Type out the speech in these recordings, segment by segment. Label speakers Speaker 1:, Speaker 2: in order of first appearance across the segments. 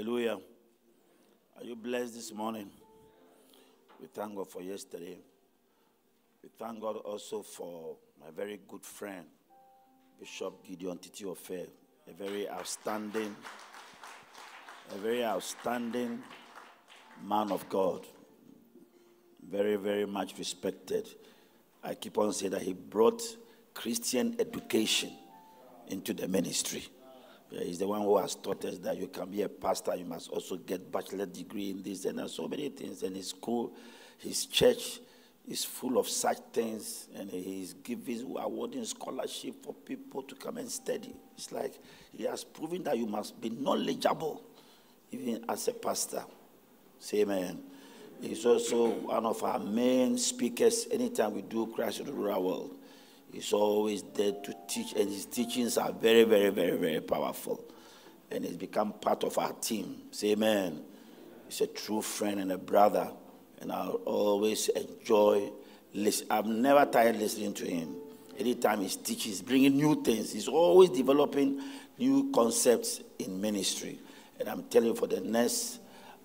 Speaker 1: Hallelujah. Are you blessed this morning? We thank God for yesterday. We thank God also for my very good friend, Bishop Gideon Titi Ofei, a very outstanding, a very outstanding man of God. Very, very much respected. I keep on saying that he brought Christian education into the ministry. He's the one who has taught us that you can be a pastor, you must also get bachelor degree in this and so many things. And his school, his church is full of such things, and he's giving awarding scholarship for people to come and study. It's like he has proven that you must be knowledgeable, even as a pastor. Say amen. He's also one of our main speakers anytime we do Christ in the rural world. He's always there to teach, and his teachings are very, very, very, very powerful. And he's become part of our team. Say amen. He's a true friend and a brother, and I'll always enjoy. I've never tired listening to him. Anytime he teaches, bringing new things, he's always developing new concepts in ministry. And I'm telling you, for the next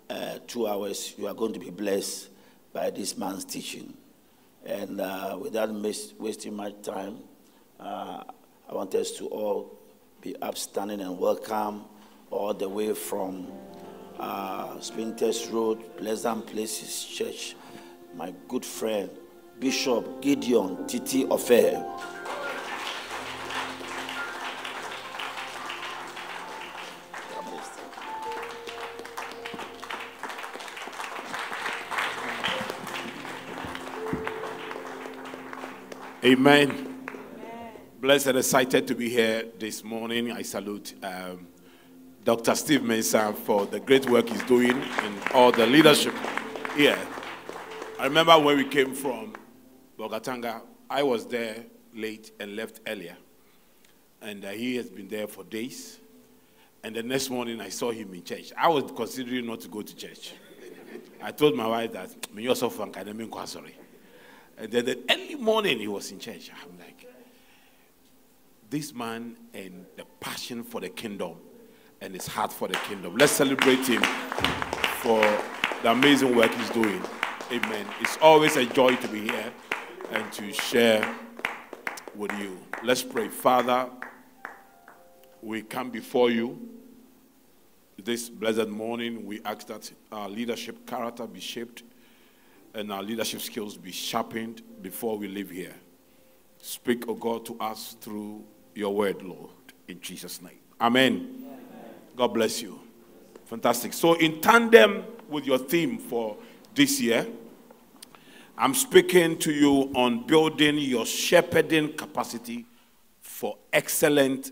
Speaker 1: uh, two hours, you are going to be blessed by this man's teaching. And uh, without wasting much time, uh, I want us to all be upstanding and welcome all the way from uh, Road, Pleasant Places Church, my good friend, Bishop Gideon Titi Ofei.
Speaker 2: Amen. Amen. Blessed and excited to be here this morning. I salute um, Dr. Steve Mensah for the great work he's doing and all the leadership here. I remember when we came from Bolgatanga, I was there late and left earlier. And uh, he has been there for days. And the next morning, I saw him in church. I was considering not to go to church. I told my wife that. And then the early morning he was in church. I'm like, this man and the passion for the kingdom and his heart for the kingdom. Let's celebrate him for the amazing work he's doing. Amen. It's always a joy to be here and to share with you. Let's pray. Father, we come before you this blessed morning. We ask that our leadership character be shaped and our leadership skills be sharpened before we leave here. Speak, O oh God, to us through your word, Lord, in Jesus' name. Amen. Amen. God bless you. Fantastic. So, in tandem with your theme for this year, I'm speaking to you on building your shepherding capacity for excellent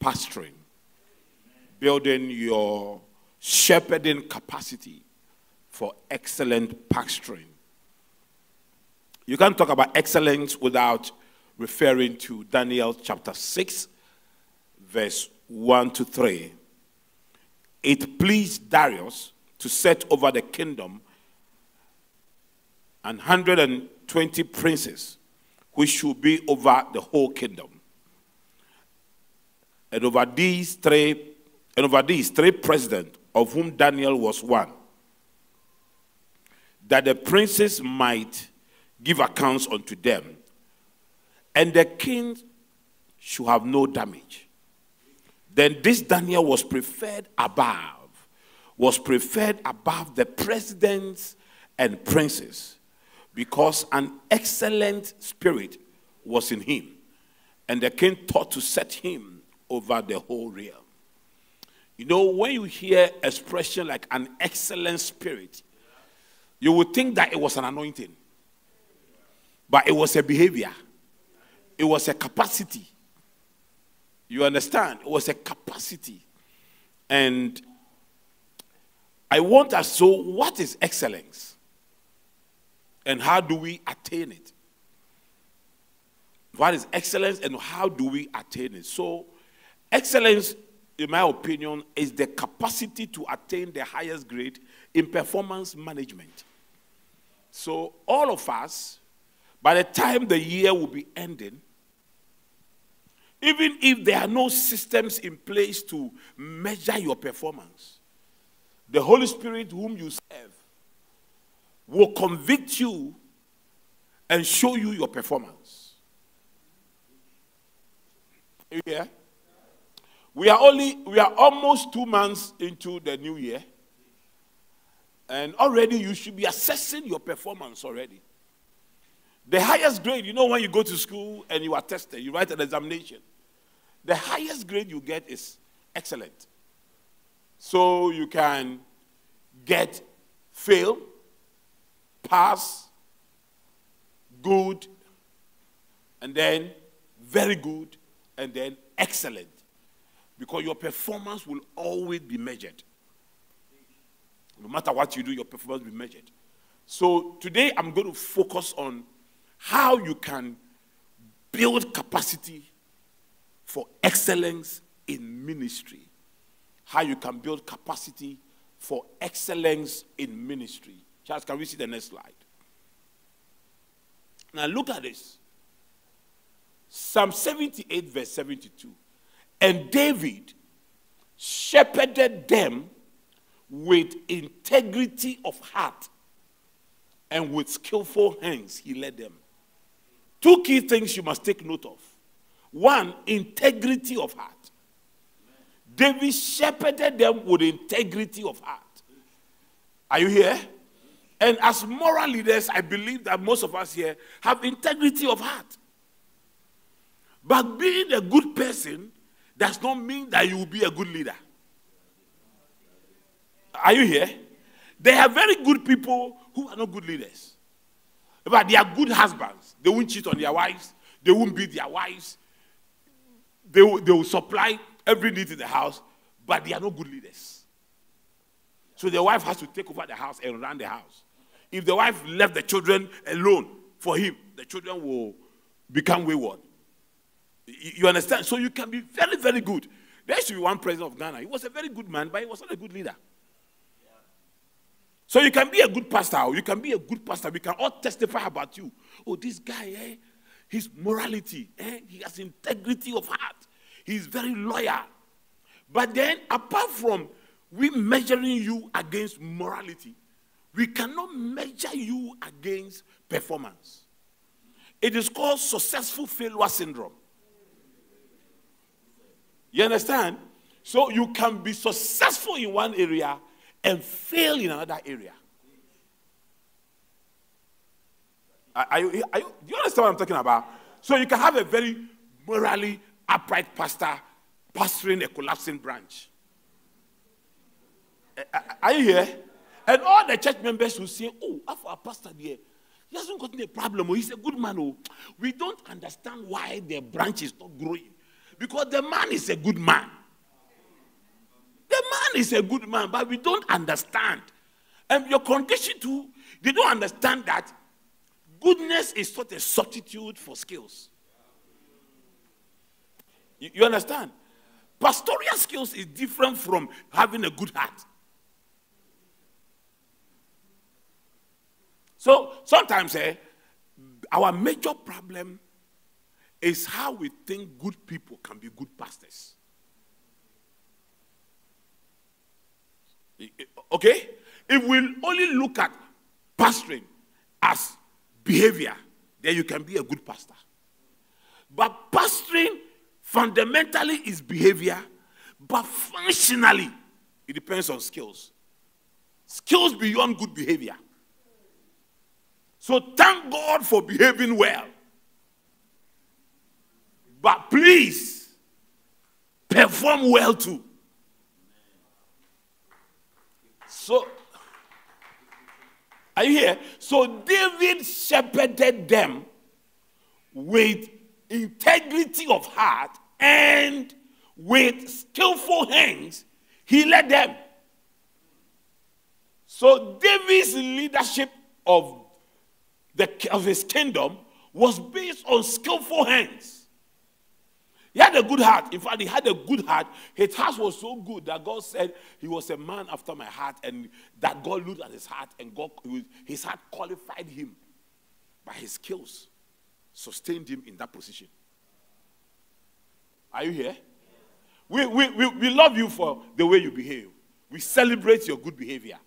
Speaker 2: pastoring. Building your shepherding capacity for excellent pastoring. You can't talk about excellence without referring to Daniel chapter 6, verse 1 to 3. It pleased Darius to set over the kingdom an 120 princes, which should be over the whole kingdom. And over these three, and over these three presidents, of whom Daniel was one, that the princes might give accounts unto them, and the king should have no damage. Then this Daniel was preferred above, was preferred above the presidents and princes, because an excellent spirit was in him, and the king thought to set him over the whole realm. You know, when you hear expression like an excellent spirit, you would think that it was an anointing. But it was a behavior, it was a capacity. You understand? It was a capacity. And I want us so, what is excellence? And how do we attain it? What is excellence and how do we attain it? So, excellence, in my opinion, is the capacity to attain the highest grade in performance management. So, all of us, by the time the year will be ending, even if there are no systems in place to measure your performance, the Holy Spirit, whom you serve, will convict you and show you your performance. Hear? We are only we are almost two months into the new year, and already you should be assessing your performance already. The highest grade, you know, when you go to school and you are tested, you write an examination. The highest grade you get is excellent. So you can get fail, pass, good, and then very good, and then excellent. Because your performance will always be measured. No matter what you do, your performance will be measured. So today I'm going to focus on how you can build capacity for excellence in ministry. How you can build capacity for excellence in ministry. Charles, can we see the next slide? Now look at this. Psalm 78, verse 72. And David shepherded them with integrity of heart and with skillful hands he led them. Two key things you must take note of. One, integrity of heart. David shepherded them with integrity of heart. Are you here? And as moral leaders, I believe that most of us here have integrity of heart. But being a good person does not mean that you will be a good leader. Are you here? They are very good people who are not good leaders. But they are good husbands. They won't cheat on their wives. They won't beat their wives. They will, they will supply every need in the house, but they are not good leaders. So the wife has to take over the house and run the house. If the wife left the children alone for him, the children will become wayward. You understand? So you can be very, very good. There to be one president of Ghana. He was a very good man, but he was not a good leader. So you can be a good pastor, or you can be a good pastor. We can all testify about you. Oh, this guy, eh? His morality, eh? He has integrity of heart. He's very loyal. But then, apart from we measuring you against morality, we cannot measure you against performance. It is called successful failure syndrome. You understand? So you can be successful in one area and fail in another area. Are you, are you, do you understand what I'm talking about? So you can have a very morally upright pastor pastoring a collapsing branch. Eh, eh, are you here? And all the church members will say, Oh, after our pastor there, he hasn't got any problem. Oh, he's a good man. Oh. We don't understand why the branch is not growing. Because the man is a good man. Is a good man, but we don't understand. And your congregation too, they don't understand that goodness is not a substitute for skills. You, you understand? Pastoral skills is different from having a good heart. So sometimes eh, our major problem is how we think good people can be good pastors. Okay? If we only look at pastoring as behavior, then you can be a good pastor. But pastoring fundamentally is behavior, but functionally, it depends on skills. Skills beyond good behavior. So thank God for behaving well. But please, perform well too. So, are you here? So David shepherded them with integrity of heart and with skillful hands. He led them. So David's leadership of, the, of his kingdom was based on skillful hands. He had a good heart. In fact, he had a good heart. His heart was so good that God said he was a man after my heart, and that God looked at his heart, and God, his heart qualified him by his skills, sustained him in that position. Are you here? We, we, we, we love you for the way you behave. We celebrate your good behavior.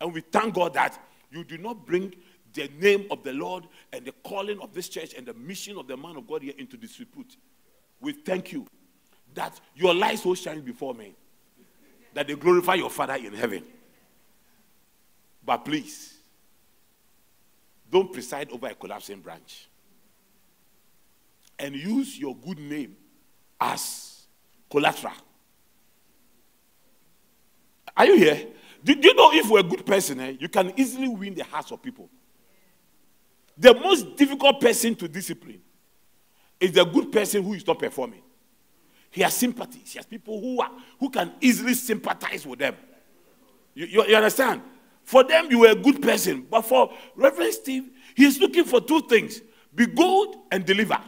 Speaker 2: And we thank God that you do not bring the name of the Lord and the calling of this church and the mission of the man of God here into disrepute. We thank you that your light will shine before men, that they glorify your Father in heaven. But please, don't preside over a collapsing branch and use your good name as collateral. Are you here? Do, you know if you're a good person, eh, you can easily win the hearts of people? The most difficult person to discipline is the good person who is not performing. He has sympathies. He has people who, are, who can easily sympathize with them. You, you, you understand? For them, you were a good person. But for Reverend Steve, he's looking for two things be good and deliver.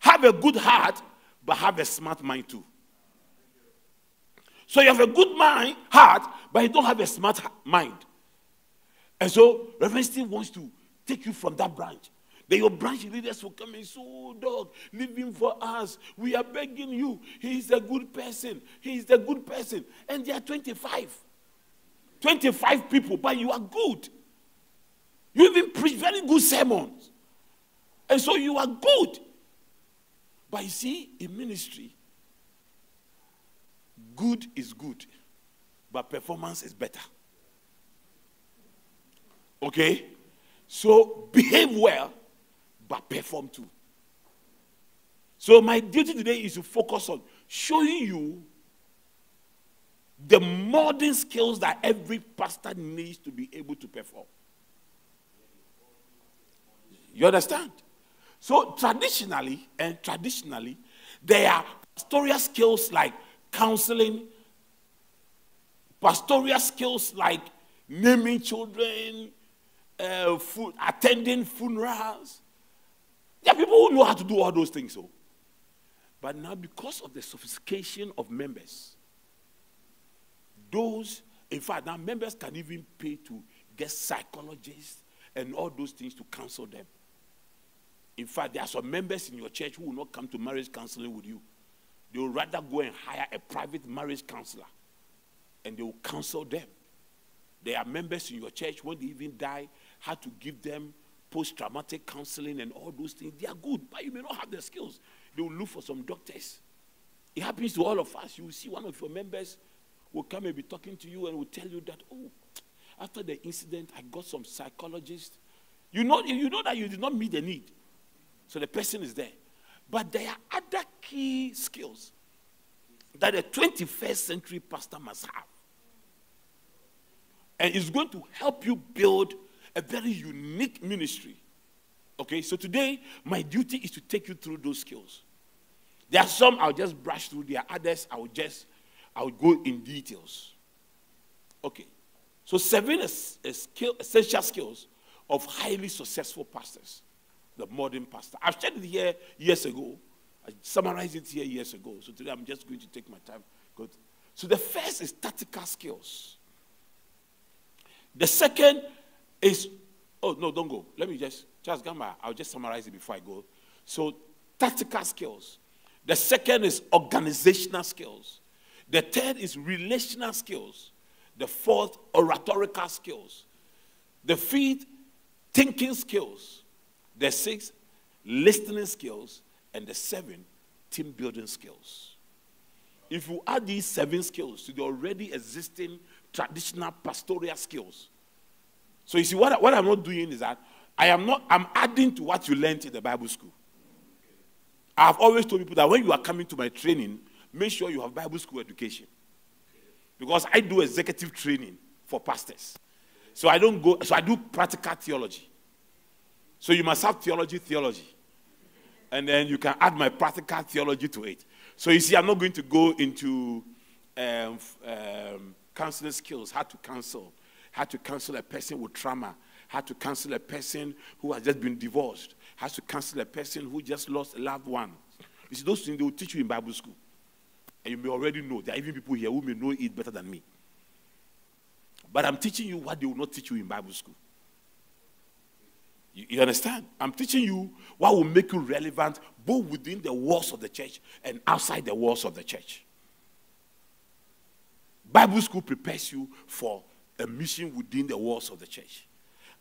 Speaker 2: Have a good heart, but have a smart mind too. So you have a good mind, heart, but you don't have a smart mind. And so Reverend Steve wants to take you from that branch. Then your branch leaders will come and say, Oh, dog, leave him for us. We are begging you. He is a good person. He is a good person. And they are 25. 25 people, but you are good. You even preach very good sermons. And so you are good. But you see, in ministry, good is good, but performance is better. Okay? So behave well, but perform too. So my duty today is to focus on showing you the modern skills that every pastor needs to be able to perform. You understand? So traditionally, and traditionally, there are pastoral skills like counseling, pastoral skills like naming children, uh, food, attending funerals. There are people who know how to do all those things. So. But now, because of the sophistication of members, those, in fact, now members can even pay to get psychologists and all those things to counsel them. In fact, there are some members in your church who will not come to marriage counseling with you. They will rather go and hire a private marriage counselor and they will counsel them. There are members in your church, when they even die, how to give them post traumatic counseling and all those things. They are good, but you may not have the skills. They will look for some doctors. It happens to all of us. You will see one of your members will come and be talking to you and will tell you that, oh, after the incident, I got some psychologist. You know, you know that you did not meet the need. So the person is there. But there are other key skills that a 21st century pastor must have. And it's going to help you build a very unique ministry. Okay, so today my duty is to take you through those skills. There are some I'll just brush through, there are others I will just I will go in details. Okay, so seven is, is skill, essential skills of highly successful pastors, the modern pastor. I've shared it here years ago. I summarized it here years ago. So today I'm just going to take my time. Good. So the first is tactical skills. The second is, oh, no, don't go. Let me just, just Gamba, I'll just summarize it before I go. So, tactical skills. The second is organizational skills. The third is relational skills. The fourth, oratorical skills. The fifth, thinking skills. The sixth, listening skills. And the seventh, team building skills. If you add these seven skills to the already existing traditional pastoral skills, so you see, what, what I'm not doing is that I am not, I'm adding to what you learned in the Bible school. I've always told people that when you are coming to my training, make sure you have Bible school education. Because I do executive training for pastors. So I don't go, so I do practical theology. So you must have theology, theology. And then you can add my practical theology to it. So you see, I'm not going to go into um, um, counseling skills, how to counsel, how to counsel a person with trauma, how to counsel a person who has just been divorced, how to counsel a person who just lost a loved one. You see, those things they will teach you in Bible school. And you may already know. There are even people here who may know it better than me. But I'm teaching you what they will not teach you in Bible school. You, you, understand? I'm teaching you what will make you relevant both within the walls of the church and outside the walls of the church. Bible school prepares you for a mission within the walls of the church.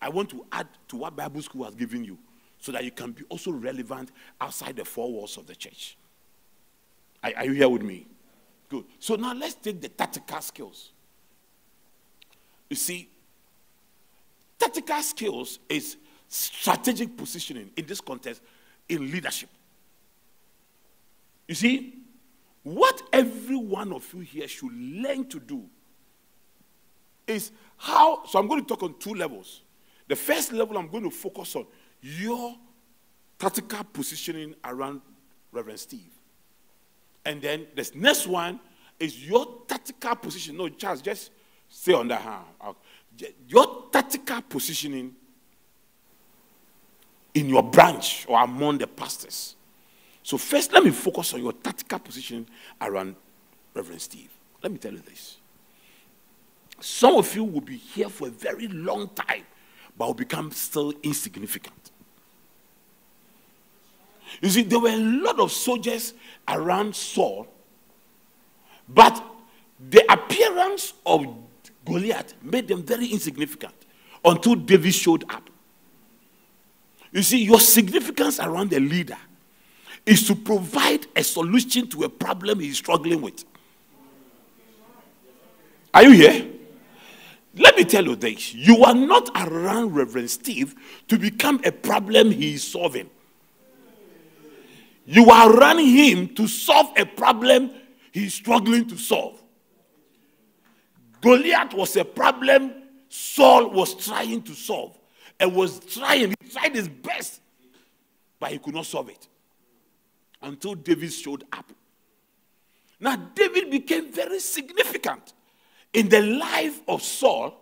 Speaker 2: I want to add to what Bible school has given you so that you can be also relevant outside the four walls of the church. Are, are you here with me? Good. So now let's take the tactical skills. You see, tactical skills is strategic positioning in this context in leadership. You see, what every one of you here should learn to do is how. So I'm going to talk on two levels. The first level I'm going to focus on your tactical positioning around Reverend Steve. And then this next one is your tactical position. No, Charles, just stay on that hand. Your tactical positioning in your branch or among the pastors. So, first, let me focus on your tactical position around Reverend Steve. Let me tell you this. Some of you will be here for a very long time, but will become still insignificant. You see, there were a lot of soldiers around Saul, but the appearance of Goliath made them very insignificant until David showed up. You see, your significance around a leader is to provide a solution to a problem he's struggling with. Are you here? Let me tell you this. You are not around Reverend Steve to become a problem he is solving. You are running him to solve a problem he's struggling to solve. Goliath was a problem Saul was trying to solve and was trying, he tried his best, but he could not solve it until David showed up. Now, David became very significant in the life of Saul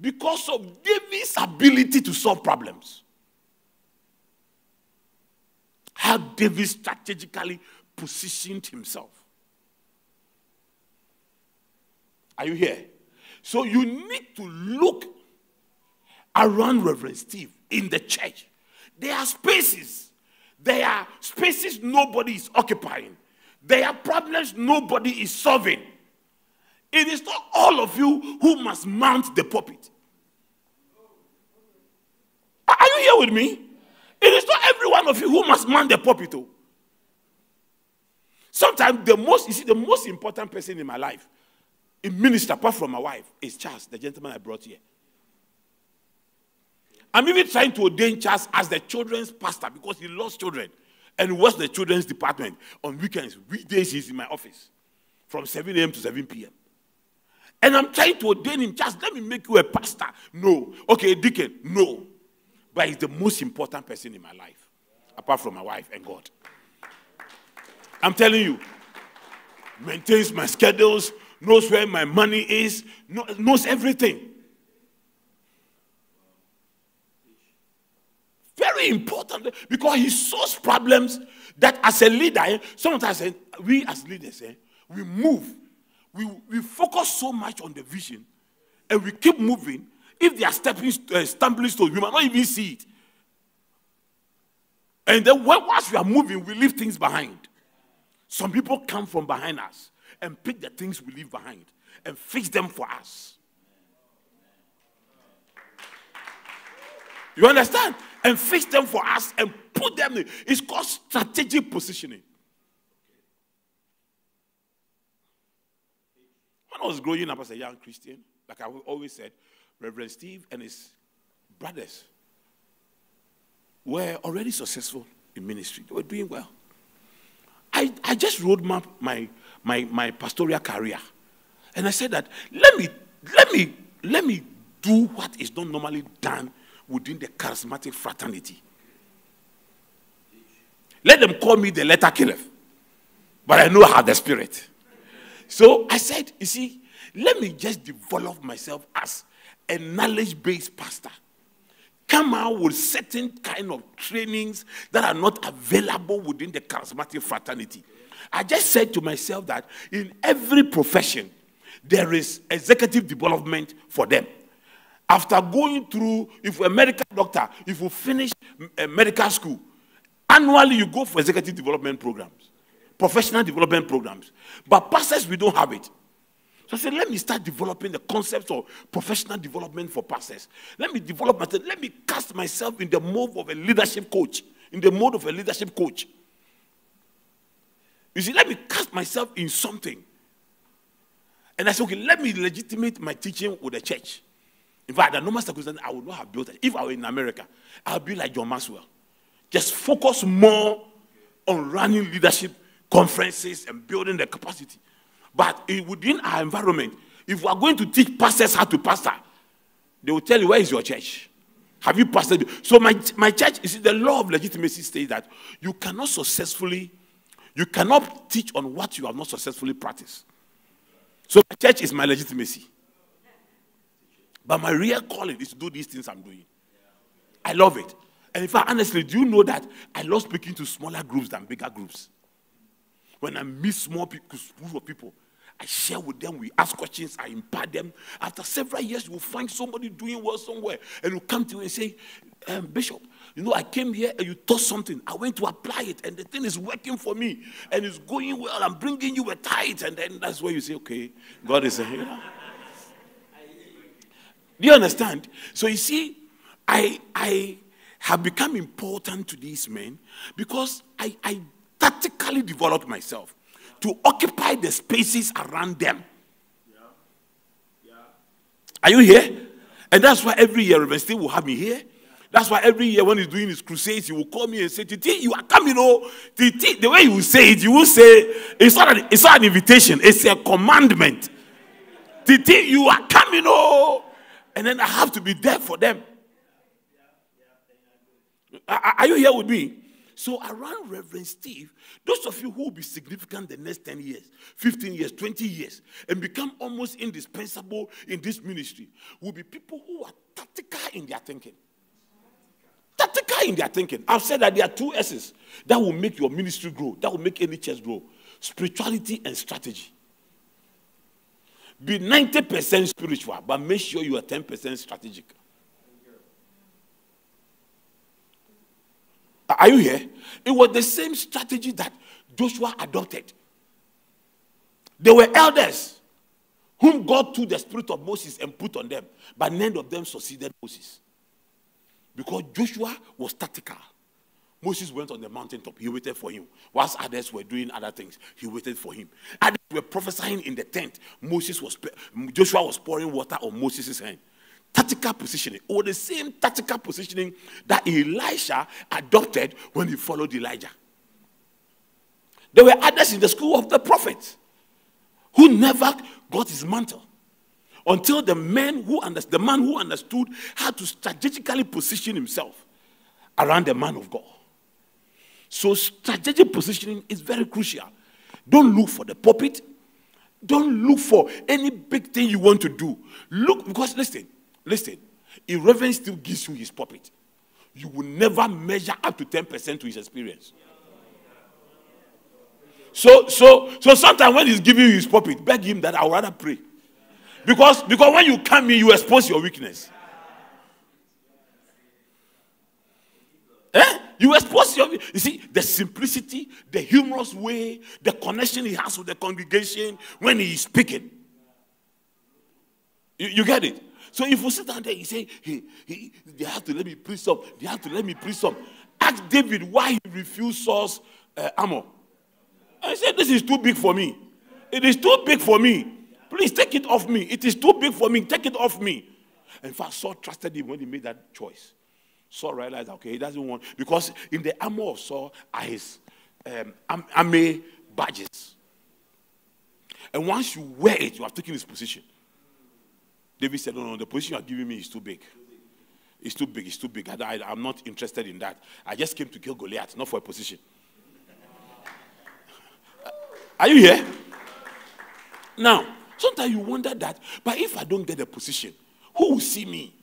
Speaker 2: because of David's ability to solve problems how David strategically positioned himself. Are you here? So you need to look around Reverend Steve in the church. There are spaces. There are spaces nobody is occupying. There are problems nobody is solving. It is not all of you who must mount the pulpit. Are you here with me? It is not every one of you who must mount the pulpit. Oh. Sometimes the most, you see, the most important person in my life, a minister, apart from my wife, is Charles, the gentleman I brought here. I'm even trying to ordain Charles as the children's pastor because he lost children and works the children's department on weekends. Weekdays, he's in my office from 7 a.m. to 7 p.m. And I'm trying to ordain him, Just let me make you a pastor. No. Okay, a deacon. No but he's the most important person in my life, apart from my wife and God. I'm telling you, maintains my schedules, knows where my money is, knows everything. Very important because he solves problems that as a leader, eh, sometimes eh, we as leaders, eh, we move. We, we focus so much on the vision and we keep moving if they are stepping, uh, stumbling stones, we might not even see it. And then when, once we are moving, we leave things behind. Some people come from behind us and pick the things we leave behind and fix them for us. You understand? And fix them for us and put them in. It's called strategic positioning. When I was growing up as a young Christian, like I always said, Reverend Steve and his brothers were already successful in ministry. They were doing well. I, I just roadmap my, my, my pastoral career. And I said that let me, let me, let me do what is not normally done within the charismatic fraternity. Let them call me the letter killer, but I know how the spirit. So I said, you see, let me just develop myself as a knowledge based pastor come out with certain kind of trainings that are not available within the charismatic fraternity. I just said to myself that in every profession, there is executive development for them. After going through, if a medical doctor, if you finish a medical school, annually you go for executive development programs, professional development programs. But pastors, we don't have it. So I said, let me start developing the concepts of professional development for pastors. Let me develop myself. Let me cast myself in the mode of a leadership coach. In the mode of a leadership coach. You see, let me cast myself in something. And I said, okay, let me legitimate my teaching with the church. In fact, the normal circumstance, I would not have built it. If I were in America, I would be like John Maxwell. Just focus more on running leadership conferences and building the capacity. But within our environment, if we are going to teach pastors how to pastor, they will tell you, where is your church? Have you pastored? So my, my church, you see, the law of legitimacy states that you cannot successfully, you cannot teach on what you have not successfully practiced. So my church is my legitimacy. But my real calling is to do these things I'm doing. I love it. And in fact, honestly, do you know that I love speaking to smaller groups than bigger groups? When I meet small people, group of people, I share with them, we ask questions, I impart them. After several years, you will find somebody doing well somewhere, and you come to you and say, um, Bishop, you know, I came here and you taught something. I went to apply it, and the thing is working for me, and it's going well. I'm bringing you a tithe, and then that's where you say, okay, God is here. Do you understand? So you see, I I have become important to these men because I, I tactically developed myself to occupy the spaces around them. Are you here? And that's why every year Reverend will have me here. That's why every year when he's doing his crusades, he will call me and say, Titi, you are coming, oh. Titi, the way you will say it, you will say, it's not, an, it's not an invitation, it's a commandment. Titi, you are coming, oh. And then I have to be there for them. Are you here with me? So, around Reverend Steve, those of you who will be significant the next 10 years, 15 years, 20 years, and become almost indispensable in this ministry will be people who are tactical in their thinking. Tactical in their thinking. I've said that there are two S's that will make your ministry grow, that will make any church grow spirituality and strategy. Be 90% spiritual, but make sure you are 10% strategic. Are you here? It was the same strategy that Joshua adopted. They were elders whom God took the spirit of Moses and put on them, but none of them succeeded Moses. Because Joshua was tactical. Moses went on the mountaintop. He waited for him. Whilst others were doing other things, he waited for him. Others were prophesying in the tent. Moses was Joshua was pouring water on Moses' hand tactical positioning, or the same tactical positioning that Elisha adopted when he followed Elijah. There were others in the school of the prophets who never got his mantle until the man who understood, the man who understood how to strategically position himself around the man of God. So strategic positioning is very crucial. Don't look for the pulpit. Don't look for any big thing you want to do. Look, because listen, Listen, if Reverend Steve gives you his puppet, you will never measure up to 10% to his experience. So, so, so sometimes when he's giving you his puppet, beg him that I would rather pray. Because, because when you come in, you expose your weakness. Eh? You expose your you see the simplicity, the humorous way, the connection he has with the congregation when he is speaking. You, you get it? So if you sit down there, you say, hey, hey, they have to let me preach some. They have to let me preach some. Ask David why he refused Saul's uh, armor. I said, this is too big for me. It is too big for me. Please take it off me. It is too big for me. Take it off me. In fact, Saul trusted him when he made that choice. Saul realized, okay, he doesn't want, because in the armor of Saul are his um, army badges. And once you wear it, you have taken his position. David said, No, no, the position you are giving me is too big. It's too big, it's too big. I, am not interested in that. I just came to kill Goliath, not for a position. Are you here? Now, sometimes you wonder that, but if I don't get a position, who will see me?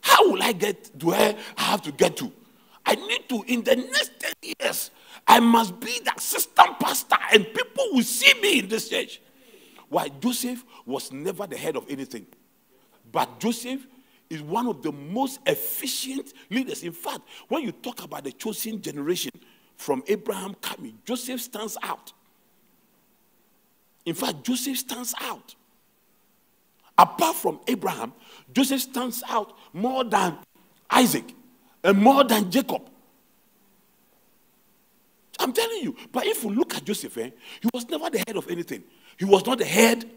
Speaker 2: How will I get to where I have to get to? I need to, in the next 10 years, I must be the assistant pastor, and people will see me in this church. Why? Joseph was never the head of anything. But Joseph is one of the most efficient leaders. In fact, when you talk about the chosen generation from Abraham coming, Joseph stands out. In fact, Joseph stands out. apart from Abraham, Joseph stands out more than Isaac and more than Jacob. I'm telling you. But if you look at Joseph, eh, he was never the head of anything. He was not the head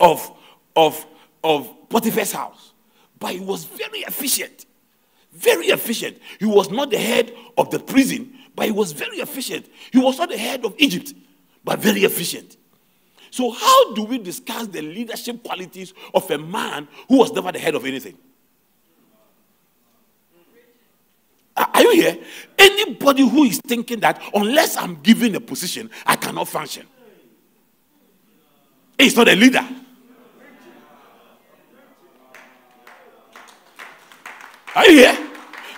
Speaker 2: of, of, of Potiphar's house. But he was very efficient. Very efficient. He was not the head of the prison, but he was very efficient. He was not the head of Egypt, but very efficient. So, how do we discuss the leadership qualities of a man who was never the head of anything? Are you here? Anybody who is thinking that unless I'm given a position, I cannot function, is not a leader. Are you here?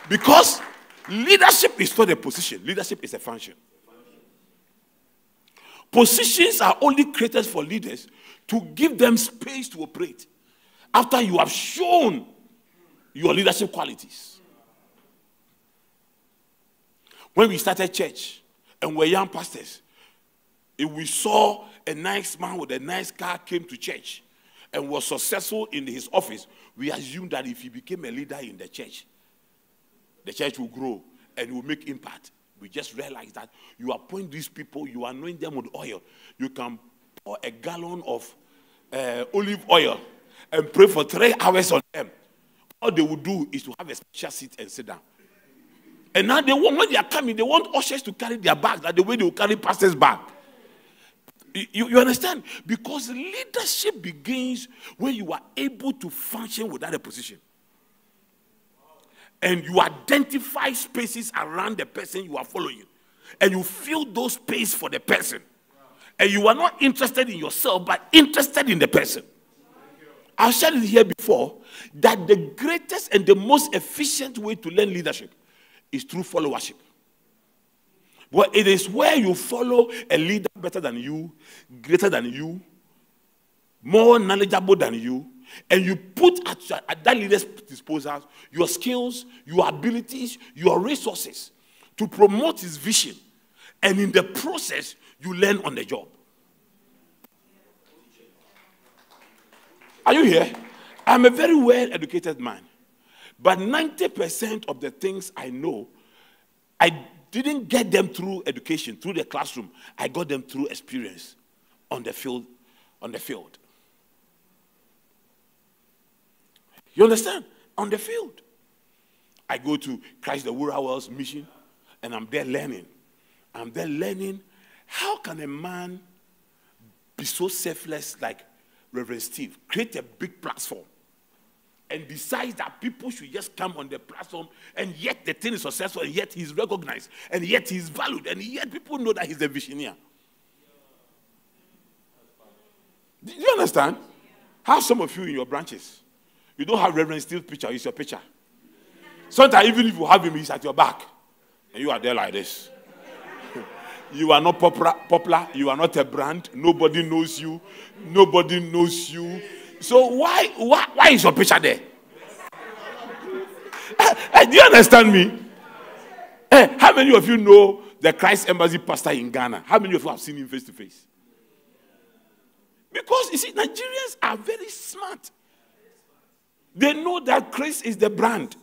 Speaker 2: Because leadership is not a position, leadership is a function. Positions are only created for leaders to give them space to operate after you have shown your leadership qualities. When we started church and we're young pastors, if we saw a nice man with a nice car came to church and was successful in his office, we assumed that if he became a leader in the church, the church will grow and will make impact. We just realized that you appoint these people, you anoint them with oil. You can pour a gallon of uh, olive oil and pray for three hours on them. All they will do is to have a special seat and sit down. And now they want, when they are coming, they want ushers to carry their bags like the way they will carry pastors' bag. You, you understand? Because leadership begins when you are able to function without a position. And you identify spaces around the person you are following. And you fill those spaces for the person. And you are not interested in yourself, but interested in the person. I've said it here before that the greatest and the most efficient way to learn leadership is through followership. But it is where you follow a leader better than you, greater than you, more knowledgeable than you, and you put at, at that leader's disposal your skills, your abilities, your resources to promote his vision. And in the process, you learn on the job. Are you here? I'm a very well educated man. But 90% of the things I know, I didn't get them through education, through the classroom. I got them through experience on the field. On the field. You understand? On the field. I go to Christ the Rural World mission and I'm there learning. I'm there learning how can a man be so selfless like Reverend Steve, create a big platform and decides that people should just come on the platform and yet the thing is successful and yet he's recognized and yet he's valued and yet people know that he's a visionary. Do you understand? How some of you in your branches, you don't have Reverend Steve's picture, it's your picture. Sometimes even if you have him, he's at your back. And you are there like this. you are not popular, popular, you are not a brand, nobody knows you, nobody knows you so why, why, why is your picture there? uh, do you understand me? Hey, how many of you know the Christ Embassy pastor in Ghana? How many of you have seen him face to face? Because you see, Nigerians are very smart. They know that Christ is the brand.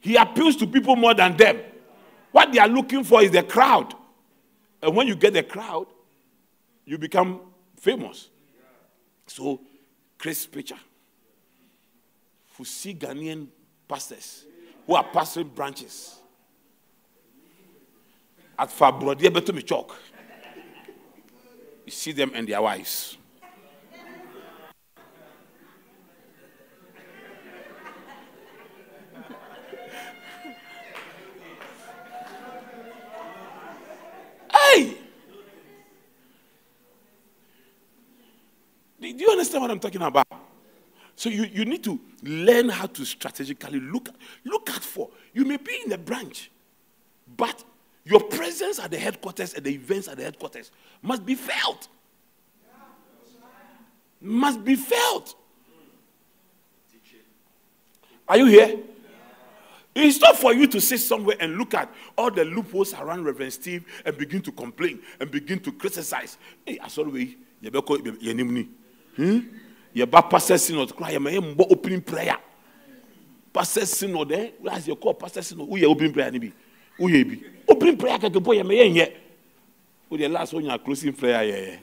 Speaker 2: He appeals to people more than them. What they are looking for is the crowd. And when you get the crowd, you become famous. So Chris picture. We see Ghanaian pastors who are pastoring branches at Fabrodier Betomi Chalk. You see them and their wives. hey! Do you understand what I'm talking about? So you, you need to learn how to strategically look, look out for. You may be in a branch, but your presence at the headquarters and the events at the headquarters must be felt. Must be felt. Are you here? It's not for you to sit somewhere and look at all the loopholes around Reverend Steve and begin to complain and begin to criticize. Hey, I saw? Yɛba pastor synod koraa yɛma yɛmbɔ opening prayer. Pastor synod eh as you call? Pastor synod woyɛ opening prayer no bi woyɛ bi opening prayer kɛkɛ bɔ yɛma yɛnyɛ wodeɛ last wonya closing prayer yɛyɛ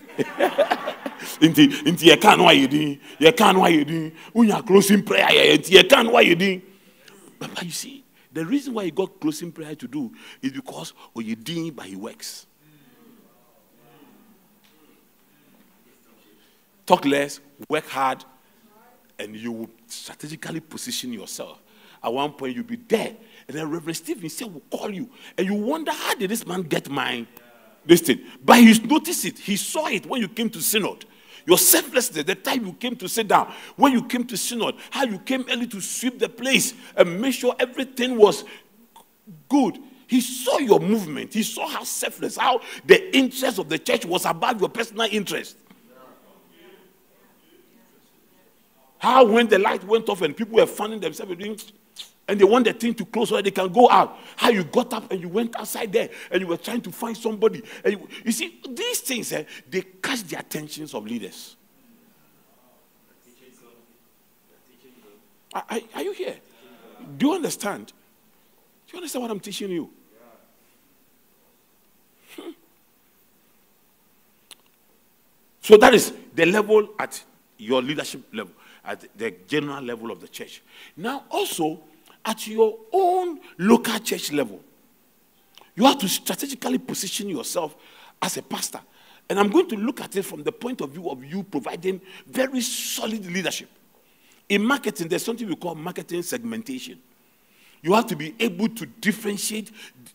Speaker 2: nti nti yɛka no ayɛ din yɛka no ayɛ din wonya closing prayer yɛyɛ nti yɛka no ayɛ din but you see the reason why he got closing prayer to do is because ɔyɛ din by he works talk less work hard and you will strategically position yourself at one point you'll be there and then reverend stephen said will call you and you wonder how did this man get mine this thing but he noticed it he saw it when you came to synod your selflessness, the time you came to sit down, when you came to synod, how you came early to sweep the place and make sure everything was good. He saw your movement. He saw how selfless, how the interest of the church was above your personal interest. How when the light went off and people were finding themselves doing and they want the thing to close so that they can go out. How you got up and you went outside there and you were trying to find somebody. And you, you see, these things, eh, they catch the attentions of leaders. Are, are, you here? Do you understand? Do you understand what I'm teaching you? Hmm. So that is the level at your leadership level, at the general level of the church. Now, also, at your own local church level. You have to strategically position yourself as a pastor. And I'm going to look at it from the point of view of you providing very solid leadership. In marketing, there's something we call marketing segmentation. You have to be able to differentiate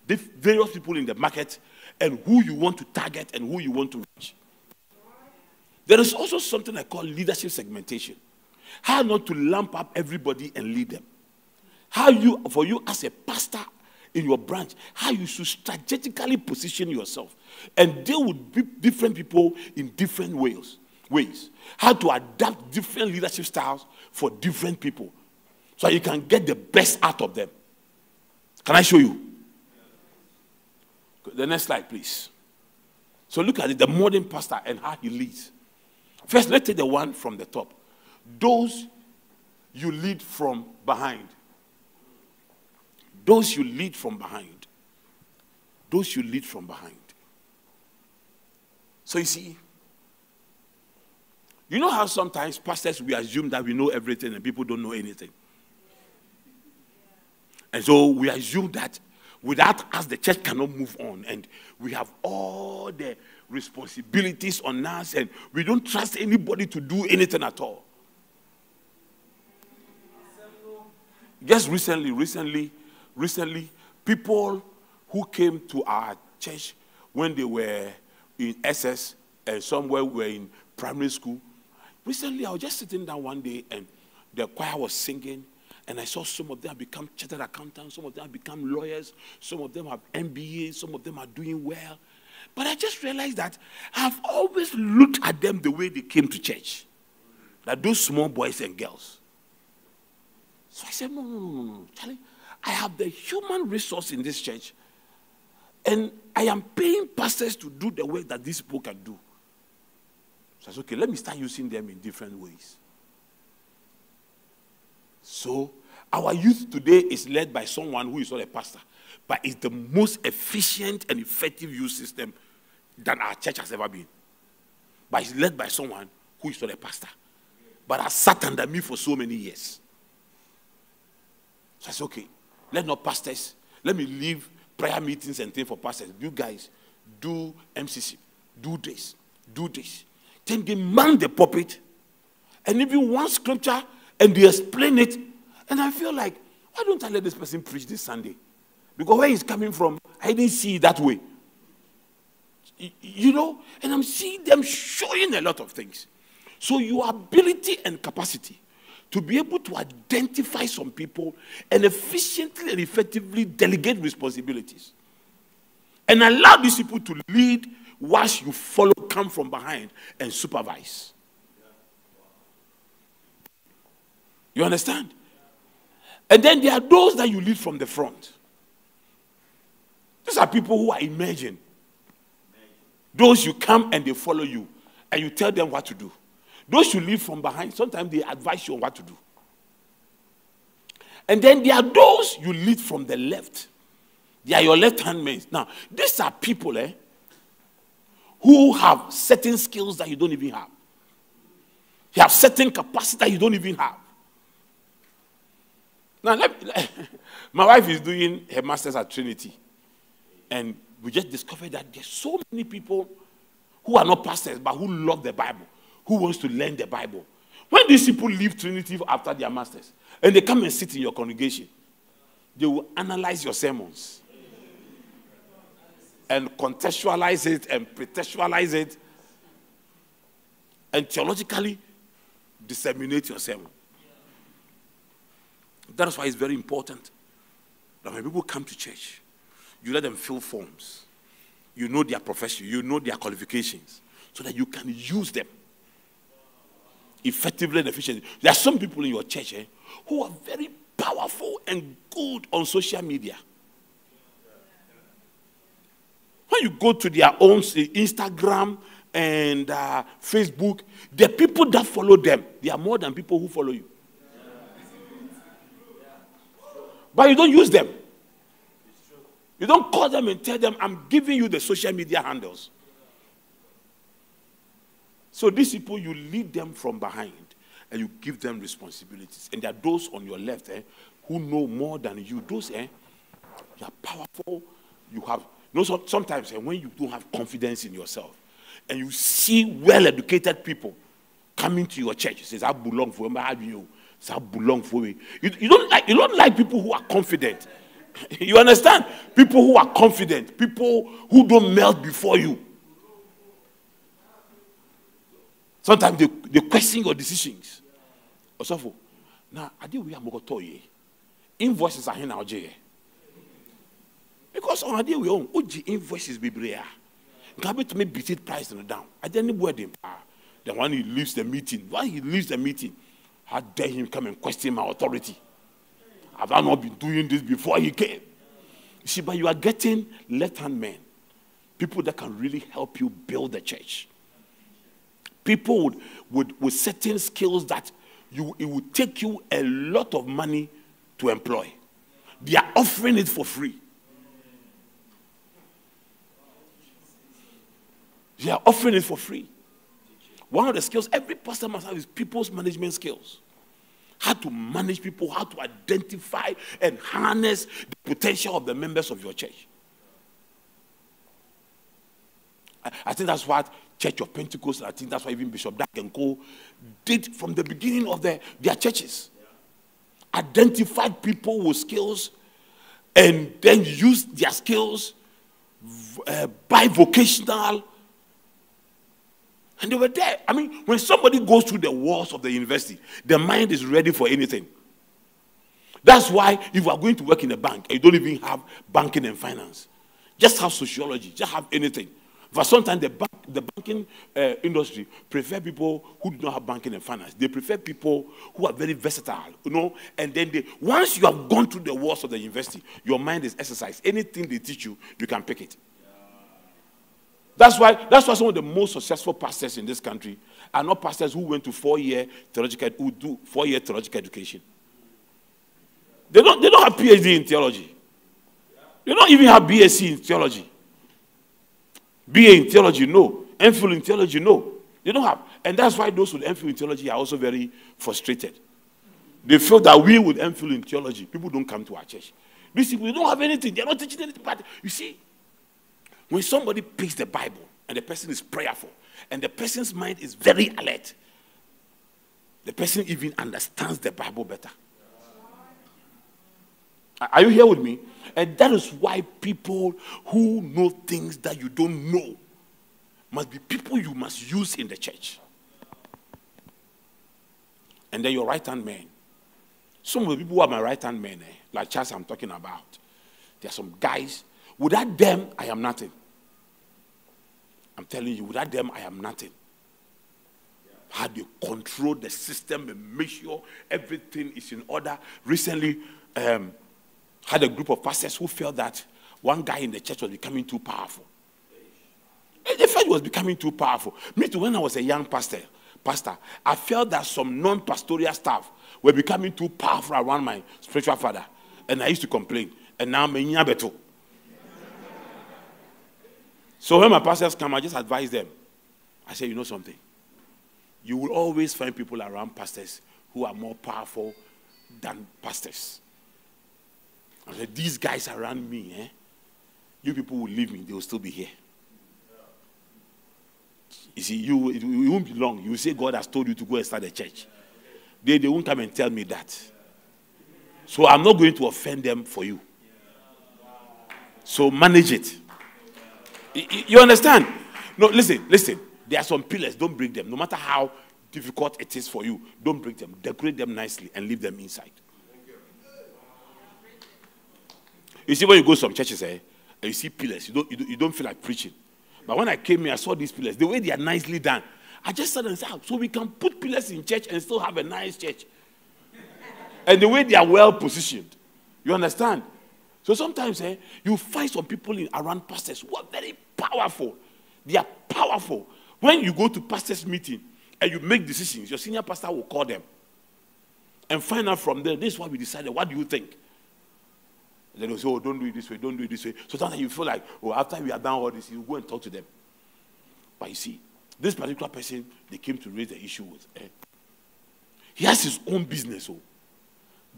Speaker 2: the various people in the market and who you want to target and who you want to reach. There is also something I call leadership segmentation. How not to lump up everybody and lead them. How you, for you as a pastor in your branch, how you should strategically position yourself and deal with different people in different ways. Ways. How to adapt different leadership styles for different people so you can get the best out of them. Can I show you? The next slide, please. So look at it, the modern pastor and how he leads. First, let's take the one from the top. Those you lead from behind. Those you lead from behind. Those you lead from behind. So you see, you know how sometimes pastors we assume that we know everything and people don't know anything. And so we assume that without us the church cannot move on and we have all the responsibilities on us and we don't trust anybody to do anything at all. Just recently, recently, recently, people who came to our church when they were in SS and somewhere were in primary school. Recently, I was just sitting down one day and the choir was singing, and I saw some of them have become chartered accountants, some of them have become lawyers, some of them have MBAs, some of them are doing well. But I just realized that I've always looked at them the way they came to church. That those small boys and girls. So I said, no, no, no, no, no. Charlie, I have the human resource in this church, and I am paying pastors to do the work that these people can do. So I said, okay, let me start using them in different ways. So our youth today is led by someone who is not a pastor, but is the most efficient and effective youth system that our church has ever been. But it's led by someone who is not a pastor, but has sat under me for so many years. Said, okay, let not pastors, let me leave prayer meetings and things for pastors. You guys do MCC, do this, do this. Then they man the pulpit and even one scripture and they explain it. And I feel like, why don't I let this person preach this Sunday? Because where he's coming from, I didn't see it that way. You know, and I'm seeing them showing a lot of things. So your ability and capacity to be able to identify some people and efficiently and effectively delegate responsibilities and allow these people to lead whilst you follow, come from behind, and supervise. You understand? And then there are those that you lead from the front. These are people who are emerging. Those you come and they follow you, and you tell them what to do. Those you lead from behind, sometimes they advise you on what to do. And then there are those you lead from the left. They are your left hand men. Now, these are people eh, who have certain skills that you don't even have. You have certain capacity that you don't even have. Now, let, my wife is doing her master's at Trinity. And we just discovered that there's so many people who are not pastors, but who love the Bible, who wants to learn the Bible. When these people leave Trinity after their masters, and they come and sit in your congregation, they will analyze your sermons and contextualize it and pretextualize it and theologically disseminate your sermon. That's why it's very important that when people come to church, you let them fill forms. You know their profession, you know their qualifications, so that you can use them effectively and efficiently. There are some people in your church eh, who are very powerful and good on social media. When you go to their own Instagram and uh, Facebook, the people that follow them, they are more than people who follow you. But you don't use them. You don't call them and tell them, I'm giving you the social media handles. So these people, you lead them from behind and you give them responsibilities. And there are those on your left eh, who know more than you. Those, eh, you are powerful. You have, you know, so, sometimes eh, when you don't have confidence in yourself and you see well educated people coming to your church, says, I belong for you. I belong for me. You, you, don't like, you don't like people who are confident. you understand? People who are confident, people who don't melt before you. Sometimes they, they question your decisions. Osofo, now, I did we are mogotoye. Invoices are here now, Because on a day we own, OG invoices be brea. Gabe to me beat price down. I didn't wedding. Then when he leaves the meeting, when he leaves the meeting, how dare him come and question my authority? Have I not been doing this before he came? You see, but you are getting left hand men, people that can really help you build the church. People with, with, with certain skills that you, it would take you a lot of money to employ. They are offering it for free. They are offering it for free. One of the skills every pastor must have is people's management skills. How to manage people, how to identify and harness the potential of the members of your church. I, I think that's what Church of Pentecost, I think that's why even Bishop Dag and Co. did from the beginning of the, their churches. Identified people with skills and then used their skills uh, bivocational and they were there. I mean, when somebody goes through the walls of the university, their mind is ready for anything. That's why if you are going to work in a bank, you don't even have banking and finance. Just have sociology, just have anything. For sometimes the, bank, the banking uh, industry prefer people who do not have banking and finance. They prefer people who are very versatile, you know. And then they, once you have gone through the walls of the university, your mind is exercised. Anything they teach you, you can pick it. That's why, that's why some of the most successful pastors in this country are not pastors who went to four-year theological, who do four-year theological education. They don't, they don't have PhD in theology. They don't even have BSc in theology. BA in theology, no. MPhil in theology, no. They don't have. And that's why those with MPhil in theology are also very frustrated. They feel that we with MPhil in theology, people don't come to our church. These people, don't have anything. They're not teaching anything. But you see, when somebody picks the Bible and the person is prayerful and the person's mind is very alert, the person even understands the Bible better. Are you here with me? And that is why people who know things that you don't know must be people you must use in the church. And then your right hand man. Some of the people who are my right hand men, eh, like Charles I'm talking about, there are some guys Without them, I am nothing. I'm telling you, without them, I am nothing. How they control the system and make sure everything is in order. Recently, um, had a group of pastors who felt that one guy in the church was becoming too powerful. They felt he was becoming too powerful. Me too, when I was a young pastor, pastor, I felt that some non pastoral staff were becoming too powerful around my spiritual father. And I used to complain. And now I'm beto. So when my pastors come, I just advise them. I say, you know something? You will always find people around pastors who are more powerful than pastors. Said, these guys around me, eh? You people will leave me, they will still be here. You see, you, it, it won't be long. You say God has told you to go and start a church. They, they won't come and tell me that. So I'm not going to offend them for you. So manage it. You understand? No, listen, listen. There are some pillars. Don't break them. No matter how difficult it is for you, don't break them. Decorate them nicely and leave them inside. You see, when you go to some churches, eh, and you see pillars, you don't, you don't, you don't feel like preaching. But when I came here, I saw these pillars. The way they are nicely done, I just and said, ah, so we can put pillars in church and still have a nice church. and the way they are well positioned. You understand? So sometimes eh, you find some people in, around pastors who are very powerful. They are powerful. When you go to pastors' meeting and you make decisions, your senior pastor will call them and find out from them, this is what we decided. What do you think? They will say, oh, don't do it this way, don't do it this way. So sometimes you feel like, oh, after we are done all this, you go and talk to them. But you see, this particular person they came to raise the issue with, eh, he has his own business. Oh.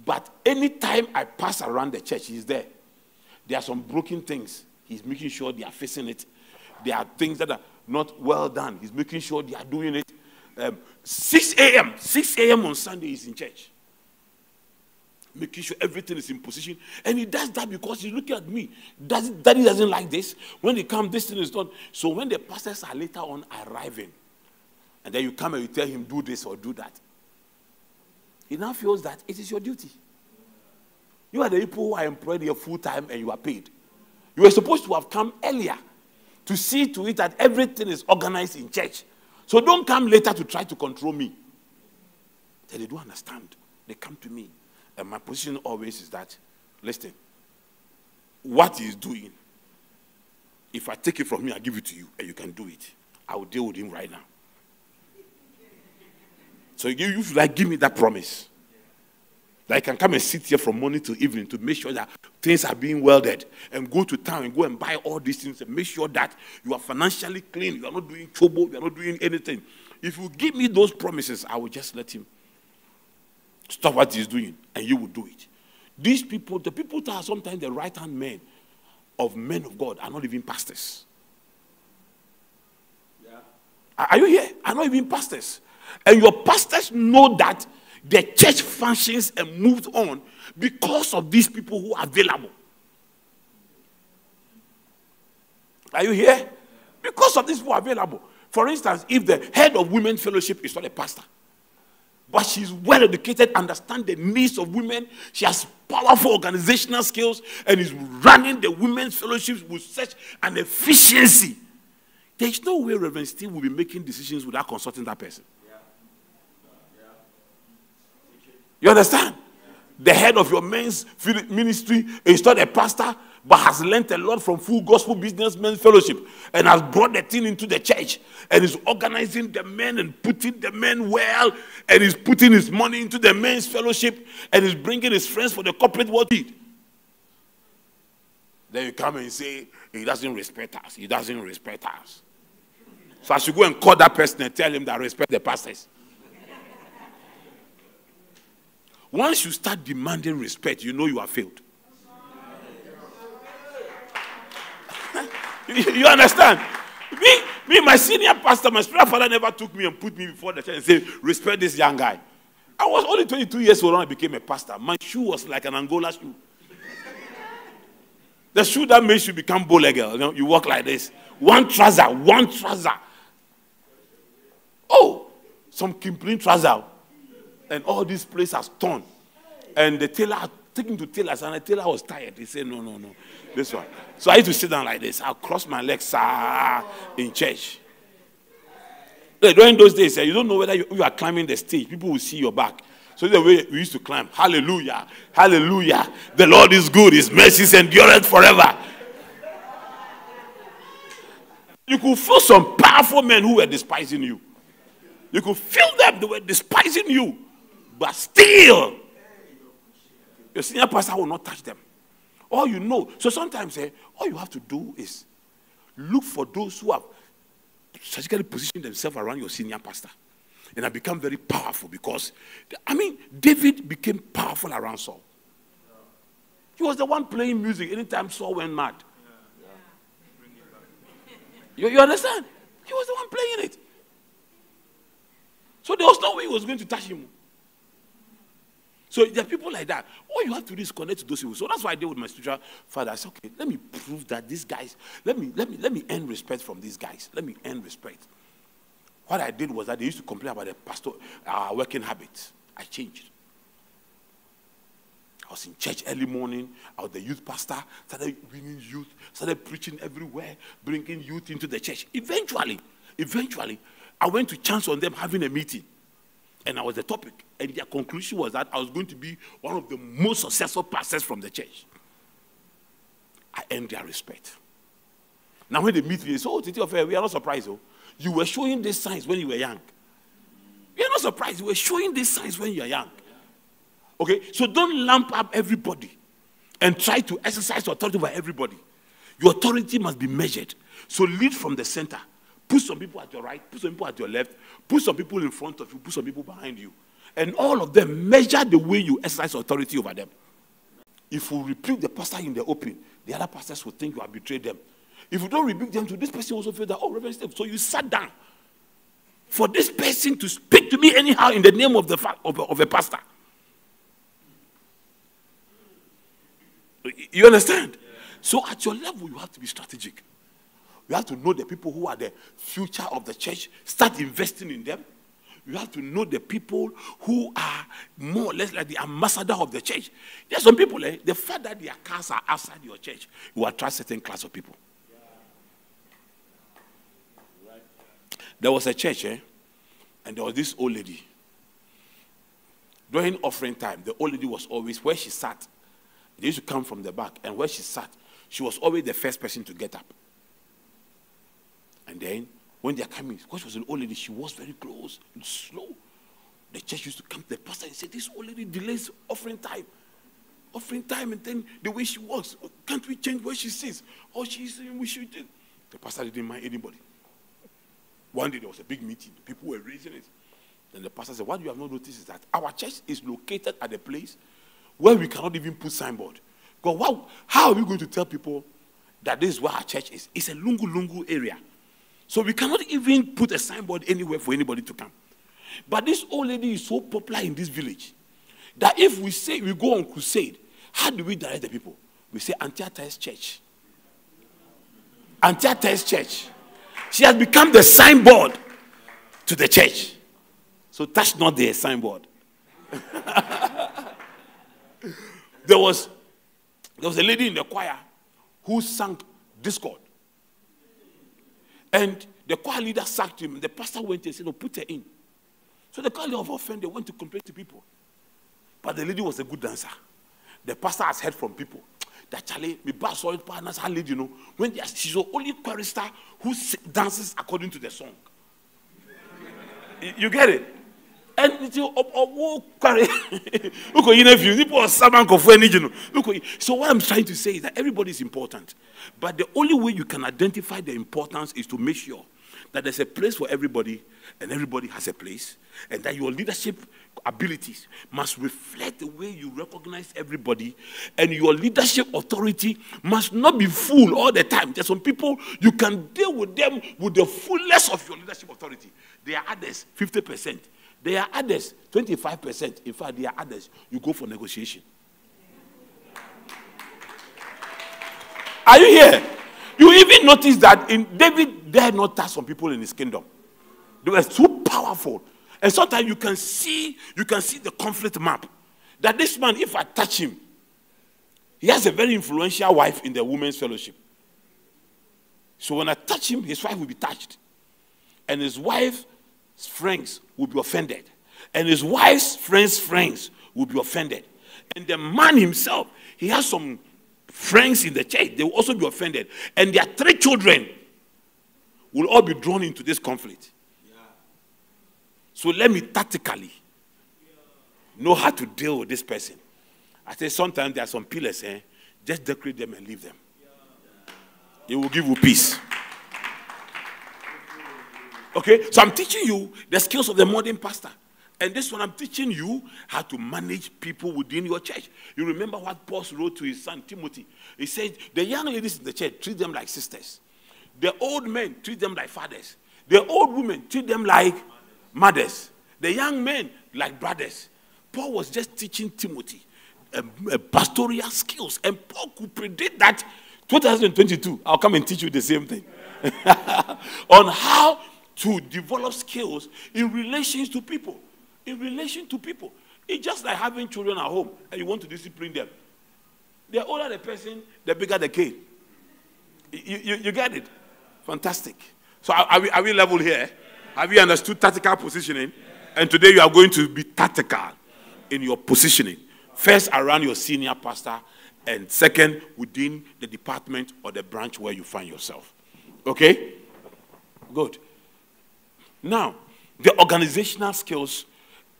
Speaker 2: But anytime I pass around the church, he's there. There are some broken things. He's making sure they are facing it. There are things that are not well done. He's making sure they are doing it. Um, 6 a.m. 6 a.m. on Sunday, he's in church making sure everything is in position. And he does that because he's looking at me. Does, daddy doesn't like this. When he comes, this thing is done. So when the pastors are later on arriving, and then you come and you tell him, do this or do that, he now feels that it is your duty. You are the people who are employed here full time and you are paid. You were supposed to have come earlier to see to it that everything is organized in church. So don't come later to try to control me. They don't understand. They come to me. And my position always is that, listen, what he's doing, if I take it from him, I give it to you, and you can do it, I will deal with him right now. So you should like give me that promise. That I can come and sit here from morning to evening to make sure that things are being welded and go to town and go and buy all these things and make sure that you are financially clean. You are not doing trouble. You are not doing anything. If you give me those promises, I will just let him stop what he's doing and you will do it. These people, the people that are sometimes the right hand men of men of God, are not even pastors. Yeah. Are you here? Are not even pastors. And your pastors know that the church functions and moves on because of these people who are available. Are you here? Because of these people available. For instance, if the head of women's fellowship is not a pastor, but she's well educated, understands the needs of women. She has powerful organizational skills and is running the women's fellowships with such an efficiency. There's no way Reverend Steve will be making decisions without consulting that person. You understand? The head of your men's ministry is not a pastor, but has learned a lot from full gospel businessmen fellowship and has brought the thing into the church and is organizing the men and putting the men well and is putting his money into the men's fellowship and is bringing his friends for the corporate world. Then you come and say, he doesn't respect us. He doesn't respect us. So I should go and call that person and tell him that I respect the pastors. Once you start demanding respect, you know you have failed. You understand? Me, me, my senior pastor, my spiritual father never took me and put me before the church and said, respect this young guy. I was only 22 years old when I became a pastor. My shoe was like an Angola shoe. the shoe that makes you become bow legged. You, know, you walk like this. One trouser, one trouser. Oh, some Kipling trouser. And all this place has torn. And the tailor taken to tailors, and the tailor was tired. He said, No, no, no. This one. So I used to sit down like this. I'll cross my legs ah, in church. During those days, eh, you don't know whether you, are climbing the stage. People will see your back. So the way we used to climb, hallelujah, hallelujah. The Lord is good, his mercies endureth forever. You could feel some powerful men who were despising you. You could feel them, they were despising you. But still, your senior pastor will not touch them. All you know. So sometimes eh, all you have to do is look for those who have strategically positioned themselves around your senior pastor. And have become very powerful because, I mean, David became powerful around Saul. He was the one playing music anytime Saul went mad. You, you understand? He was the one playing it. So there was no way he was going to touch him. So there are people like that. All you have to do is connect to those people. So that's why I did with my spiritual father. I said, okay, let me prove that these guys, let me, let me, let me earn respect from these guys. Let me earn respect. What I did was that they used to complain about the pastor, our working habits. I changed. I was in church early morning. I was the youth pastor, started bringing youth, started preaching everywhere, bringing youth into the church. Eventually, eventually, I went to chance on them having a meeting. And I was the topic. And their conclusion was that I was going to be one Ofei the most successful pastors from the church. I earned their respect. Now, when they meet me, they say, Oh, Titi of we are not surprised. Oh. You were showing these signs when you were young. You're not surprised. You were showing these signs when you were young. Okay, so don't lamp up everybody and try to exercise authority over everybody. Your authority must be measured. So lead from the center. Put some people at your right, put some people at your left, put some people in front of you, put some people behind you. And all of them measure the way you exercise authority over them. If you rebuke the pastor in the open, the other pastors will think you have betrayed them. If you don't rebuke them, to this person also feel that, oh, Reverend Steve, so you sat down for this person to speak to me anyhow in the name of, the of, of a pastor. You understand? So at your level, you have to be strategic. You have to know the people who are the future of the church. Start investing in them. You have to know the people who are more or less like the ambassador of the church. There are some people, eh, the fact that their cars are outside your church, you attract certain class of people. There was a church, eh, and there was this old lady. During offering time, the old lady was always where she sat they used to come from the back, and where she sat, she was always the first person to get up. And then, when they are coming, because she was an old lady, she was very close and slow. The church used to come to the pastor and say, This old lady delays offering time. Offering time, and then the way she walks, can't we change where she sits? Or she's saying we should. Do? The pastor didn't mind anybody. One day there was a big meeting, people were raising it. Then the pastor said, What you have not noticed is that our church is located at a place where we cannot even put signboard. God, how are we going to tell people that this is where our church is? It's a lungu lungu area. So we cannot even put a signboard anywhere for anybody to come. But this old lady is so popular in this village that if we say we go on crusade, how do we direct the people? We say Antiochus Church. Antiochus Church. She has become the signboard to the church. So touch not the signboard. There was, there was a lady in the choir who sang discord. And the choir leader sacked him. The pastor went and said, No, put her in. So the choir leader of offended went to complain to people. But the lady was a good dancer. The pastor has heard from people that Charlie, me boss solid partners, her lady, you know, when she's the only chorister who dances according to the song. you get it? Ɛnti ɔwɔ kware wokɔ yi n'afi nipa ɔsaba nkɔfo ani gye no wokɔ so what i'm trying to say is that everybody is important but the only way you can identify the importance is to make sure that there's a place for everybody and everybody has a place and that your leadership abilities must reflect the way you recognize everybody and your leadership authority must not be full all the time. There's some people you can deal with them with the fullness of your leadership authority. There are others 50 percent there are others, 25%. In fact, there are others. You go for negotiation. Are you here? You even notice that in David dared not touch some people in his kingdom. They were too powerful. And sometimes you can see, you can see the conflict map. That this man, if I touch him, he has a very influential wife in the women's fellowship. So when I touch him, his wife will be touched. And his wife friends will be offended. And his wife's friends' friends will be offended. And the man himself, he has some friends in the church, they will also be offended. And their three children will all be drawn into this conflict. So let me tactically know how to deal with this person. I say sometimes there are some pillars, eh? Just decorate them and leave them. It will give you peace. Okay, so I'm teaching you the skills of the modern pastor. And this one, I'm teaching you how to manage people within your church. You remember what Paul wrote to his son Timothy? He said, The young ladies in the church treat them like sisters, the old men treat them like fathers, the old women treat them like mothers, the young men like brothers. Paul was just teaching Timothy pastoral skills, and Paul could predict that 2022, I'll come and teach you the same thing on how to develop skills in relations to people in relation to people. It's just like having children at home and you want to discipline them. The older the person, the bigger the kid. You, you, you get it? Fantastic. So are, are, we, are we level here? Have you understood tactical positioning? And today you are going to be tactical in your positioning. First, around your senior pastor, and second, within the department or the branch where you find yourself. Okay? Good. Now, the organizational skills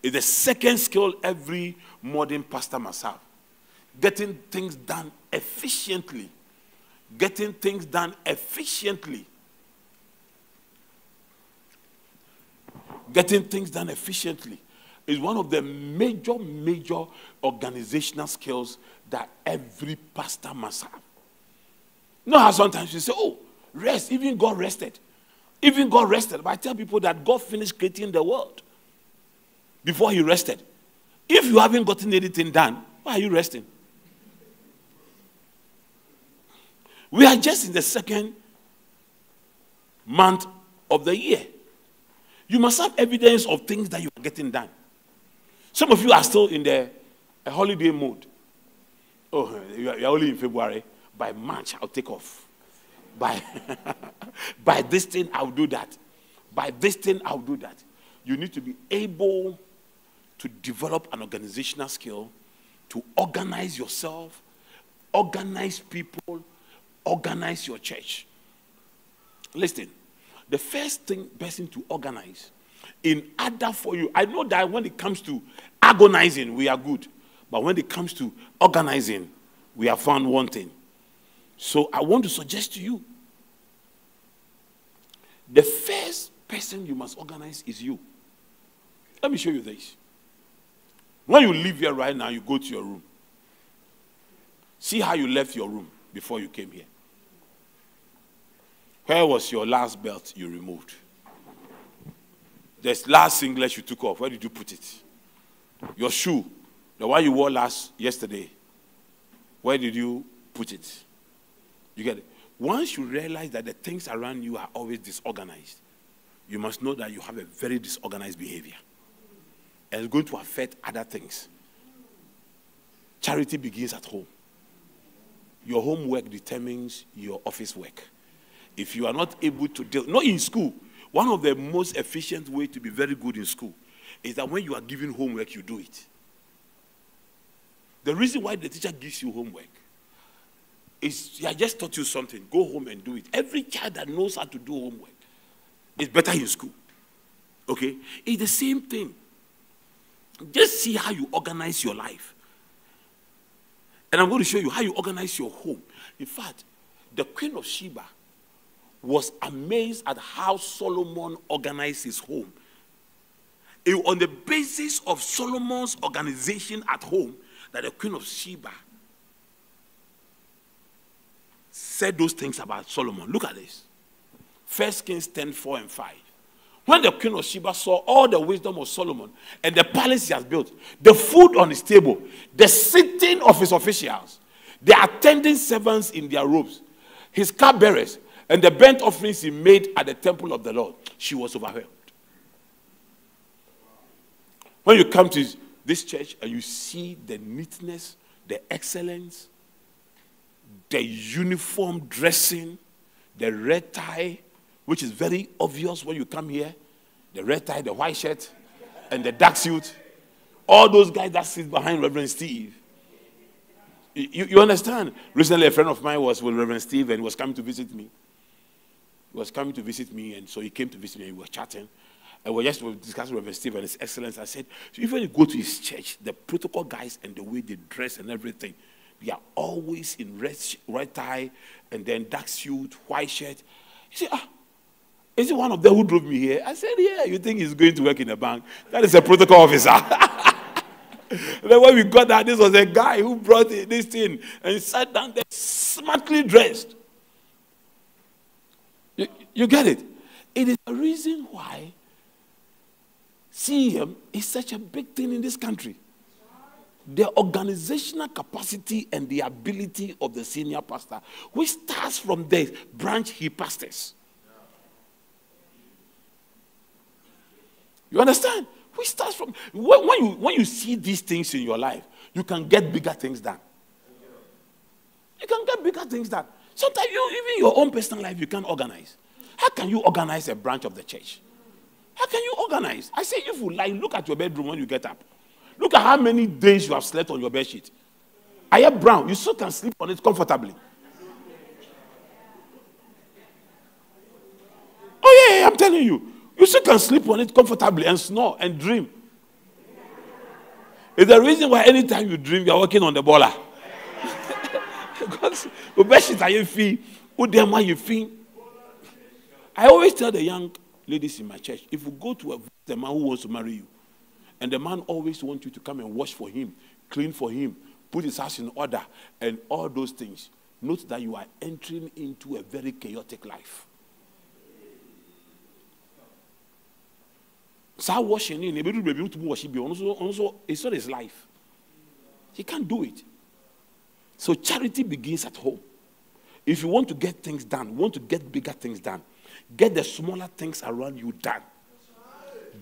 Speaker 2: is the second skill every modern pastor must have. Getting things done efficiently. Getting things done efficiently. Getting things done efficiently is one of the major, major organizational skills that every pastor must have. You know how sometimes you say, oh, rest, even God rested. Even God rested. But I tell people that God finished creating the world before he rested. If you haven't gotten anything done, why are you resting? We are just in the second month of the year. You must have evidence of things that you are getting done. Some of you are still in the holiday mode. Oh, you are, only in February. By March, I'll take off. By, by this thing, I'll do that. By this thing, I'll do that. You need to be able to develop an organizational skill, to organize yourself, organize people, organize your church. Listen, the first thing person to organize in order for you, I know that when it comes to agonizing, we are good. But when it comes to organizing, we have found one thing. So I want to suggest to you the first person you must organize is you. Let me show you this. When you leave here right now, you go to your room. See how you left your room before you came here. Where was your last belt you removed? The last singlet you took off, where did you put it? Your shoe, the one you wore last yesterday, where did you put it? You get it? Once you realize that the things around you are always disorganized, you must know that you have a very disorganized behavior and it's going to affect other things. Charity begins at home. Your homework determines your office work. If you are not able to deal, not in school, one of the most efficient way to be very good in school is that when you are given homework, you do it. The reason why the teacher gives you homework he just taught you something. Go home and do it. Every child that knows how to do homework is better in school. Okay? It's the same thing. Just see how you organize your life. And I'm going to show you how you organize your home. In fact, the Queen of Sheba was amazed at how Solomon organized his home. It, on the basis of Solomon's organization at home, that the Queen of Sheba said those things about Solomon. Look at this. First Kings 10, 4 and 5. When the queen of Sheba saw all the wisdom of Solomon and the palace he has built, the food on his table, the sitting of his officials, the attending servants in their robes, his cupbearers, and the burnt offerings he made at the temple of the Lord, she was overwhelmed. When you come to this church and you see the neatness, the excellence, the uniform dressing, the red tie, which is very obvious when you come here the red tie, the white shirt, and the dark suit. All those guys that sit behind Reverend Steve. You, you understand? Recently, a friend of mine was with Reverend Steve and was coming to visit me. He was coming to visit me, and so he came to visit me and we were chatting. And we're just discussing with Steve and His Excellence. I said, so even you go to his church, the protocol guys and the way they dress and everything, they are always in red, red tie and then dark suit, white shirt. You say, ah, is it one of them who drove me here? I said, yeah, you think he's going to work in a bank? That is a protocol officer. then when we got that, this was a guy who brought this thing and sat down there smartly dressed. You, you get it? It is the reason why CEM is such a big thing in this country. The organizational capacity and the ability of the senior pastor, which starts from the branch he pastors. You understand? Which starts from when, you when you see these things in your life, you can get bigger things done. You can get bigger things done. Sometimes you even your own personal life you can organize. How can you organize a branch of the church? How can you organize? I say, if you like, look at your bedroom when you get up. Look at how many days you have slept on your bed sheet. I am brown. You still can sleep on it comfortably. Oh, yeah, yeah, I'm telling you. You still can sleep on it comfortably and snore and dream. It's the reason why anytime you dream, you're working on the baller. because the best shit are you feel, damn you feel. I always tell the young ladies in my church, if you go to a man who wants to marry you, and the man always wants you to come and wash for him, clean for him, put his house in order, and all those things, note that you are entering into a very chaotic life. Start washing in, also, it's not his life. He can't do it. So charity begins at home. If you want to get things done, want to get bigger things done, Get the smaller things around you done.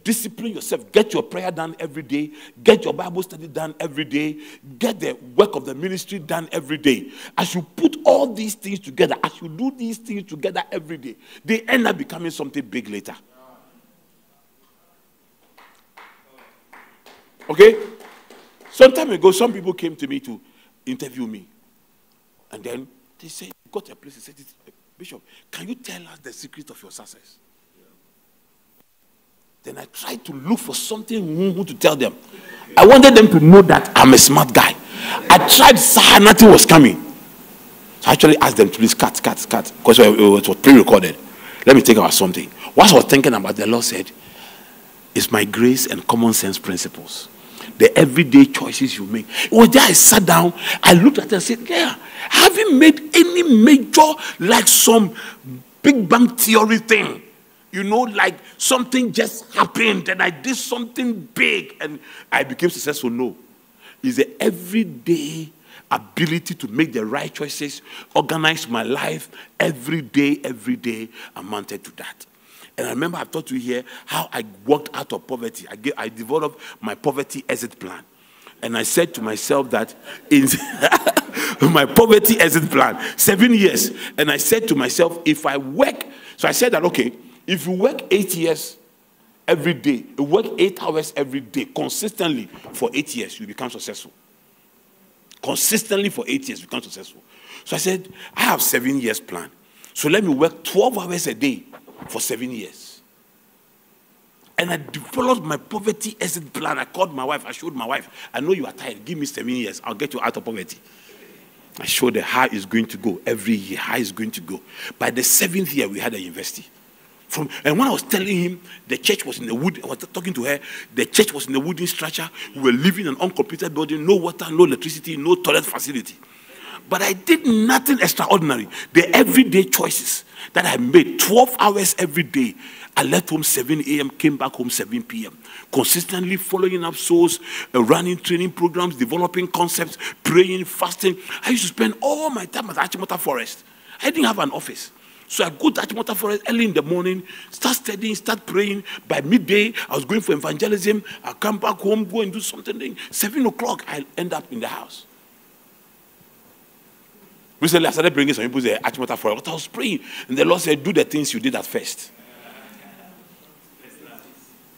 Speaker 2: Discipline yourself. Get your prayer done every day. Get your Bible study done every day. Get the work of the ministry done every day. As you put all these things together, as you do these things together every day, they end up becoming something big later. Okay? Some time ago, some people came to me to interview me. And then they said, got a place. They said, Bishop, can you tell us the secret of your success? Then I tried to look for something to tell them. I wanted them to know that I'm a smart guy. I tried, sir, nothing was coming. So I actually asked them to please cut, cut, cut, because it was pre recorded. Let me think about something. What I was thinking about, the Lord said, is my grace and common sense principles the everyday choices you make. It was there I sat down, I looked at it and said, Yeah, have you made any major, like some big bang theory thing? You know, like something just happened and I did something big and I became successful. No. It's the everyday ability to make the right choices, organize my life every day, every day amounted to that. And I remember I've taught you here how I walked out of poverty. I, I developed my poverty exit plan. And I said to myself that in my poverty exit plan, seven years. And I said to myself, if I work, so I said that, okay, if you work eight years every day, you work eight hours every day consistently for eight years, you become successful. Consistently for eight years, you become successful. So I said, I have seven years plan. So let me work 12 hours a day for seven years. And I developed my poverty exit plan. I called my wife. I showed my wife. I know you are tired. Give me seven years. I'll get you out of poverty. I showed her how it's going to go every year, how it's going to go. By the seventh year, we had a university. From, and when I was telling him the church was in the wood, I was talking to her, the church was in the wooden structure. We were living in an uncompleted building, no water, no electricity, no toilet facility. But I did nothing extraordinary. The everyday choices that I made 12 hours every day. I left home 7 a.m., came back home 7 p.m. Consistently following up souls, uh, running training programs, developing concepts, praying, fasting. I used to spend all my time at Achimota Forest. I didn't have an office. So I go to Achimota Forest early in the morning, start studying, start praying. By midday, I was going for evangelism. I come back home, go and do something. Seven o'clock, I end up in the house. Recently, I started bringing some people to Achimota for what I was praying. And the Lord said, Do the things you did at first.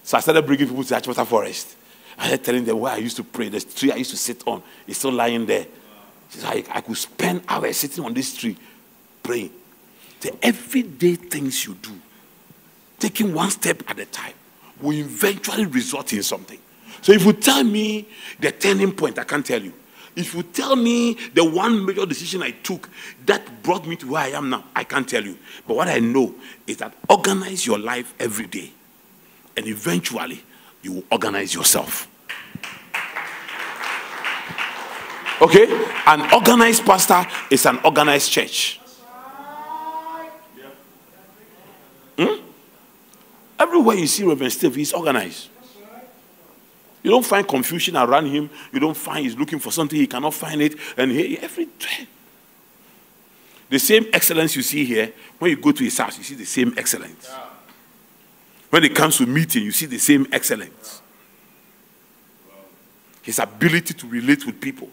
Speaker 2: So I started bringing people to Achimota Forest. I started telling them where I used to pray. The tree I used to sit on is still lying there. I, I could spend hours sitting on this tree praying. The everyday things you do, taking one step at a time, will eventually result in something. So if you tell me the turning point, I can't tell you. If you tell me the one major decision I took that brought me to where I am now, I can't tell you. But what I know is that organize your life every day, and eventually you will organize yourself. Okay? An organized pastor is an organized church. Hmm? Everywhere you see Reverend Steve, he's organized. You don't find confusion around him. You don't find he's looking for something, he cannot find it. And he, every the same excellence you see here, when you go to his house, you see the same excellence. When it comes to meeting, you see the same excellence. His ability to relate with people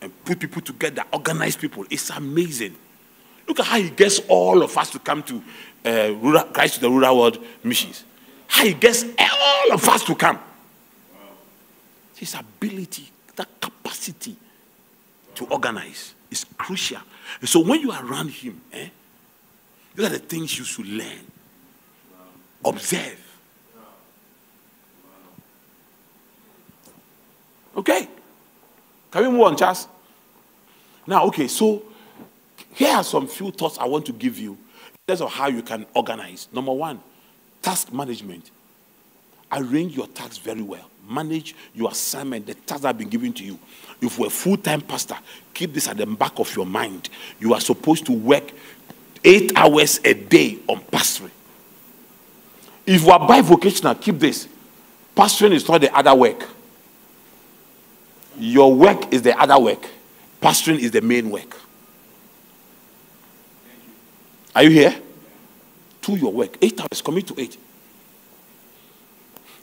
Speaker 2: and put people together, organize people, it's amazing. Look at how he gets all of us to come to uh, rural, Christ to the rural world missions. How he gets all of us to come. His ability, that capacity to organize is crucial. And so when you are around him, eh, these are the things you should learn. Observe. Okay? Can we move on, Charles? Now, okay, so here are some few thoughts I want to give you in terms of how you can organize. Number one, task management. Arrange your tasks very well. Manage your assignment, the tasks that have been given to you. If you're a full time pastor, keep this at the back of your mind. You are supposed to work eight hours a day on pastoring. If you are bivocational, keep this. Pastoring is not the other work. Your work is the other work. Pastoring is the main work. Are you here? Do your work. Eight hours, commit to eight.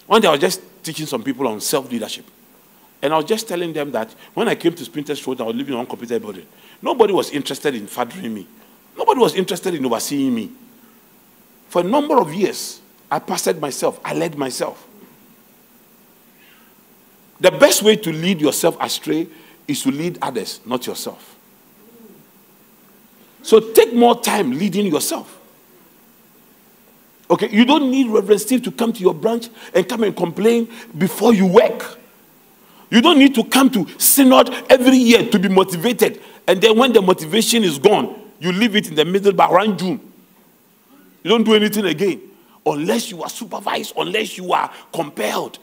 Speaker 2: One day I was just teaching some people on self leadership. And I was just telling them that when I came to Spintex Road, I was living in one computer building. Nobody was interested in fathering me. Nobody was interested in overseeing me. For a number of years, I pastored myself. I led myself. The best way to lead yourself astray is to lead others, not yourself. So take more time leading yourself. Okay, you don't need Reverend Steve to come to your branch and come and complain before you work. You don't need to come to synod every year to be motivated. And then when the motivation is gone, you leave it in the middle by around June. You don't do anything again. Unless you are supervised, unless you are compelled.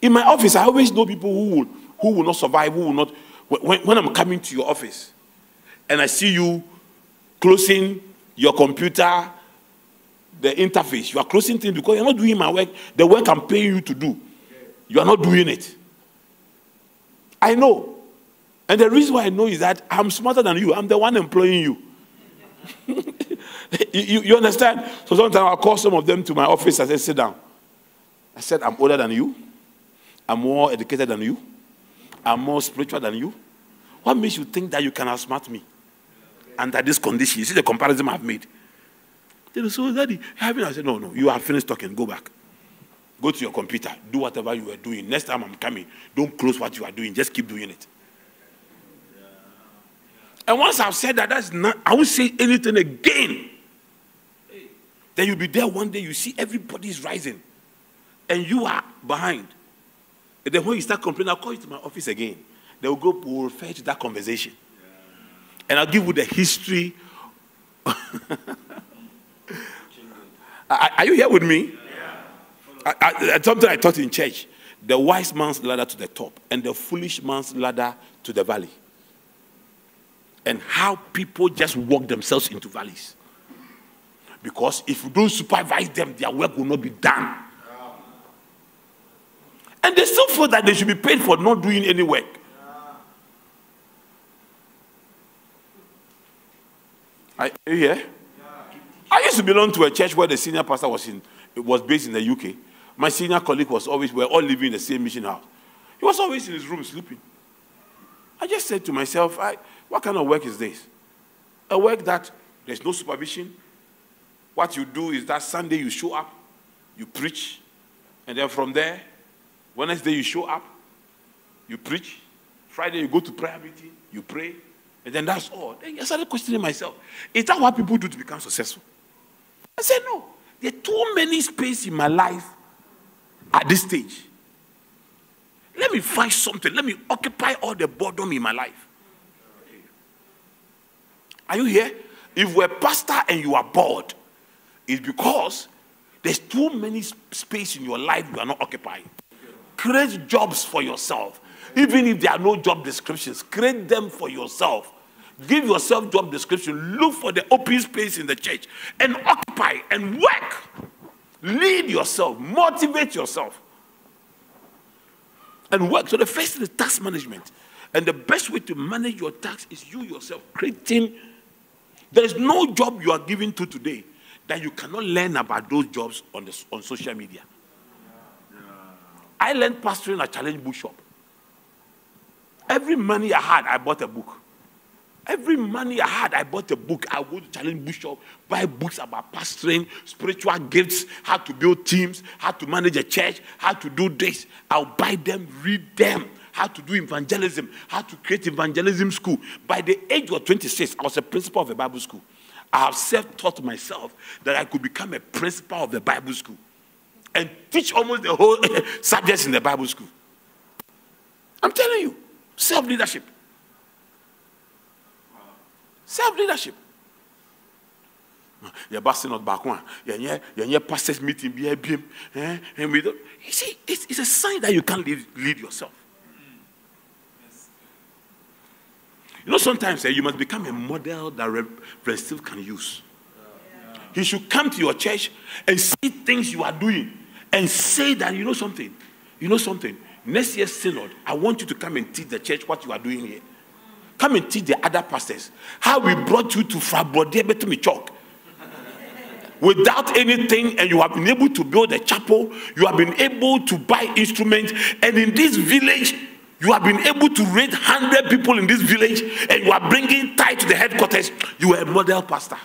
Speaker 2: In my office, I always know people who will who will not survive, who will not. When, when I'm coming to your office and I see you closing your computer, the interface, you are closing things because you're not doing my work, the work I'm paying you to do. You are not doing it. I know. And the reason why I know is that I'm smarter than you. I'm the one employing you. you, you, understand? So sometimes I'll call some of them to my office. I said, sit down. I said, I'm older than you. I'm more educated than you. I'm more spiritual than you? What makes you think that you can outsmart me under this condition? You see the comparison I've made. They say, so daddy, having I said, no, no, you have finished talking, go back. Go to your computer, do whatever you are doing. Next time I'm coming, don't close what you are doing, just keep doing it. And once I've said that, that's not, I won't say anything again. Then you'll be there one day, you see everybody's rising, and you are behind. And then when you start complaining, I'll call you to my office again. They will go, we'll to that conversation. And I'll give you the history. are, you here with me? I, I, something I taught in church. The wise man's ladder to the top, and the foolish man's ladder to the valley. And how people just walk themselves into valleys. Because if you don't supervise them, their work will not be done. And they still feel that they should be paid for not doing any work. Are you here? I used to belong to a church where the senior pastor was in was based in the UK. My senior colleague was always, we are all living in the same mission house. He was always in his room sleeping. I just said to myself, I, what kind of work is this? A work that there's no supervision. What you do is that Sunday you show up, you preach, and then from there, Wednesday you show up, you preach. Friday you go to prayer meeting, you pray, and then that's all. Then I started questioning myself: Is that what people do to become successful? I said no. There are too many space in my life at this stage. Let me find something. Let me occupy all the boredom in my life. Are you here? If we're pastor and you are bored, it's because there's too many space in your life you are not occupying. Create jobs for yourself. Even if there are no job descriptions, create them for yourself. Give yourself job description. Look for the open space in the church and occupy and work. Lead yourself, motivate yourself, and work. So the first thing is tax management. And the best way to manage your tax is you yourself creating. There is no job you are given to today that you cannot learn about those jobs on, the, on social media. I learned pastoring at Challenge Bookshop. Every money I had, I bought a book. Every money I had, I bought a book. I go to Challenge Bookshop, buy books about pastoring, spiritual gifts, how to build teams, how to manage a church, how to do this. I'll buy them, read them, how to do evangelism, how to create evangelism school. By the age of 26, I was a principal of a Bible school. I have self-taught myself that I could become a principal of the Bible school and teach almost the whole subjects in the Bible school. I'm telling you, self-leadership. Self-leadership. You're busting out back one. You're your pastors meeting. Eh? And. You see, it's, it's a sign that you can't lead, lead yourself. You know, sometimes eh, you must become a model that Reverend Steve can use. He should come to your church and see things you are doing and say that, you know something, you know something. Next year's synod, I want you to come and teach the church what you are doing here. Come and teach the other pastors how we brought you to me Chalk. Without anything, and you have been able to build a chapel, you have been able to buy instruments, and in this village, you have been able to raise 100 people in this village, and you are bringing tithe to the headquarters. You are a model pastor.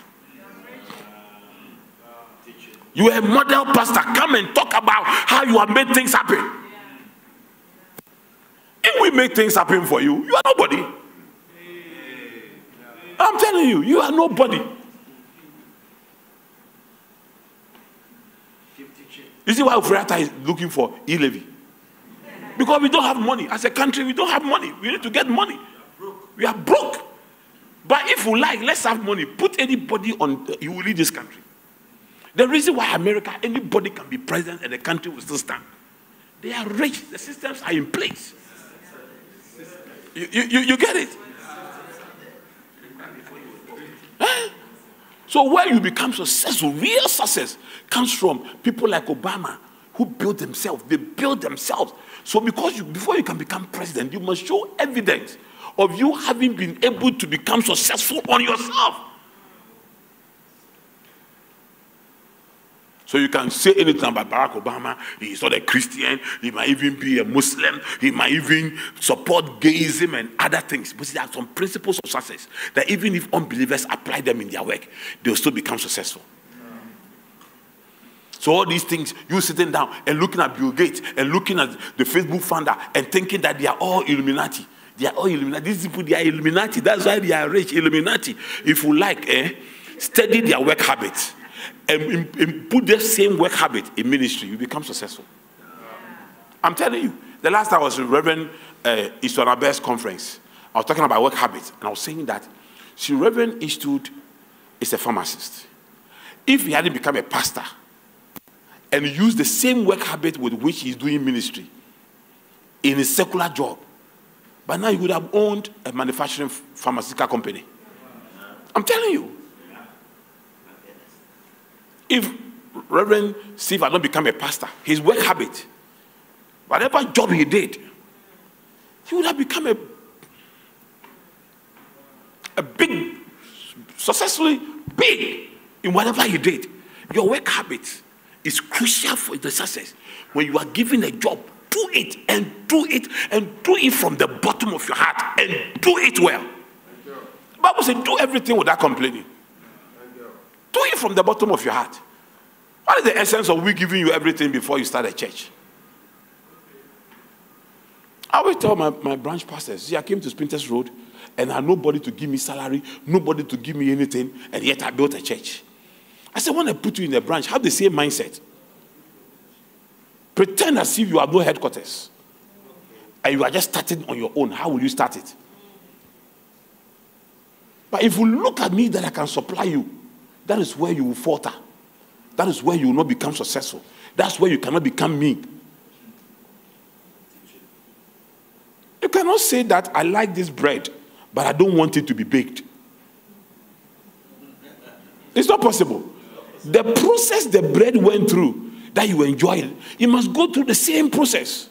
Speaker 2: You are a model pastor. Come and talk about how you have made things happen. If we make things happen for you, you are nobody. I'm telling you, you are nobody. You see why Ofori-Atta is looking for e-levy? Because we don't have money. As a country, we don't have money. We need to get money. We are broke. But if we like, let's have money. Put anybody on, you will lead this country. The reason why America, anybody can be president and the country will still stand. They are rich. The systems are in place. You, you, you get it? Huh? So where you become successful, real success, comes from people like Obama who build themselves. They build themselves. So because you, before you can become president, you must show evidence of you having been able to become successful on yourself. So you can say anything about Barack Obama. He's not a Christian. He might even be a Muslim. He might even support gayism and other things. But there are some principles of success that even if unbelievers apply them in their work, they'll still become successful. So all these things, you sitting down and looking at Bill Gates and looking at the Facebook founder and thinking that they are all Illuminati. They are all Illuminati. These people, they are Illuminati. That's why they are rich. Illuminati. If you like, eh, study their work habits and, and put the same work habit in ministry, you become successful. I'm telling you. The last time I was in Reverend uh, Eastwood Best conference, I was talking about work habits, and I was saying that, see, Reverend Eastwood is a pharmacist. If he hadn't become a pastor and used the same work habit with which he's doing ministry in his secular job, but now he would have owned a manufacturing pharmaceutical company. I'm telling you. If Reverend Steve had not become a pastor, his work habit, whatever job he did, he would have become a, a big, successfully big in whatever he did. Your work habit is crucial for the success. When you are given a job, do it and do it and do it from the bottom of your heart and do it well. The Bible says, do everything without complaining. Do it from the bottom of your heart. What is the essence of we giving you everything before you start a church? I always tell my, my branch pastors, see, I came to Spintex Road and I had nobody to give me salary, nobody to give me anything, and yet I built a church. I said, when I put you in a branch, have the same mindset. Pretend as if you have no headquarters and you are just starting on your own. How will you start it? But if you look at me that I can supply you, that is where you will falter. That is where you will not become successful. That's where you cannot become me. You cannot say that I like this bread, but I don't want it to be baked. It's not possible. The process the bread went through that you enjoy it, you must go through the same process.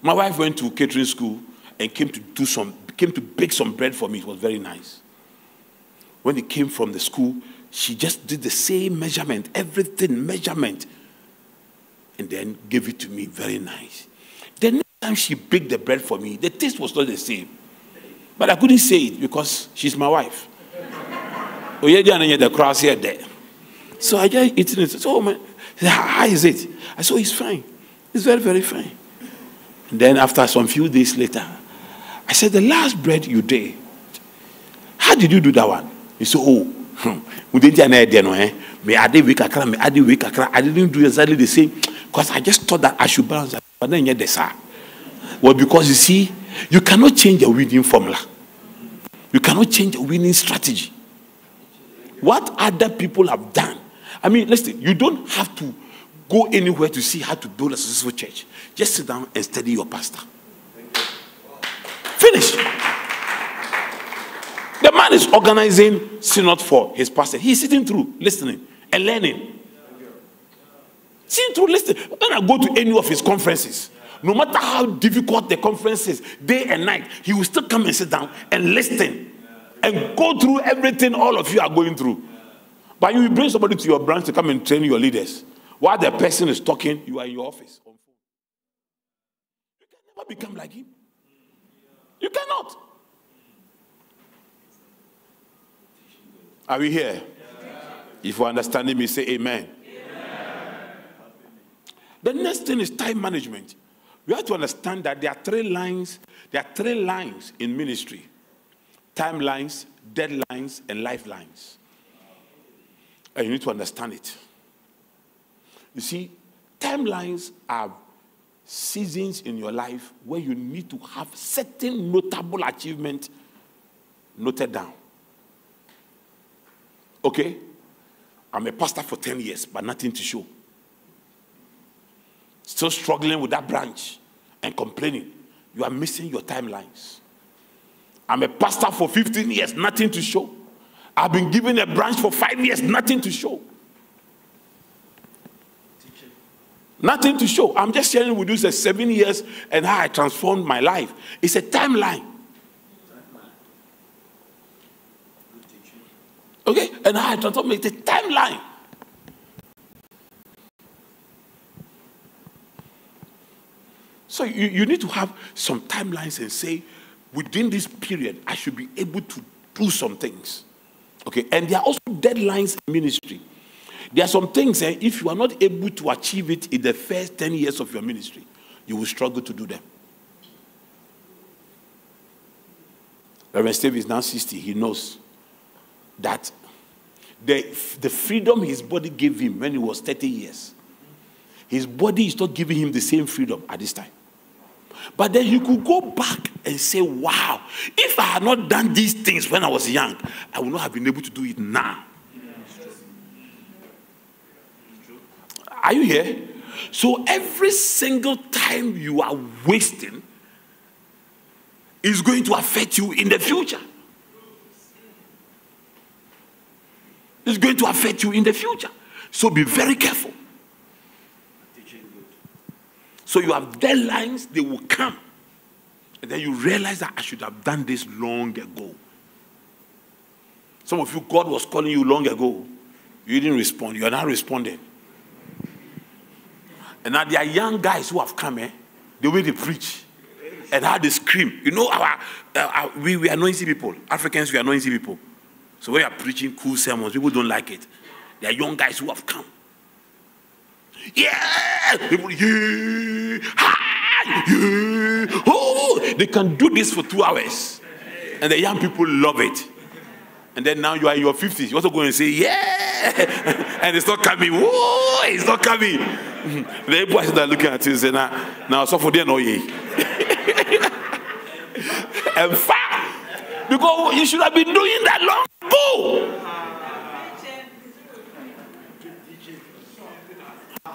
Speaker 2: My wife went to catering school and came to do some, came to bake some bread for me. It was very nice. When he came from the school, she just did the same measurement, everything measurement, and then gave it to me. Very nice. The next time she baked the bread for me, the taste was not the same. But I couldn't say it because she's my wife. the cross here there. So I just eating it. So, oh man, how is it? I said, oh, it's fine. It's very, very fine. And then after some few days later, I said, the last bread you did, how did you do that one? He said, oh, know eh? Me I did week me I did week I didn't do exactly the same because I just thought that I should balance that. But then you the Well, because you see, you cannot change a winning formula. You cannot change a winning strategy. What other people have done. I mean, listen, you don't have to go anywhere to see how to build a successful church. Just sit down and study your pastor. Finish. The man is organizing synod for his pastor. He's sitting through, listening and learning. Sitting through, listening. When I go to any of his conferences, no matter how difficult the conference is, day and night, he will still come and sit down and listen and go through everything all of you are going through. But you bring somebody to your branch to come and train your leaders. While the person is talking, you are in your office. You can never become like him. You cannot. Are we here? If you understand me, say amen. amen. The next thing is time management. We have to understand that there are three lines, there are three lines in ministry timelines, deadlines, and lifelines. And you need to understand it. You see, timelines are seasons in your life where you need to have certain notable achievement noted down. Okay? I'm a pastor for 10 years, but nothing to show. Still struggling with that branch and complaining. You are missing your timelines. I'm a pastor for 15 years, nothing to show. I've been given a branch for five years, nothing to show. Nothing to show. I'm just sharing with you the seven years and how I transformed my life. It's a timeline. Okay? And I transformed it. It's a timeline. So you, you need to have some timelines and say, within this period, I should be able to do some things. Okay? And there are also deadlines in ministry. There are some things, eh, if you are not able to achieve it in the first 10 years of your ministry, you will struggle to do them. Reverend Steve is now 60. He knows that the, the freedom his body gave him when he was 30 years, his body is not giving him the same freedom at this time. But then he could go back and say, Wow, if I had not done these things when I was young, I would not have been able to do it now. Are you here? So every single time you are wasting is going to affect you in the future. It's going to affect you in the future. So be very careful. So you have deadlines, they will come. And then you realize that I should have done this long ago. Some of you, God was calling you long ago. You didn't respond. You are not responding. And now there are young guys who have come, eh? The way they preach and how they scream. You know, our, uh, our, we, we are noisy people. Africans, we are noisy people. So when you are preaching cool sermons, people don't like it. There are young guys who have come. Yeah! People, yeah! Yeah! Oh! They can do this for two hours. And the young people love it. And then now you are in your 50s. You also go and say, yeah. and it's not coming. Whoa, it's not coming. the boys are looking at you and say, now, now, so for them, no, and fact, because you should have been doing that long ago.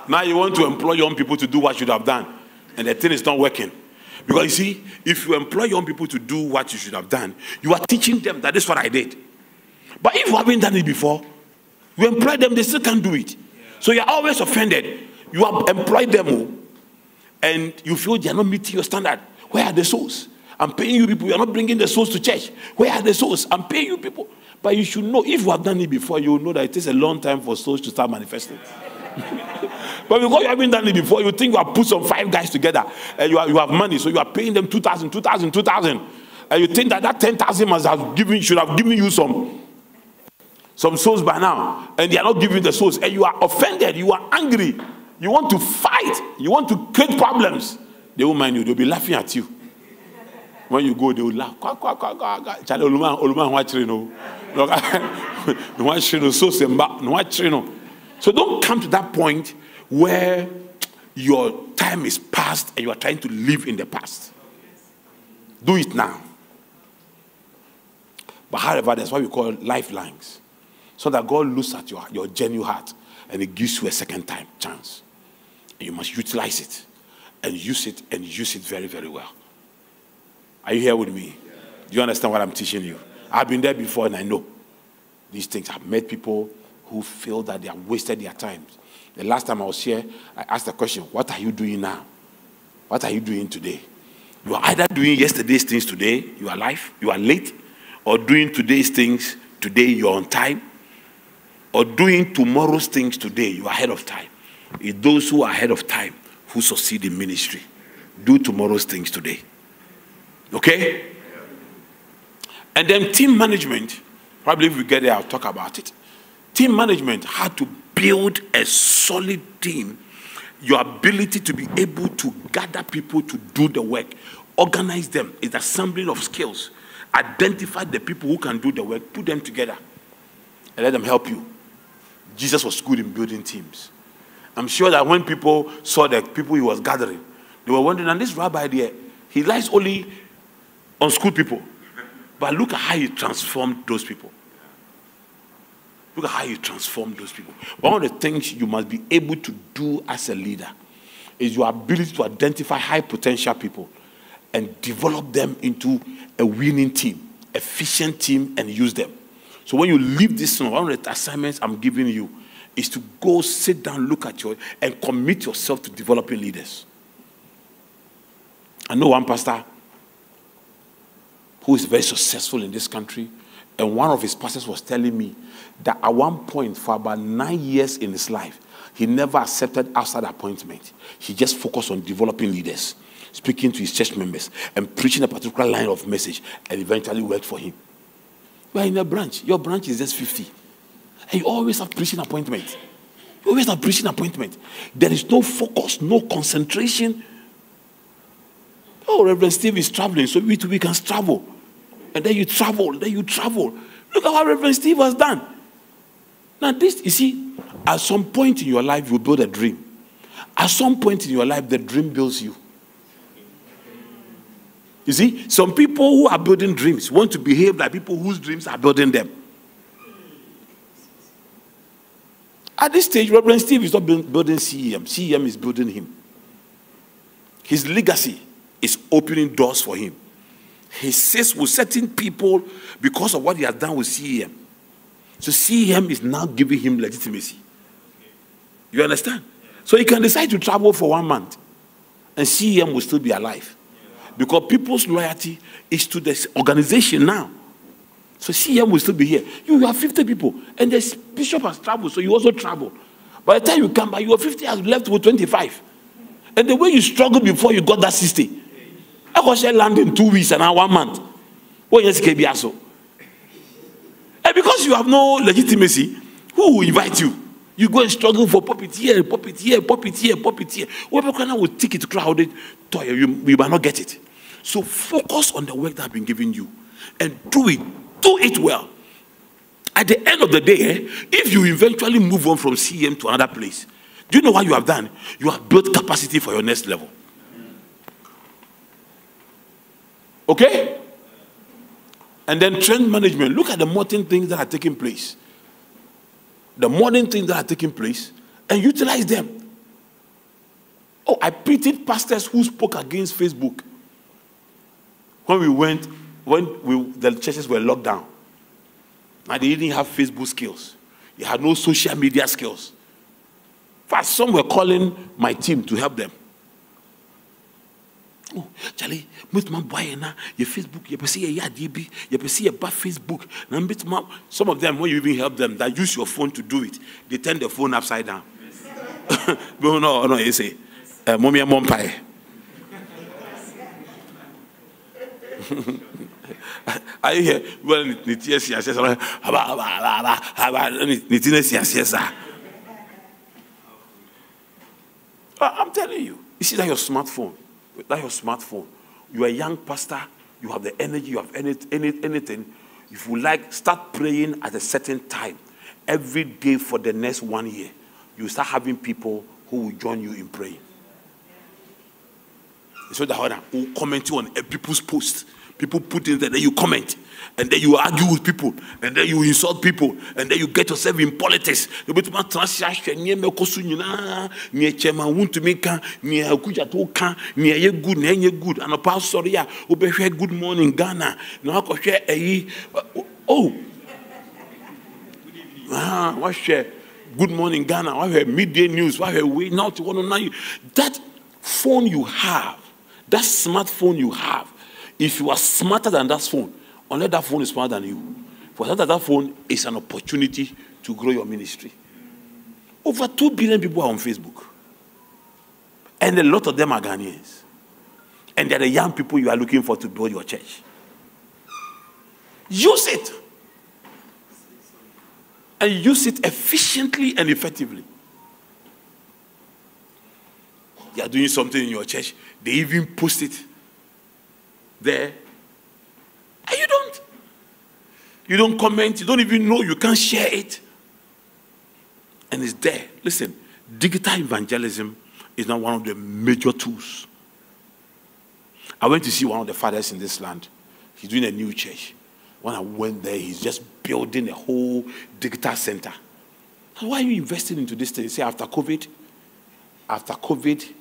Speaker 2: Now you want to employ young people to do what you should have done, and the thing is not working. Because you see, if you employ young people to do what you should have done, you are teaching them that this is what I did. But if you haven't done it before, you employ them, they still can't do it. So you're always offended. You have employed them, oh, and you feel they are not meeting your standard. Where are the souls? I'm paying you people. You're not bringing the souls to church. Where are the souls? I'm paying you people. But you should know, if you have done it before, you know that it takes a long time for souls to start manifesting. but because you haven't done it before, you think you have put some five guys together and you, are, you have money, so you are paying them 2,000, 2,000, 2,000. And you think that that 10,000 must have given, should have given you some, some souls by now. And they are not giving the souls. And you are offended, you are angry. You want to fight, you want to create problems. They won't mind you, they'll be laughing at you. When you go, they will laugh. Kwa, kwa, kwa, kwa, kwa. Chale, oluma, oluma, no. So no. So don't come to that point where your time is past and you are trying to live in the past. Do it now. But however, that's why we call lifelines. So that God looks at your, your genuine heart and it gives you a second time chance. And you must utilize it and use it and use it very, very well. Are you here with me? Do you understand what I'm teaching you? I've been there before and I know these things. I've met people who feel that they have wasted their time. The last time I was here, I asked the question, What are you doing now? What are you doing today? You are either doing yesterday's things today, you are alive, you are late, or doing today's things today, you're on time, or doing tomorrow's things today, you are ahead of time. It's those who are ahead of time who succeed in ministry. Do tomorrow's things today. Okay? And then team management, probably if we get there, I'll talk about it. Team management had to build a solid team. Your ability to be able to gather people to do the work, organize them, is assembling of skills. Identify the people who can do the work, put them together, and let them help you. Jesus was good in building teams. I'm sure that when people saw the people he was gathering, they were wondering, and this rabbi there, he lies only on school people. But look at how he transformed those people. Look at how you transform those people. One of the things you must be able to do as a leader is your ability to identify high potential people and develop them into a winning team, efficient team, and use them. So when you leave this, one of the assignments I'm giving you is to go sit down, look at your, and commit yourself to developing leaders. I know one pastor who is very successful in this country, and one of his pastors was telling me that at one point, for about nine years in his life, he never accepted outside appointment. He just focused on developing leaders, speaking to his church members, and preaching a particular line of message, and eventually worked for him. You are in a branch. Your branch is just 50. And you always have preaching appointment. You always have preaching appointment. There is no focus, no concentration. Oh, Reverend Steve is traveling, so we too we can travel. And then you travel, then you travel. Look at what Reverend Steve has done. Now, this, you see, at some point in your life, you build a dream. At some point in your life, the dream builds you. You see, some people who are building dreams want to behave like people whose dreams are building them. At this stage, Reverend Steve is not building CEM, CEM is building him. His legacy is opening doors for him. He says with certain people because of what he has done with CEM. So CEM is now giving him legitimacy. You understand? So he can decide to travel for one month and CEM will still be alive. Because people's loyalty is to this organization now. So CEM will still be here. You have 50 people, and the bishop has traveled, so you also travel. By the time you come back, your 50 has left with 25. And the way you struggled before you got that 60, I was land in two weeks and now one month. What yes, so. And because you have no legitimacy, who will invite you? You go and struggle for puppet here, puppet here, puppet here, puppet here. Whoever will take it crowded, you, you might not get it. So focus on the work that I've been giving you and do it. Do it well. At the end of the day, eh, if you eventually move on from CEM to another place, do you know what you have done? You have built capacity for your next level. Okay? And then trend management. Look at the modern things that are taking place. The modern things that are taking place and utilize them. Oh, I pitied pastors who spoke against Facebook when we went, when we, the churches were locked down. And they didn't have Facebook skills, they had no social media skills. First, some were calling my team to help them. Oh, Charlie, most man boy na your Facebook, you see a DB, you see a bad Facebook. Some of them, when you even help them, that use your phone to do it, they turn the phone upside down. no, no, no, you say, uh, mommy and mom pie. Are you here? Well, haba, haba, Nitias, yes, yes, sir. I'm telling you, you see that your smartphone, that your smartphone, you're a young pastor, you have the energy, you have any, any, anything. If you like, start praying at a certain time every day for the next one year. You start having people who will join you in praying. So that who comment you on people's posts. People put in there, then you comment, and then you argue with people, and then you insult people, and then you get yourself in politics. You my transaction near me kosunyina, near chairman want to make near kuja to can, near ye good, near ye good, a past sorry, ya, ube good morning Ghana. No, I share a oh. Ah, share? Good morning Ghana. Have midday news? What have we now to one on nine? That phone you have, that smartphone you have if you are smarter than that phone, unless that phone is smarter than you, for that, that phone is an opportunity to grow your ministry. Over 2 billion people are on Facebook. And a lot of them are Ghanaians. And they're the young people you are looking for to build your church. Use it. And use it efficiently and effectively. You are doing something in your church, they even post it there. And you don't. You don't comment. You don't even know. You can't share it. And it's there. Listen, digital evangelism is now one of the major tools. I went to see one of the fathers in this land. He's doing a new church. When I went there, he's just building a whole digital center. why are you investing into this thing? He said, after COVID, after COVID,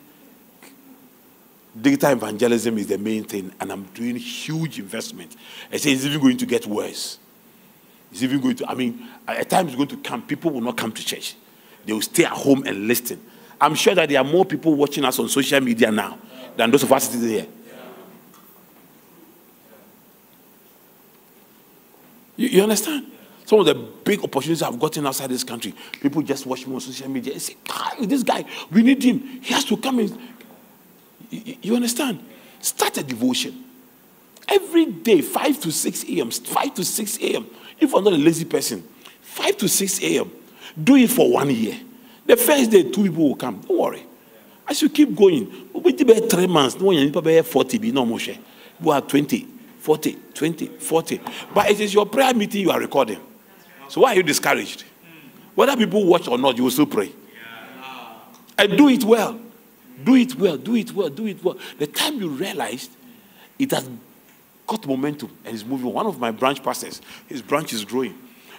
Speaker 2: digital evangelism is the main thing, and I'm doing huge investment. I say it's even going to get worse. It's even going to, I mean, at times it's going to come, people will not come to church. They will stay at home and listen. I'm sure that there are more people watching us on social media now than those of us sitting here. You, you understand? Some of the big opportunities I've gotten outside this country, people just watch me on social media and say, ah, this guy, we need him. He has to come and you, understand? Start a devotion. Every day, 5 to 6 a.m., 5 to 6 a.m. If I'm not a lazy person, 5 to 6 a.m., do it for one year. The first day, two people will come. Don't worry. As you keep going, we did three months. No one probably 40, be no more. You are 20, 40, 20, 40. But it is your prayer meeting you are recording. So why are you discouraged? Whether people watch or not, you will still pray. And do it well. Do it well, do it well, do it well. The time you realized it has got momentum and is moving. One of my branch pastors, his branch is growing.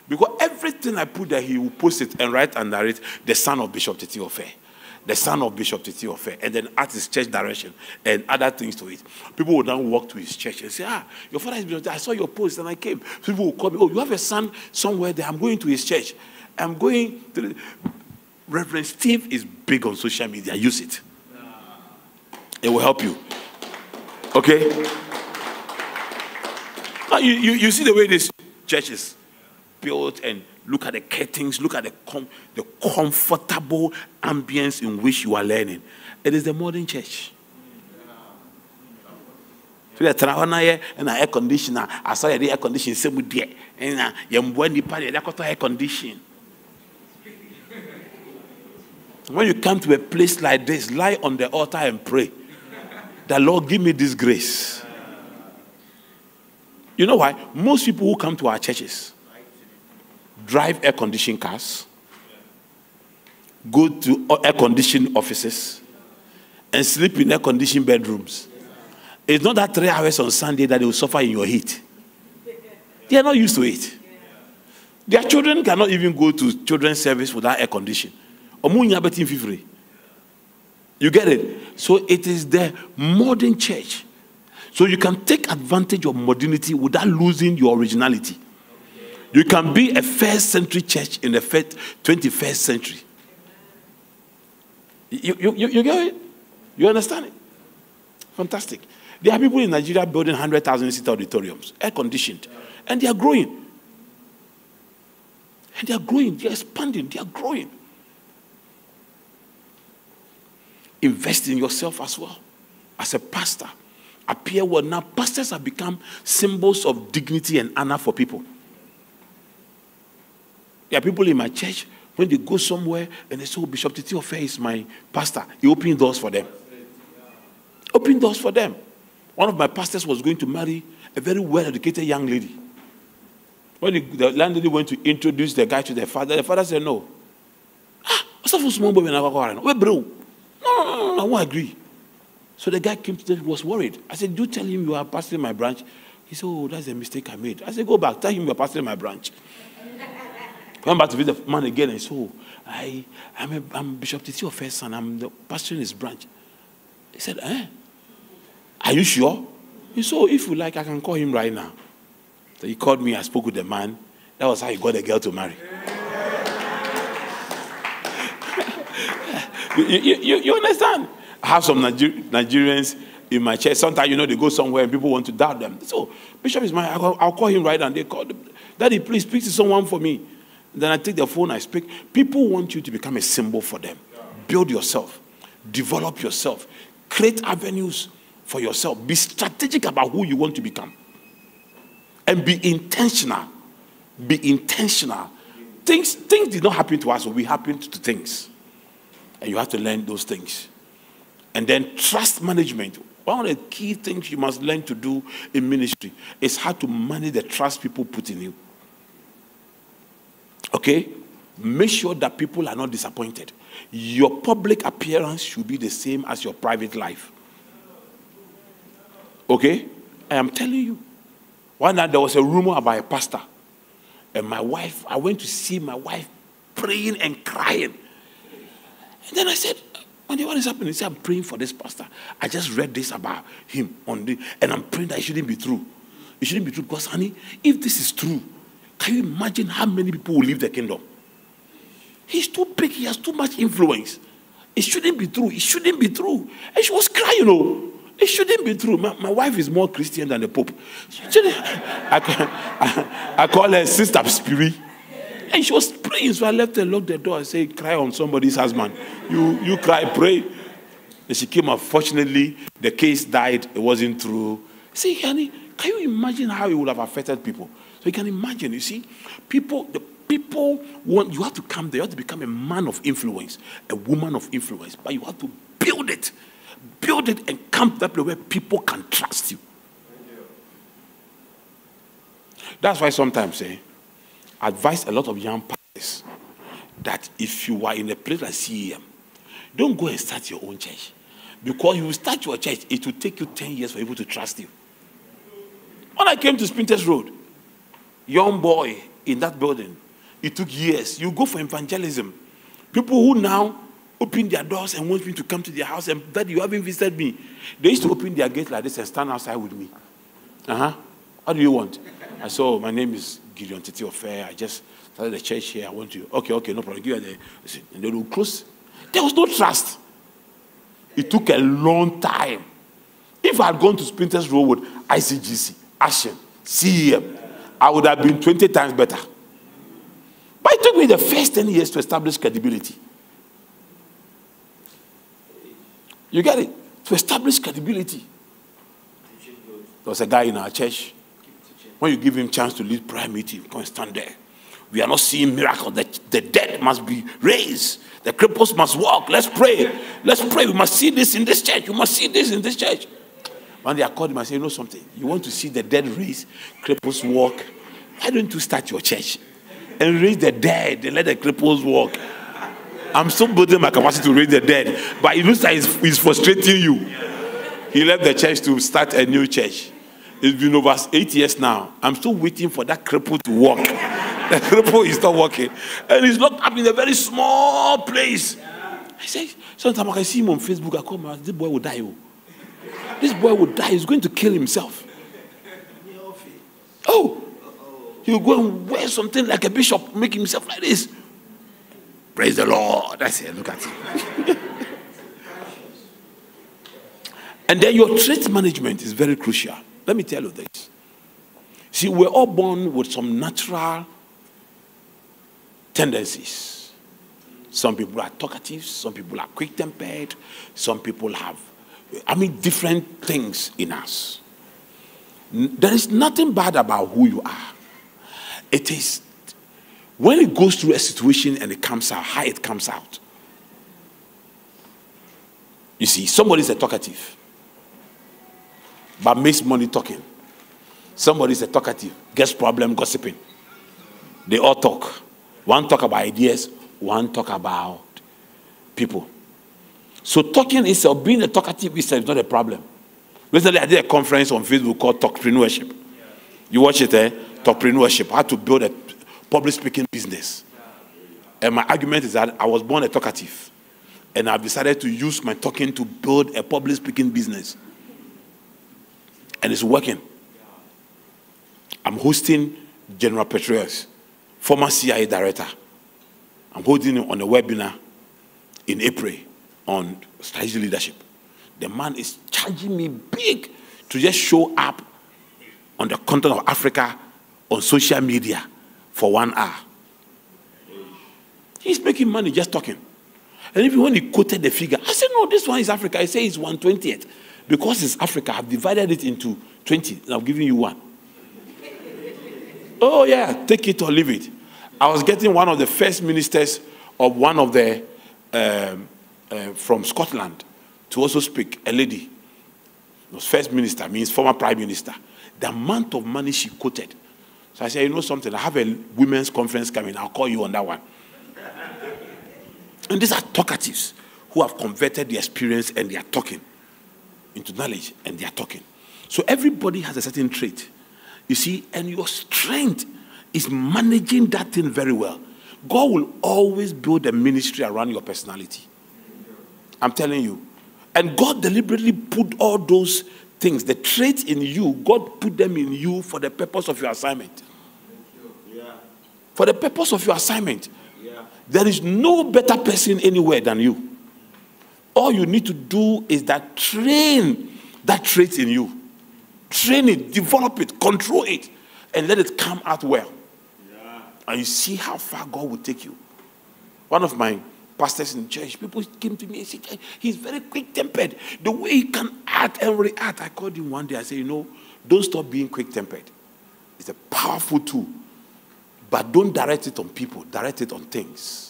Speaker 2: Because everything I put there, he will post it and write and narrate the son of Bishop Titi Ofei. The son of Bishop Titi Ofei. And then add his church direction and other things to it. People will now walk to his church and say, Ah, your father is Bishop I saw your post and I came. People will call me, Oh, you have a son somewhere there. I'm going to his church. I'm going to. The... Reverend Steve is big on social media. Use it. It will help you. Okay? Now, you, you, you see the way this church is built and look at the curtains, look at the, com- the comfortable ambience in which you are learning. It is the modern church. So the travel and air conditioner. I saw the air conditioner same with there. And uh, mboa nipa the air condition. When you come to a place like this, lie on the altar and pray The Lord, give me this grace. You know why? Most people who come to our churches, drive air conditioned cars, go to air conditioned offices, and sleep in air conditioned bedrooms. It's not that three hours on Sunday that they will suffer in your heat. They are not used to it. Their children cannot even go to children's service without air condition. You get it? So it is the modern church. So you can take advantage of modernity without losing your originality. You can be a first century church in the 21st century. You, you, you, you get it? You understand it? Fantastic. There are people in Nigeria building 100,000 seat auditoriums, air conditioned, and they are growing. And they are growing, they are expanding, they are growing. Invest in yourself as well. As a pastor, appear well. Now, pastors have become symbols of dignity and honor for people. There are people in my church, when they go somewhere and they say, oh, Bishop Titi Ofei is my pastor, he opened doors for them. Open doors for them. One of my pastors was going to marry a very well educated young lady. When the, the landlady went to introduce the guy to the father, the father said, No. Ah, what's that for small boy? No, no, no, no, I won't agree. So the guy came to them, was worried. I said, Do tell him you are pastoring my branch. He said, Oh, that's a mistake I made. I said, Go back, tell him you are pastoring my branch. Went back to visit the man again and said, oh, I, I'm, a, I'm Bishop Titi first son. I'm the pastoring his branch. He said, Eh? Are you sure? He said, oh, if you like, I can call him right now. So he called me, I spoke with the man. That was how he got the girl to marry. you, you, you, understand? I have some Niger- Nigerians in my church. Sometimes, you know, they go somewhere and people want to doubt them. So, Bishop is my, I'll, call him right now. They call, Daddy, please speak to someone for me. Then I take the phone, I speak. People want you to become a symbol for them. Build yourself, develop yourself, create avenues for yourself. Be strategic about who you want to become. And be intentional. Be intentional. Things, things did not happen to us, we happened to things. And you have to learn those things. And then trust management. One of the key things you must learn to do in ministry is how to manage the trust people put in you. Okay? Make sure that people are not disappointed. Your public appearance should be the same as your private life. Okay? I am telling you. One night there was a rumor about a pastor. And my wife, I went to see my wife praying and crying. And then I said, what is happening? He said, I'm praying for this pastor. I just read this about him on the, and I'm praying that it shouldn't be true. It shouldn't be true because, honey, if this is true, can you imagine how many people will leave the kingdom? He's too big, he has too much influence. It shouldn't be true. It shouldn't be true. And she was crying, you know. It shouldn't be true. My, my wife is more Christian than the Pope. I, call, I, I call her Sister Spirit. And she was praying. So I left her, locked the door, and said, Cry on somebody's husband. You, you cry, pray. And she came, unfortunately, the case died. It wasn't true. See, honey, can you imagine how it would have affected people? So you can imagine, you see, people, the people want, you have to come there, you have to become a man of influence, a woman of influence, but you have to build it. Build it and come to that place where people can trust you. That's why sometimes eh, I advise a lot of young pastors that if you are in a place like CEM, don't go and start your own church. Because you will start your church, it will take you 10 years for people to trust you. When I came to Spintex Road, young boy in that building. It took years. You go for evangelism. People who now open their doors and want me to come to their house and that you haven't visited me. They used to open their gate like this and stand outside with me. Uh-huh. What do you want? I said, oh, my name is Gideon Titi Ofei. I just started the church here. I want you. Okay, okay, no problem. Give you the and they will close. There was no trust. It took a long time. If I had gone to Spintex Road with ICGC, Ashen, CEM, I would have been 20 times better. But it took me the first 10 years to establish credibility. You get it? To establish credibility. There was a guy in our church. When you give him chance to lead prayer meeting, come and stand there. We are not seeing miracles. The, the dead must be raised. The cripples must walk. Let's pray. Let's pray. We must see this in this church. You must see this in this church. One day I called him and said, You know something? You want to see the dead raised, cripples walk? Why don't you start your church? and raise the dead and let the cripples walk. I'm still building my capacity to raise the dead, but it looks like it's frustrating you. He left the church to start a new church. It's been over eight years now. I'm still waiting for that cripple to walk. The cripple is not walking. And he's locked up in a very small place. I say, sometimes I can see him on Facebook. I call him, this boy will die. oh. This boy will die. He's going to kill himself. Oh, he'll go and wear something like a bishop, make himself like this. Praise the Lord. I say, look at him. and then your trait management is very crucial. Let me tell you this. See, we're all born with some natural tendencies. Some people are talkative, some people are quick tempered, some people have, I mean, different things in us. There is nothing bad about who you are. It is when it goes through a situation and it comes out, how it comes out. You see, somebody is a talkative, but makes money talking. Somebody is a talkative, gets problem gossiping. They all talk. One talk about ideas, one talk about people. So talking itself, being a talkative itself is not a problem. Recently, I did a conference on Facebook called Talkpreneurship. You watch it, eh? Talkpreneurship, how to build a public speaking business. And my argument is that I was born a talkative. And I've decided to use my talking to build a public speaking business. And it's working. I'm hosting General Petraeus, former CIA director. I'm holding him on a webinar in April on strategic leadership. The man is charging me big to just show up on the continent of Africa on social media for one hour. He's making money just talking. And even when he quoted the figure, I said, no, this one is Africa. I say it's 120th. Because it's Africa, I've divided it into 20, and I'm giving you one. Oh, yeah, take it or leave it. I was getting one of the first ministers of one of the, um, uh, from Scotland to also speak, a lady. Was first minister, means former prime minister. The amount of money she quoted. So I said, you know something, I have a women's conference coming, I'll call you on that one. And these are talkatives who have converted their experience and they are talking into knowledge and they are talking. So everybody has a certain trait. You see, and your strength is managing that thing very well. God will always build a ministry around your personality. I'm telling you. And God deliberately put all those things, the traits in you, God put them in you for the purpose of your assignment. For the purpose of your assignment. There is no better person anywhere than you. All you need to do is that train that trait in you. Train it, develop it, control it, and let it come out well. And you see how far God will take you. One of my pastors in church, people came to me and said, He's very quick tempered. The way he can act and react. I called him one day. I said, You know, don't stop being quick tempered. It's a powerful tool. But don't direct it on people, direct it on things.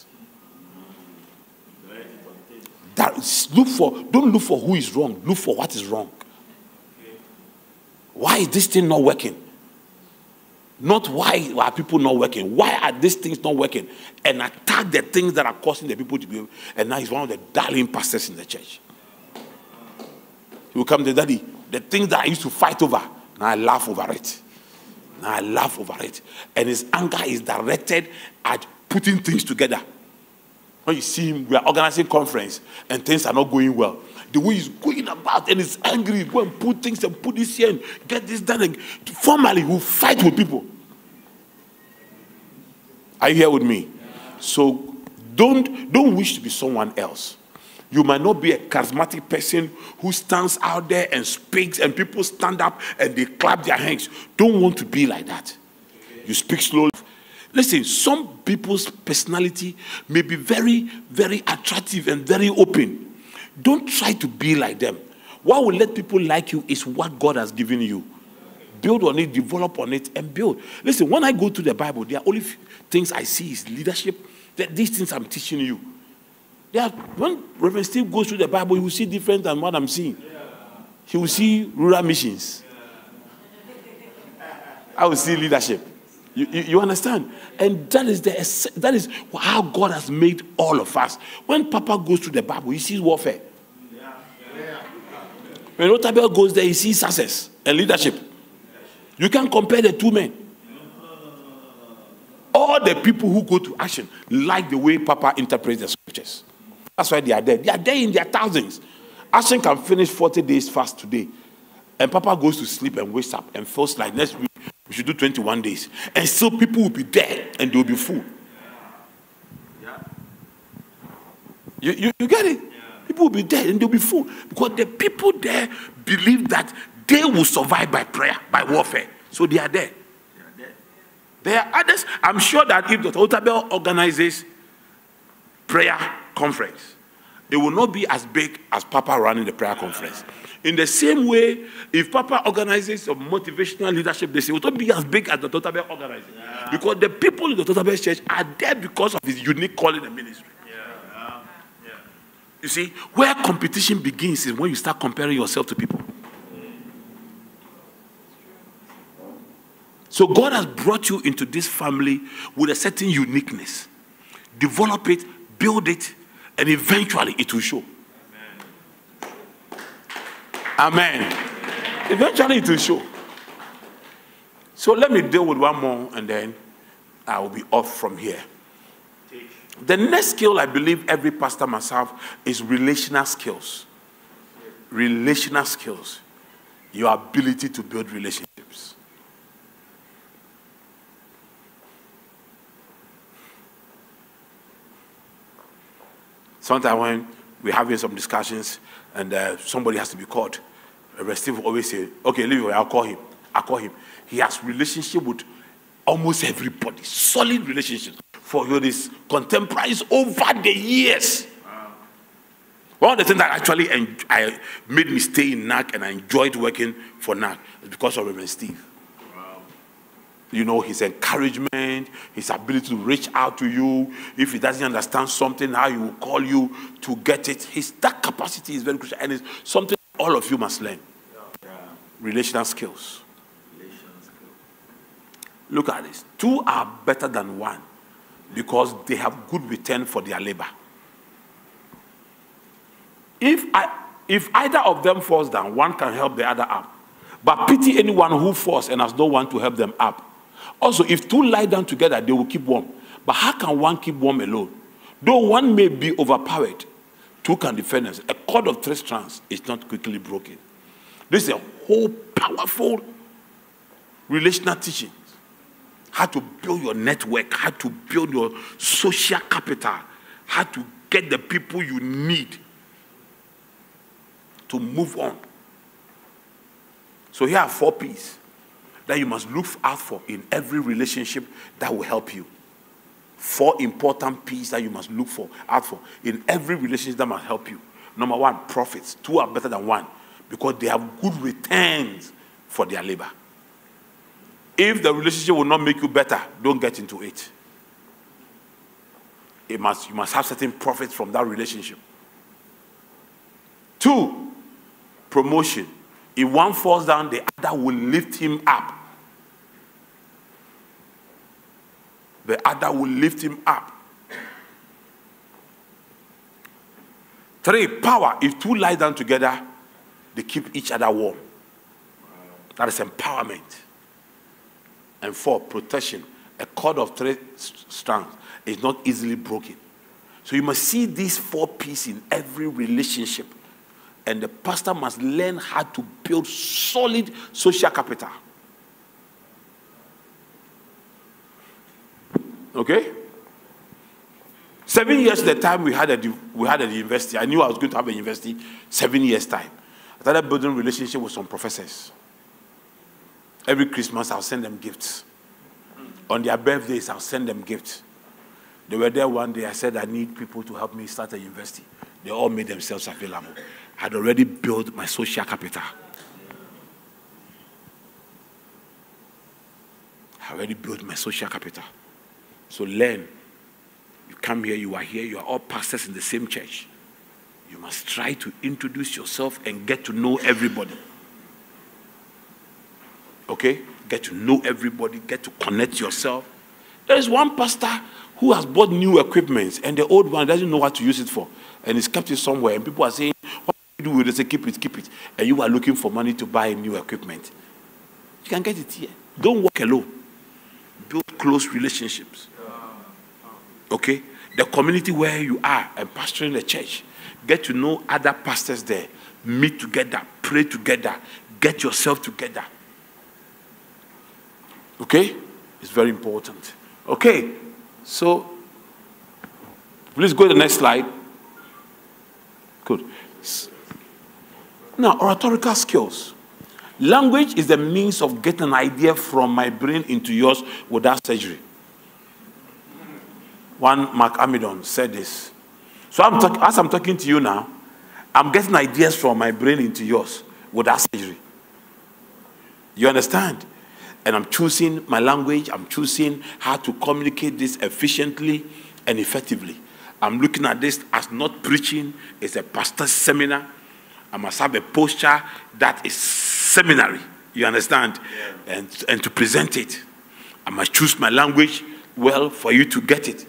Speaker 2: That, look for, don't look for who is wrong, look for what is wrong. Why is this thing not working? Not why are people not working? Why are these things not working? And attack the things that are causing the people to be. And now he's one of the darling pastors in the church. He will come to daddy. The things that I used to fight over, now I laugh over it. Now I laugh over it. And his anger is directed at putting things together. When you see him, we are organizing conference and things are not going well. The way he's going about and he's angry, go and put things and put this here and get this done. And formally, will fight with people. Are you here with me? So don't don't wish to be someone else. You might not be a charismatic person who stands out there and speaks, and people stand up and they clap their hands. Don't want to be like that. You speak slowly. Listen, some people's personality may be very, very attractive and very open. Don't try to be like them. What will let people like you is what God has given you. Build on it, develop on it, and build. Listen, when I go to the Bible, there are only things I see is leadership. That these things I'm teaching you. There are, when Reverend Steve goes through the Bible, he will see different than what I'm seeing. He will see rural missions. I will see leadership. You, you, you understand? And that is, the, that is how God has made all of us. When Papa goes to the Bible, he sees warfare. When Otabil goes there, he sees success and leadership. You can't compare the two men. All the people who go to action like the way Papa interprets the scriptures. That's why they are there. They are there in their thousands. Action can finish 40 days fast today. And Papa goes to sleep and wakes up and feels like next week we should do 21 days. And still people will be there and they will be full. You, you, you get it? People will be there and they'll be full. Because the people there believe that they will survive by prayer, by warfare. So they are there. There are others. I'm sure that if Dr. Otabil organizes prayer conference, it will not be as big as Papa running the prayer conference. In the same way, if Papa organizes a motivational leadership, they say it will not be as big as the Totabel organizing. Yeah. Because the people in the Totabel church are there because of his unique calling and ministry. Yeah. Yeah. You see, where competition begins is when you start comparing yourself to people. So God has brought you into this family with a certain uniqueness. Develop it, build it, and eventually it will show. Amen. Eventually it will show. So let me deal with one more and then I will be off from here. The next skill I believe every pastor must have is relational skills. Relational skills. Your ability to build relationships. Sometimes when we're having some discussions, and uh, somebody has to be called. Reverend Steve always say, okay, leave it, I'll call him. I'll call him. He has relationship with almost everybody, solid relationships for his contemporaries over the years. Wow. One of the things that actually I made me stay in NAC and I enjoyed working for NAC is because of Reverend Steve. You know, his encouragement, his ability to reach out to you. If he doesn't understand something, how he will call you to get it. His that capacity is very crucial and it's something all of you must learn. Relational skills. Relational. Look at this. Two are better than one because they have good return for their labor. If I if either of them falls down, one can help the other up. But pity anyone who falls and has no one to help them up. Also, if two lie down together, they will keep warm. But how can one keep warm alone? Though one may be overpowered, two can defend us. A cord of three strands is not quickly broken. This is a whole powerful relational teaching. How to build your network, how to build your social capital, how to get the people you need to move on. So here are four P's that you must look out for in every relationship that will help you. Four important P's that you must look for out for in every relationship that must help you. Number one, profits. Two are better than one because they have good returns for their labor. If the relationship will not make you better, don't get into it. It must, you must have certain profits from that relationship. Two, promotion. If one falls down, the other will lift him up. The other will lift him up. Three, power. If two lie down together, they keep each other warm. That is empowerment. And four, protection. A cord of three strands is not easily broken. So you must see these four pieces in every relationship. And the pastor must learn how to build solid social capital. Okay? Seven years the time we had a we had a university. I knew I was going to have a university seven years time. I started building relationship with some professors. Every Christmas I'll send them gifts. On their birthdays I'll send them gifts. They were there one day. I said I need people to help me start a university. They all made themselves available I had already built my social capital. I already built my social capital. So learn. You come here, you are here, you are all pastors in the same church. You must try to introduce yourself and get to know everybody. Okay? get to know everybody, get to connect yourself. There is one pastor who has bought new equipment and the old one doesn't know what to use it for and he's kept it somewhere and people are saying, What do you do with it? They say, Keep it, keep it. And you are looking for money to buy new equipment. You can get it here. Don't walk alone. Build close relationships. Okay? The community where you are and pastoring the church, get to know other pastors there. Meet together, pray together, get yourself together. Okay? It's very important. Okay, so please go to the next slide. Good. Now, oratorical skills. Language is the means of getting an idea from my brain into yours without surgery. One Mark Amidon said this. So I'm talk- as I'm talking to you now, I'm getting ideas from my brain into yours without surgery. You understand? And I'm choosing my language, I'm choosing how to communicate this efficiently and effectively. I'm looking at this as not preaching, it's a pastor's seminar. I must have a posture that is seminary. You understand? Yeah. And, and to present it. I must choose my language well for you to get it.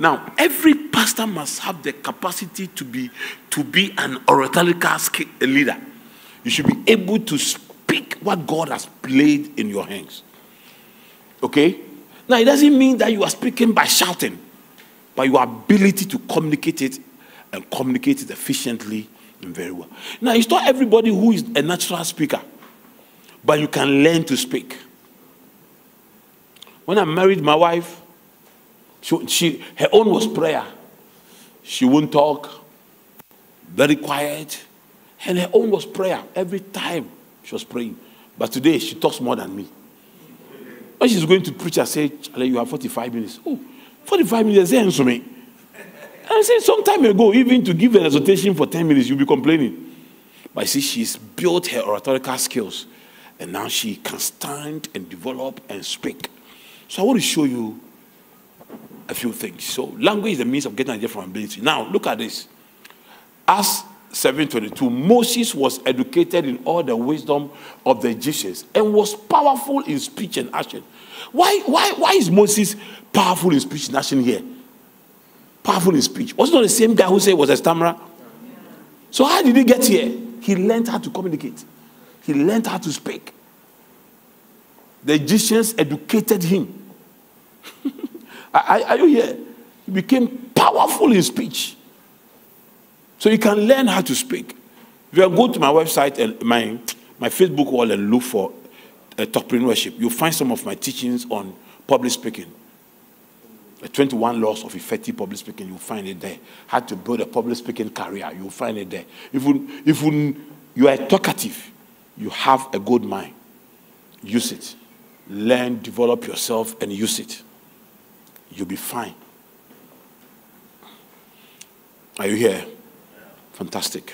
Speaker 2: Now, every pastor must have the capacity to be, to be an oratorical leader. You should be able to speak what God has laid in your hands. Okay? Now, it doesn't mean that you are speaking by shouting, but your ability to communicate it and communicate it efficiently and very well. Now, it's not everybody who is a natural speaker, but you can learn to speak. When I married my wife, she, she, her own was prayer. She wouldn't talk, very quiet. And her own was prayer. Every time she was praying. But today she talks more than me. When she's going to preach, I say, You have 45 minutes. Oh, 45 minutes, answer me. I said, some time ago, even to give an exhortation for 10 minutes, you'll be complaining. But see, she's built her oratorical skills. And now she can stand and develop and speak. So I want to show you a few things. So language is the means of getting idea from ability. Now look at this. Acts 722, Moses was educated in all the wisdom of the Egyptians and was powerful in speech and action. Why, why, why is Moses powerful in speech and action here? Powerful in speech. Was not the same guy who said was a stammerer? So how did he get here? He learned how to communicate. He learned how to speak. The Egyptians educated him. Are, are you here? He became powerful in speech. So you can learn how to speak. If you go to my website and my, my Facebook wall and look for uh, Talkpreneurship, you'll find some of my teachings on public speaking. The 21 laws of effective public speaking, you'll find it there. How to build a public speaking career, you'll find it there. If, if you are talkative, you have a good mind, use it. Learn, develop yourself, and use it you'll be fine. Are you here? Fantastic.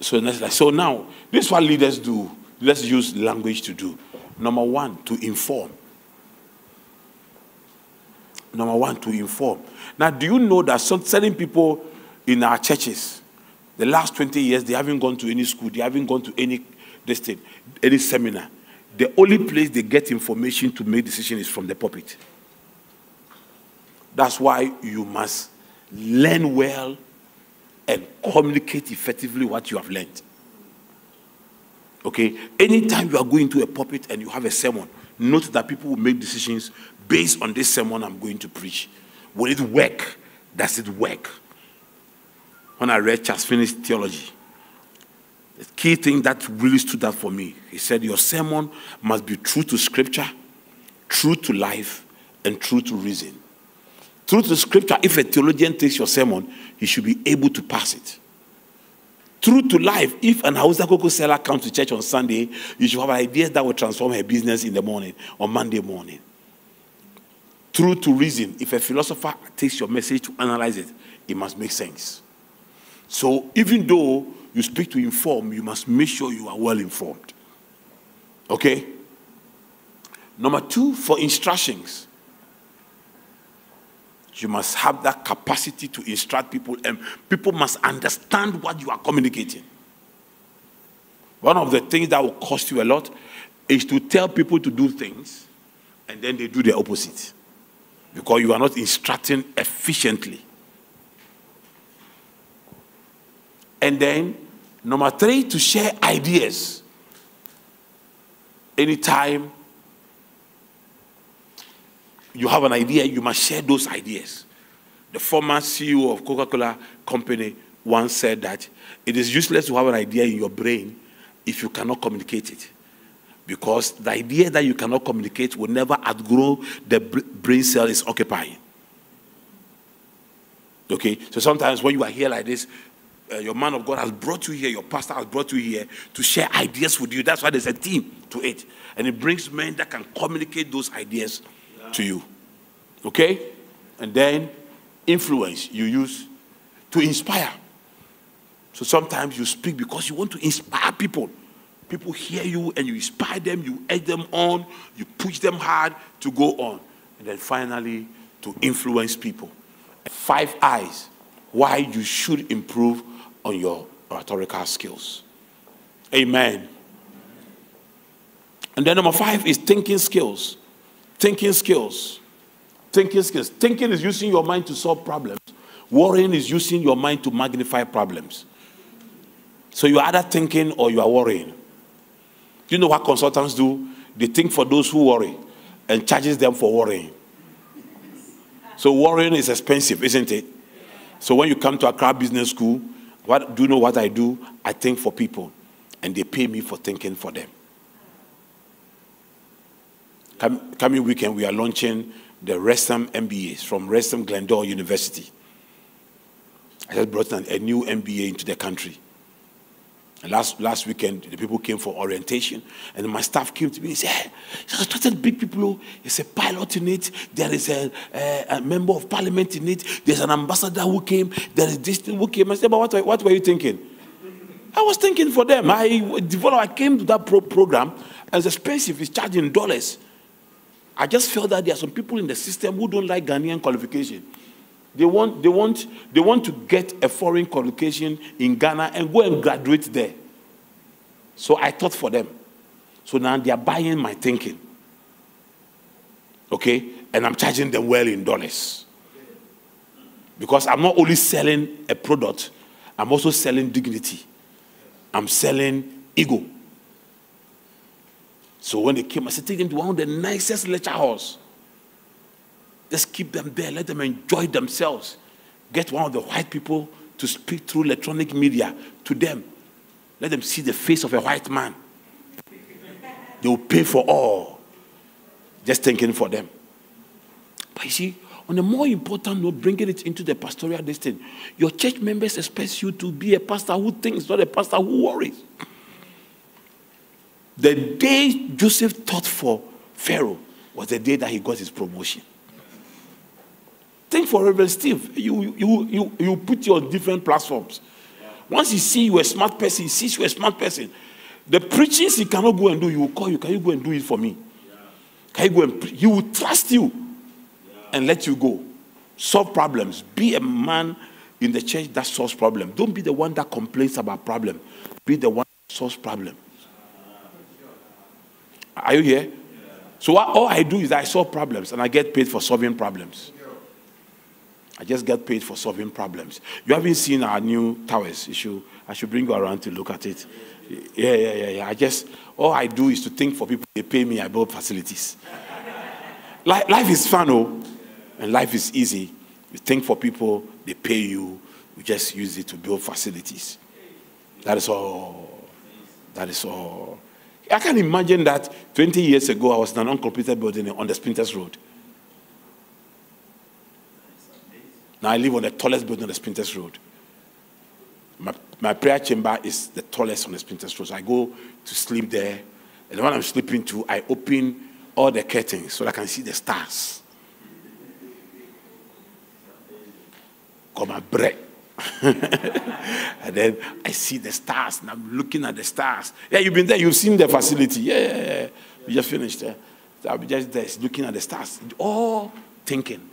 Speaker 2: So, so now, this is what leaders do. Let's use language to do. Number one, to inform. Number one, to inform. Now, do you know that some certain people in our churches, the last 20 years, they haven't gone to any school, they haven't gone to any this thing, any seminar the only place they get information to make decisions is from the pulpit. That's why you must learn well and communicate effectively what you have learned. Okay? Anytime you are going to a pulpit and you have a sermon, note that people will make decisions based on this sermon I'm going to preach. Will it work? Does it work? When I read Charles Finney's theology, the key thing that really stood out for me, he said, Your sermon must be true to scripture, true to life, and true to reason. True to scripture, if a theologian takes your sermon, he should be able to pass it. True to life, if an Hausa Cocoa seller comes to church on Sunday, you should have ideas that will transform her business in the morning, on Monday morning. True to reason, if a philosopher takes your message to analyze it, it must make sense. So even though you speak to inform, you must make sure you are well informed. Okay? Number two, for instructions, you must have that capacity to instruct people, and people must understand what you are communicating. One of the things that will cost you a lot is to tell people to do things and then they do the opposite because you are not instructing efficiently. And then, number three, to share ideas. Anytime you have an idea, you must share those ideas. The former CEO of Coca Cola Company once said that it is useless to have an idea in your brain if you cannot communicate it. Because the idea that you cannot communicate will never outgrow the brain cell is occupying. Okay? So sometimes when you are here like this, uh, your man of God has brought you here, your pastor has brought you here to share ideas with you. That's why there's a team to it. And it brings men that can communicate those ideas to you. Okay? And then influence you use to inspire. So sometimes you speak because you want to inspire people. People hear you and you inspire them, you edge them on, you push them hard to go on. And then finally, to influence people. Five eyes why you should improve on your rhetorical skills. Amen. And then number five is thinking skills. Thinking skills. Thinking skills. Thinking is using your mind to solve problems. Worrying is using your mind to magnify problems. So you're either thinking or you are worrying. You know what consultants do? They think for those who worry and charges them for worrying. So worrying is expensive, isn't it? So when you come to a Accra Business School, what do you know what I do? I think for people, and they pay me for thinking for them. Come, coming weekend, we are launching the Restam MBAs from Restam Glendale University. I just brought a new MBA into the country. And last, last weekend, the people came for orientation, and my staff came to me and said, hey, I started big people. Oh. There's a pilot in it. There is a, a, a, member of parliament in it. There's an ambassador who came. There is this who came. I said, but what, what were you thinking? I was thinking for them. I developed, I came to that pro- program, as expensive. It's charging dollars. I just felt that there are some people in the system who don't like Ghanaian qualification. They want, they, want, they want to get a foreign qualification in Ghana and go and graduate there. So I taught for them. So now they are buying my thinking. Okay? And I'm charging them well in dollars. Because I'm not only selling a product, I'm also selling dignity. I'm selling ego. So when they came, I said, take them to one of the nicest lecture halls. Just keep them there. Let them enjoy themselves. Get one of the white people to speak through electronic media to them. Let them see the face of a white man. They will pay for all. Just thinking for them. But you see, on a more important note, bringing it into the pastoral destiny, your church members expect you to be a pastor who thinks, not a pastor who worries. The day Joseph thought for Pharaoh was the day that he got his promotion. Think for Reverend Steve. You, you, you, you put you on different platforms. Once he see you a smart person, he sees you a smart person. The preachings he cannot go and do, he will call you. Can you go and do it for me? Can you go and pre-? He will trust you and let you go. Solve problems. Be a man in the church that solves problems. Don't be the one that complains about problems. Be the one that solves problems. Are you here? So what, all I do is I solve problems and I get paid for solving problems. I just get paid for solving problems. You haven't seen our new towers. Should, I should bring you around to look at it. Yeah, yeah, yeah, yeah. I just, all I do is to think for people. They pay me, I build facilities. life, life is fun, oh, and life is easy. You think for people, they pay you. You just use it to build facilities. That is all. That is all. I can imagine that 20 years ago, I was in an uncompleted building on the Spintex Road. Now I live on the tallest building on the Spintex Road. My, my prayer chamber is the tallest on the Spintex Road. So I go to sleep there. And when I'm sleeping too, I open all the curtains so I can see the stars. Got my breath. and then I see the stars, and I'm looking at the stars. Yeah, you've been there, you've seen the facility. Yeah, yeah, yeah. We just finished there. So I'll be just there looking at the stars. All thinking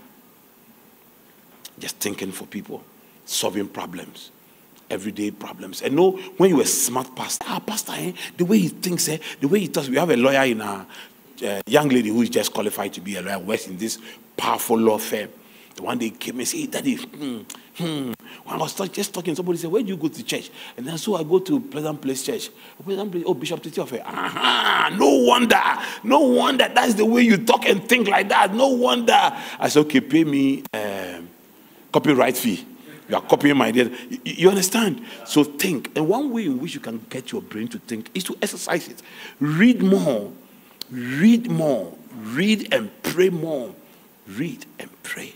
Speaker 2: just thinking for people, solving problems. everyday problems. And know when you're a smart pastor, ah, pastor, eh, the way he thinks, eh, the way he talks. We have a lawyer in our uh, young lady who is just qualified to be a lawyer, works in this powerful law firm. The one day came and said, Daddy, hmm, hmm. When I was talk, just talking, somebody said, Where do you go to church? And then so I go to Pleasant Place Church. Pleasant Place, oh, Bishop Titi of Aha, no wonder. No wonder. That's the way you talk and think like that. No wonder. I said, Okay, pay me um, copyright fee. You are copying my idea. You, understand? So think. And one way in which you can get your brain to think is to exercise it. Read more. Read more. Read and pray more. Read and pray.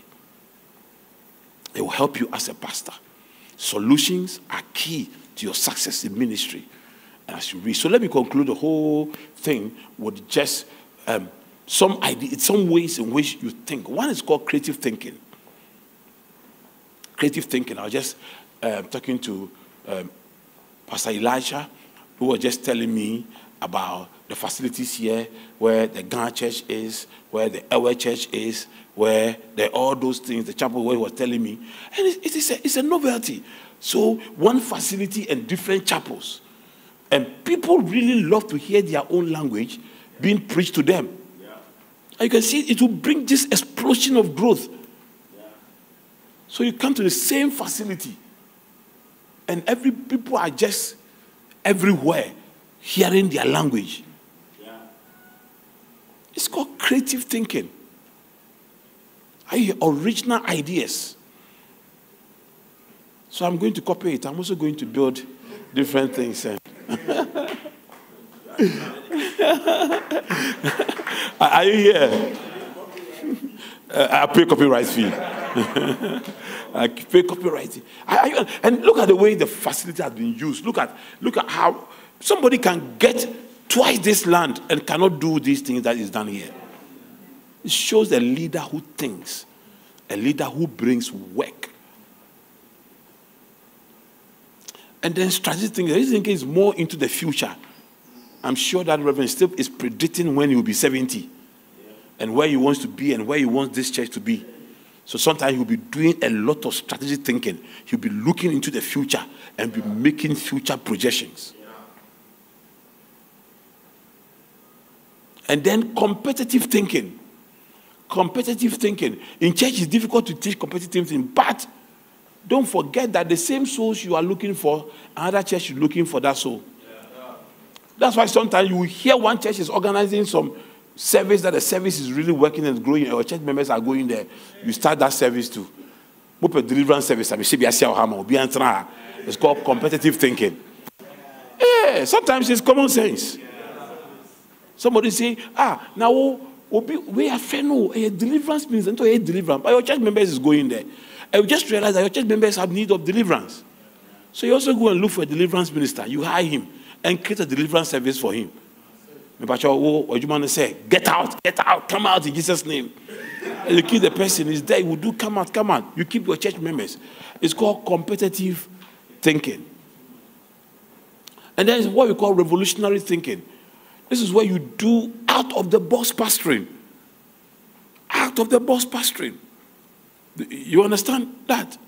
Speaker 2: It will help you as a pastor. Solutions are key to your success in ministry. As you read. So let me conclude the whole thing with just um, some ideas, some ways in which you think. One is called creative thinking. Creative thinking. I was just um, talking to um, Pastor Elijah, who was just telling me about the facilities here, where the Ghana church is, where the Ewe church is, where the, all those things, the chapel where he was telling me. And it, it is a, it's a novelty. So, one facility and different chapels. And people really love to hear their own language being preached to them. Yeah. And you can see it will bring this explosion of growth. So, you come to the same facility, and every people are just everywhere hearing their language. Yeah. It's called creative thinking Are you original ideas. So I'm going to copy it. I'm also going to build different things. Eh? Are you here? Uh, I pay copyright fee. I pay copyright. I, I, and look at the way the facility has been used. Look at, look at how somebody can get twice this land and cannot do these things that is done here. It shows a leader who thinks, a leader who brings work. And then strategic thinking, strategic thinking is more into the future. I'm sure that Reverend Steve is predicting when he will be 70 and where he wants to be and where he wants this church to be. So sometimes he'll be doing a lot of strategic thinking. He'll be looking into the future and be making future projections. And then competitive thinking competitive thinking. In church, it's difficult to teach competitive thinking, but don't forget that the same souls you are looking for, another church is looking for that soul. That's why sometimes you hear one church is organizing some service that the service is really working and growing, or church members are going there. You start that service too. Mope deliverance service. It's called competitive thinking. Yeah, sometimes it's common sense. Somebody say, ah, now we are no a eh, deliverance means into a eh, deliverance but your church members is going there and you just realize that your church members have need of deliverance so you also go and look for a deliverance minister you hire him and create a deliverance service for him but what you want to say get out get out come out in jesus name and you keep the person is there you do come out come out you keep your church members it's called competitive thinking and then what we call revolutionary thinking this is where you do out of the box pastoring. Out of the box pastoring. You understand that?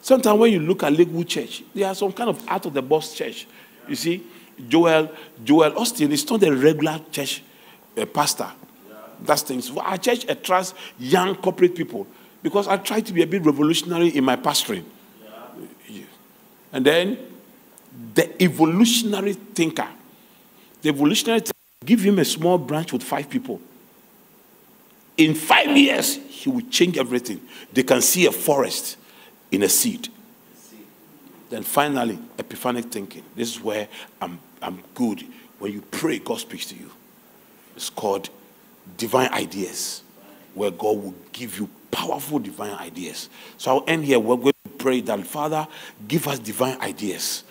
Speaker 2: Sometimes when you look at Lakewood Church, there are some kind of out of the box church. You see, Joel, Joel Osteen is not a regular church uh, pastor. That's things. Our church attracts young corporate people because I try to be a bit revolutionary in my pastoring. And then the evolutionary thinker the evolutionary thinker, give him a small branch with five people. In five years, he will change everything. They can see a forest in a seed. Then finally, epiphanic thinking. This is where I'm, I'm good. When you pray, God speaks to you. It's called divine ideas, where God will give you powerful divine ideas. So I'll end here. We're going to pray that, Father, give us divine ideas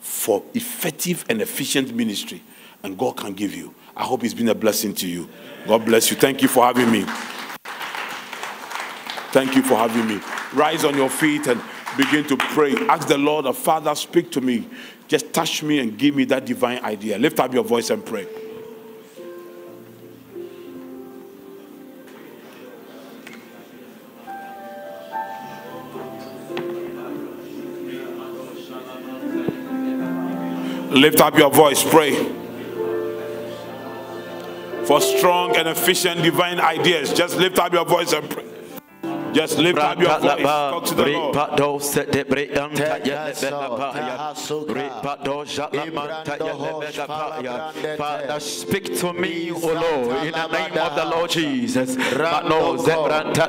Speaker 2: for effective and efficient ministry and God can give you. I hope it's been a blessing to you. God bless you. Thank you for having me. Thank you for having me. Rise on your feet and begin to pray. Ask the Lord, the Father, speak to me. Just touch me and give me that divine idea. Lift up your voice and pray. Lift up your voice, pray. For strong and efficient divine ideas, just lift up your voice and pray. Just lift up your voice. Talk to the Lord.
Speaker 3: Father, speak to me, O Lord, in the name of the Lord Jesus. Mano zebranta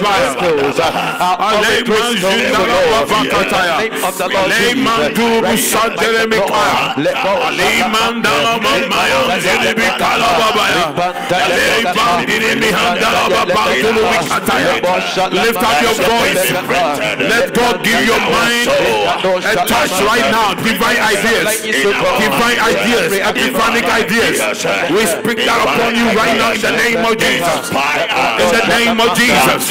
Speaker 3: our oratory skills, O Lord, in the name of the Lord Jesus. Let go.
Speaker 2: Lift up your voice. Let God give your mind a touch right now. Divine ideas. Divine ideas. Epiphanic ideas. We speak that upon you right now in the name of Jesus. In the name of Jesus.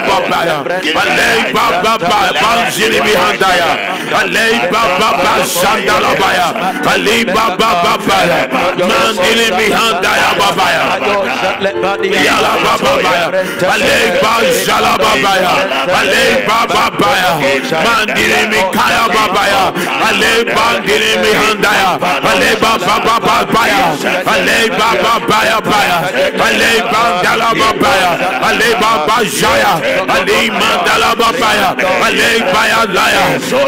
Speaker 2: babaya balei bababa banzili bihandaya balei bababa sandalabaya. Balei bababa mandili bihandaya babaya. Yala babaya balei bazala babaya balei bababaya. Mandili mikaya babaya. Balei bandili bihandaya balei bababa babaya balei bababa babaya balei bandala babaya balei bababa jaya Ali mandala babaya. Aleba ya laya.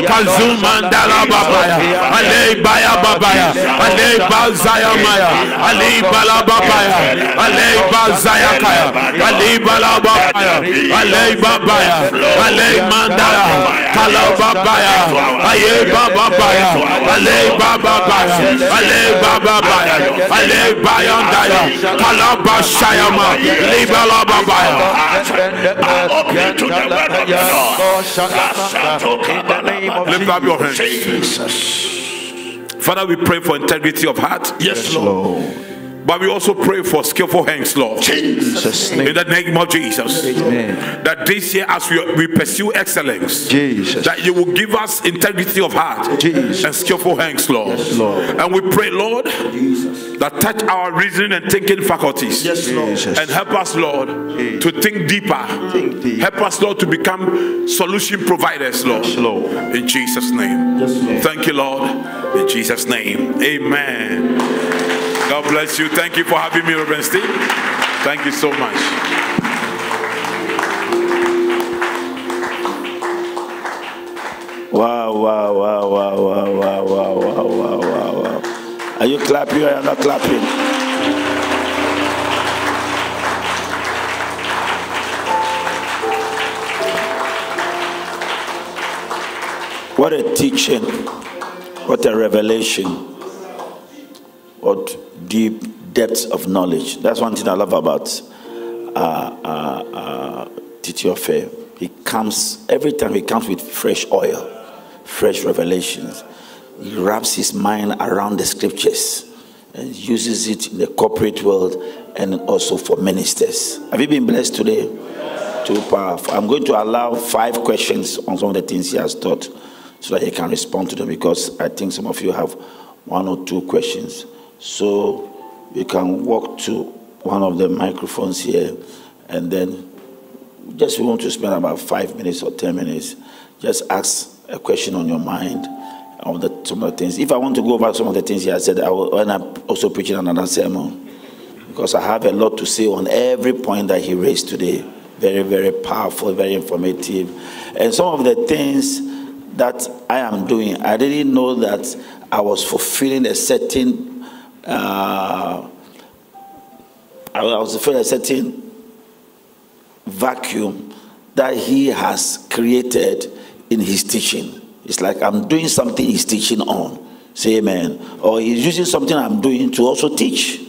Speaker 2: Kazum mandala babaya. Aleba ya babaya. Aleba zaya maya. Ali bala babaya. Aleba zaya kaya. Ali bala babaya. Ale babaya. Ale mandala. Kala babaya. Aye babaya. Ale babaya. Ale babaya. Ale bayandaya. Kala bashayama. Libala babaya.
Speaker 3: Open to the word of God.
Speaker 2: Lift up your hands. Father, we pray for integrity of heart.
Speaker 1: Yes, Lord.
Speaker 2: But we also pray for skillful hands, Lord.
Speaker 1: Jesus'
Speaker 2: In the name of Jesus.
Speaker 3: Amen.
Speaker 2: That this year, as we, we pursue excellence,
Speaker 3: Jesus.
Speaker 2: that you will give us integrity of heart
Speaker 3: Jesus.
Speaker 2: and skillful hands, Lord.
Speaker 3: Yes, Lord.
Speaker 2: And we pray, Lord, that touch our reasoning and thinking faculties.
Speaker 1: Yes, Lord.
Speaker 2: And help us, Lord, to think deeper.
Speaker 3: Think deep.
Speaker 2: Help us, Lord, to become solution providers, Lord.
Speaker 3: Yes, Lord.
Speaker 2: In Jesus' name. Yes, Lord. Thank you, Lord. In Jesus' name. Amen. God bless you. Thank you for having me, Reverend Steve. Thank you so much.
Speaker 1: Wow, wow, wow, wow, wow, wow, wow, wow, wow, wow, wow. Are you clapping or you're not clapping? What a teaching. What a revelation. What deep depths of knowledge. That's one thing I love about uh, uh, uh. He comes, every time he comes with fresh oil, fresh revelations. he wraps his mind around the scriptures and uses it in the corporate world and also for ministers. Have you been blessed today? Too powerful. I'm going to allow five questions on some of the things he has taught so that he can respond to them because I think some of you have one or two questions. So you can walk to one of the microphones here and then just we want to spend about five minutes or ten minutes. Just ask a question on your mind of the some of the things. If I want to go over some of the things he has said, I will end up also preaching another sermon because I have a lot to say on every point that he raised today. Very, very powerful, very informative, and some of the things that I am doing, I didn't know that I was fulfilling a certain. Uh, I was fulfilling a certain vacuum that he has created in his teaching. It's like I'm doing something he's teaching on. Say amen. Or he's using something I'm doing to also teach.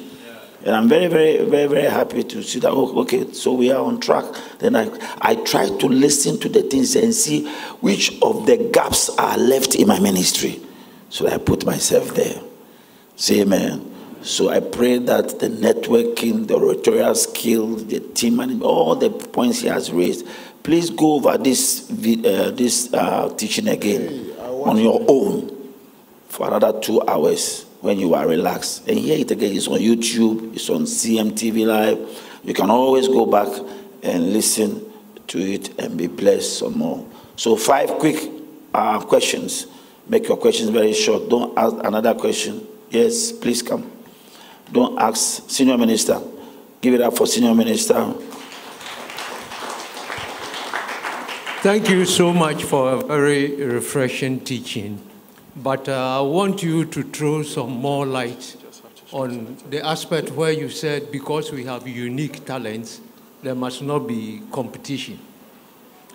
Speaker 1: And I'm very, very, very, very happy to see that. Oh, okay, so we are on track. Then I, I try to listen to the things and see which of the gaps are left in my ministry. So I put myself there. Say amen. So I pray that the networking, the oratorial skills, the team, and all the points he has raised, please go over this uh, this uh, teaching again on your own for another two hours when you are relaxed. And hear it again. It's on YouTube. It's on CMTV Live. You can always go back and listen to it and be blessed some more. So five quick uh, questions. Make your questions very short. Don't ask another question. Yes, please come. Don't ask senior minister. Give it up for senior minister.
Speaker 4: Thank you so much for a very refreshing teaching. But uh, I want you to throw some more light on the aspect where you said because we have unique talents, there must not be competition.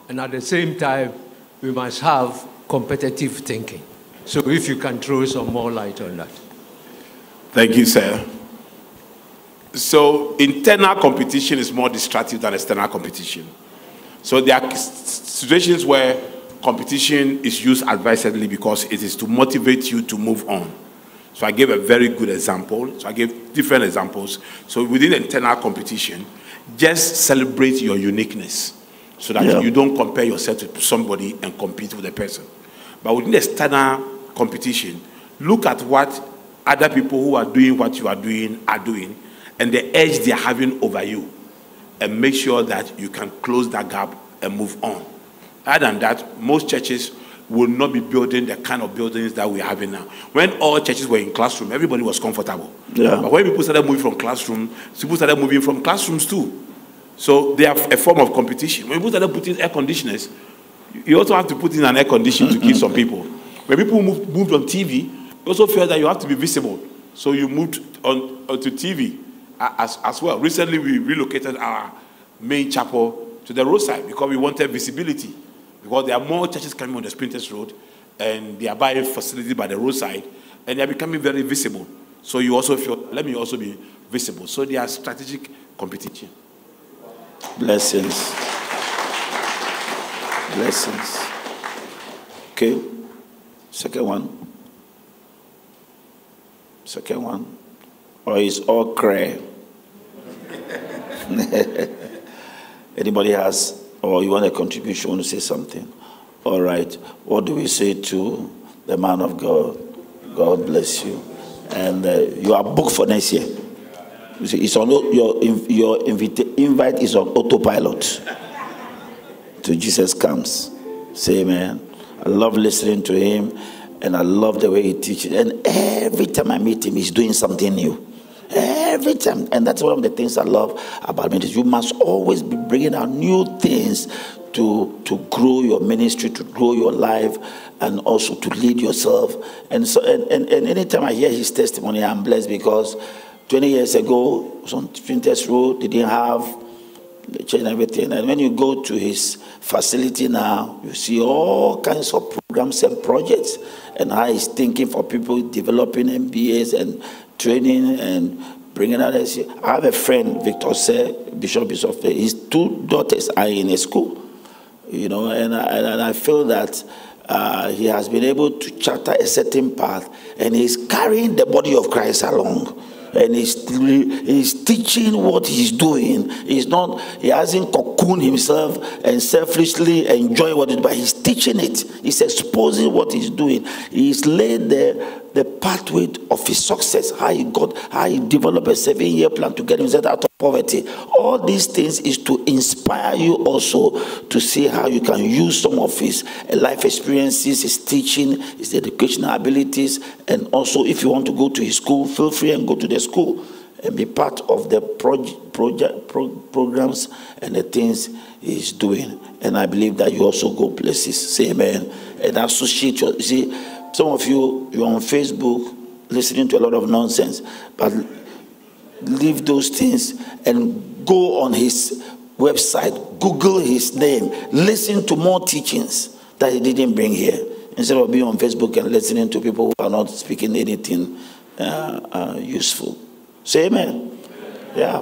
Speaker 4: And at the same time, we must have competitive thinking. So if you can throw some more light on that.
Speaker 2: Thank you, sir. So internal competition is more destructive than external competition. So there are situations where competition is used advisedly because it is to motivate you to move on. So I gave a very good example. So I gave different examples. So within internal competition, just celebrate your uniqueness so that yeah. you don't compare yourself to somebody and compete with a person. But within external competition, look at what other people who are doing what you are doing are doing and the edge they are having over you and make sure that you can close that gap and move on. Other than that, most churches will not be building the kind of buildings that we're having now. When all churches were in classroom, everybody was comfortable.
Speaker 1: Yeah.
Speaker 2: But when people started moving from classroom, people started moving from classrooms too. So they have a form of competition. When people started putting air conditioners, you also have to put in an air conditioner to keep some people. When people moved, moved on TV, you also felt that you have to be visible. So you moved on, on to TV as, as well. Recently, we relocated our main chapel to the roadside because we wanted visibility. Because there are more churches coming on the Spintex Road and they are buying facility by the roadside and they are becoming very visible. So you also feel, let me also be visible. So they are strategic competition.
Speaker 1: Blessings. Blessings. Okay. Second one. Second one. Or is all cray? Anybody has, or you want a contribution, want to say something? All right. What do we say to the man of God? God bless you. And uh, you are booked for next year. You see, it's on your your invite, invite is on autopilot. To Jesus comes. Say amen. I love listening to him, and I love the way he teaches. And every time I meet him, he's doing something new. Every time. And that's one of the things I love about ministry. You must always be bringing out new things to, to grow your ministry, to grow your life, and also to lead yourself. And so, and, and, and anytime I hear his testimony, I'm blessed because 20 years ago, on Spintex Road, they didn't have and everything. And when you go to his facility now, you see all kinds of programs and projects and how he's thinking for people developing MBAs and training and bringing others. I have a friend, Victor Say, Bishop Bishop. His two daughters are in a school, you know, and I, and I feel that uh, he has been able to charter a certain path and he's carrying the body of Christ along. And he's, he's teaching what he's doing. He's not, he hasn't cocooned himself and selfishly enjoy what it, but he's teaching it. He's exposing what he's doing. He's laid the, the pathway of his success, how he got, how he developed a seven-year plan to get himself out of poverty. All these things is to inspire you also to see how you can use some of his life experiences, his teaching, his educational abilities, and also if you want to go to his school, feel free and go to the school and be part of the project, pro, programs and the things he's doing. And I believe that you also go places. Say amen. And associate your, you see, some of you, you're on Facebook listening to a lot of nonsense, but leave those things and go on his website, Google his name, listen to more teachings that he didn't bring here. Instead of being on Facebook and listening to people who are not speaking anything uh, uh, useful. Say amen. Yeah.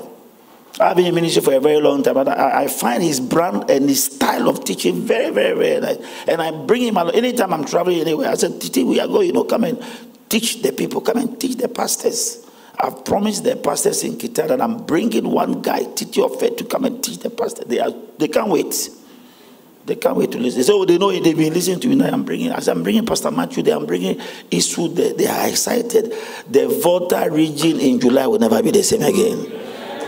Speaker 1: I've been in ministry for a very long time, but I, I, find his brand and his style of teaching very, very, very nice. And I bring him along. Anytime I'm traveling anywhere, I said, Titi, we are going, you know, come and teach the people, come and teach the pastors. I've promised the pastors in Keta that I'm bringing one guy, Titi Ofei, to come and teach the pastors. They, are, they can't wait. They can't wait to listen. They oh, they know. They've been listening to you now. I'm bringing, as I'm bringing Pastor Matthew I'm bringing Eastwood there. They are excited. The Volta region in July will never be the same again.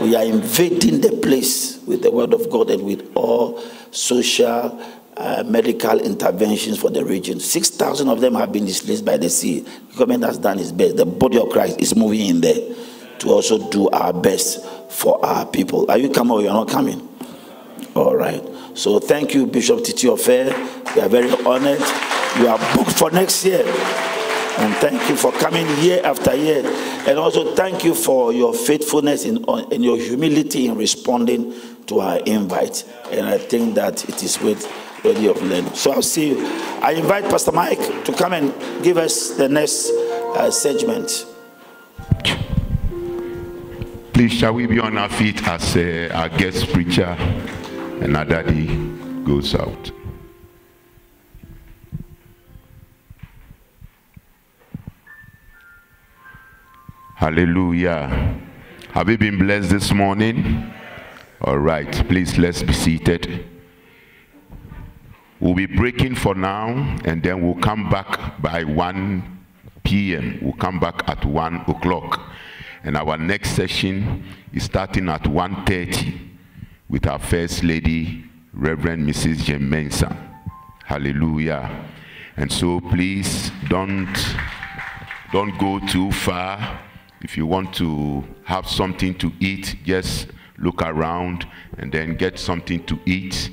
Speaker 1: We are invading the place with the word of God and with all social, uh, medical interventions for the region. 6,000 of them have been displaced by the sea. The government has done its best. The body of Christ is moving in there to also do our best for our people. Are you coming or you're not coming? All right. So thank you, Bishop Titi Ofei. We are very honored. You are booked for next year. And thank you for coming year after year. And also thank you for your faithfulness and in, your humility in responding to our invite. And I think that it is with worthy of learning. So I'll see you. I invite Pastor Mike to come and give us the next uh, segment.
Speaker 5: Please, shall we be on our feet as uh, our guest preacher and our daddy goes out? Hallelujah. Have you been blessed this morning? All right, please let's be seated. We'll be breaking for now and then we'll come back by 1 p.m. We'll come back at 1 o'clock. And our next session is starting at 1.30 with our First Lady, Reverend Mrs. Jim Mensah. Hallelujah. And so please don't, don't go too far if you want to have something to eat, just look around and then get something to eat.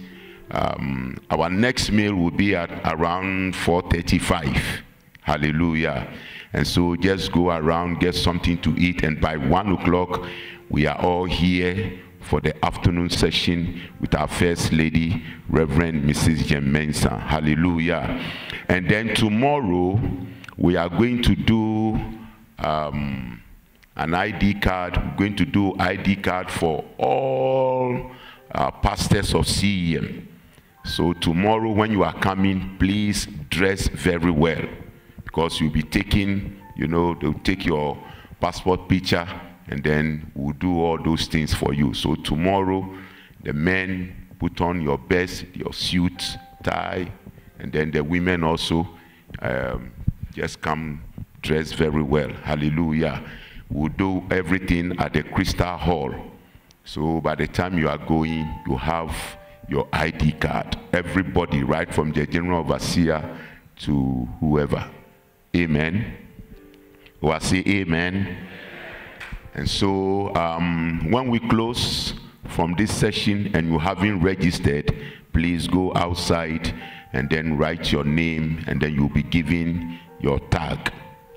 Speaker 5: Um, our next meal will be at around 4.35. Hallelujah. And so just go around, get something to eat, and by 1 o'clock, we are all here for the afternoon session with our First Lady, Reverend Mrs. Jemensa. Hallelujah. And then tomorrow, we are going to do... Um, an ID card. We're going to do ID card for all uh, pastors of CEM. So tomorrow when you are coming, please dress very well because you'll be taking, you know, they'll take your passport picture and then we'll do all those things for you. So tomorrow, the men put on your best, your suit, tie, and then the women also um, just come dressed very well. Hallelujah We'll do everything at the Crystal Hall. So by the time you are going, you have your ID card. Everybody, right from the general overseer to whoever. Amen. Or I say amen. And so um, when we close from this session and you haven't registered, please go outside and then write your name and then you'll be given your tag.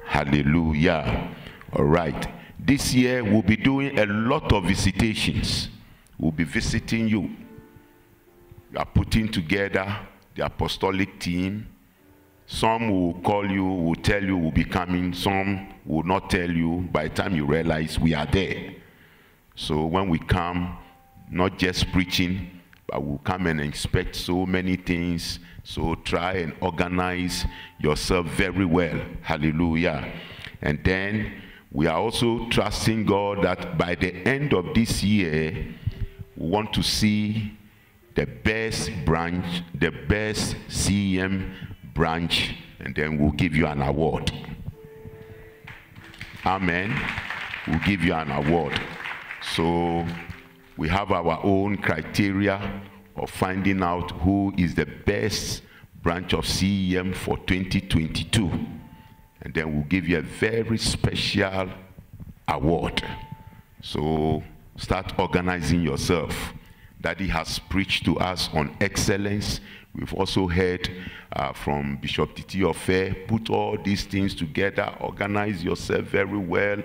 Speaker 5: Hallelujah. All right. This year we'll be doing a lot of visitations. We'll be visiting you. Are putting together the apostolic team. Some will call you, will tell you we'll be coming. Some will not tell you. By the time you realize we are there. So when we come, not just preaching, but we'll come and inspect so many things. So try and organize yourself very well. Hallelujah. And then we are also trusting God that by the end of this year, we want to see the best branch, the best CEM branch, and then we'll give you an award. Amen. We'll give you an award. So we have our own criteria of finding out who is the best branch of CEM for 2022. And then we'll give you a very special award. So start organizing yourself. Daddy has preached to us on excellence. We've also heard uh, from Bishop Titi Ofei, put all these things together, organize yourself very well,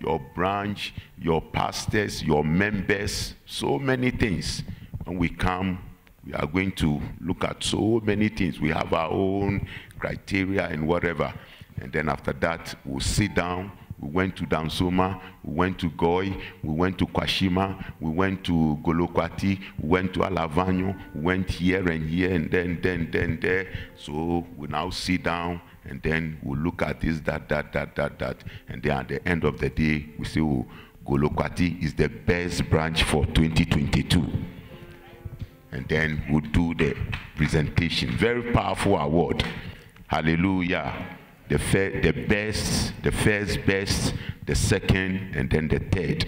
Speaker 5: your branch, your pastors, your members, so many things. When we come, we are going to look at so many things. We have our own criteria and whatever. And then after that, we'll sit down. We went to Dansoman, we went to Goi, we went to Kwashieman, we went to Golokwati, we went to Alavanyo, we went here and here and then, then, then, there. So we now sit down and then we'll look at this, that, that, that, that, that. And then at the end of the day, we say, oh, Golokwati is the best branch for 2022 and then we'll do the presentation. Very powerful award. Hallelujah. The, the best, the first best, the second, and then the third.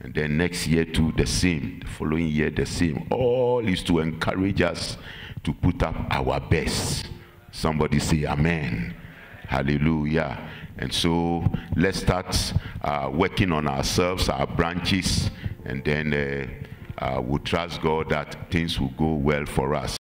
Speaker 5: And then next year too, the same. The following year, the same. All is to encourage us to put up our best. Somebody say amen. Hallelujah. And so let's start uh, working on ourselves, our branches, and then uh, uh, we'll trust God that things will go well for us.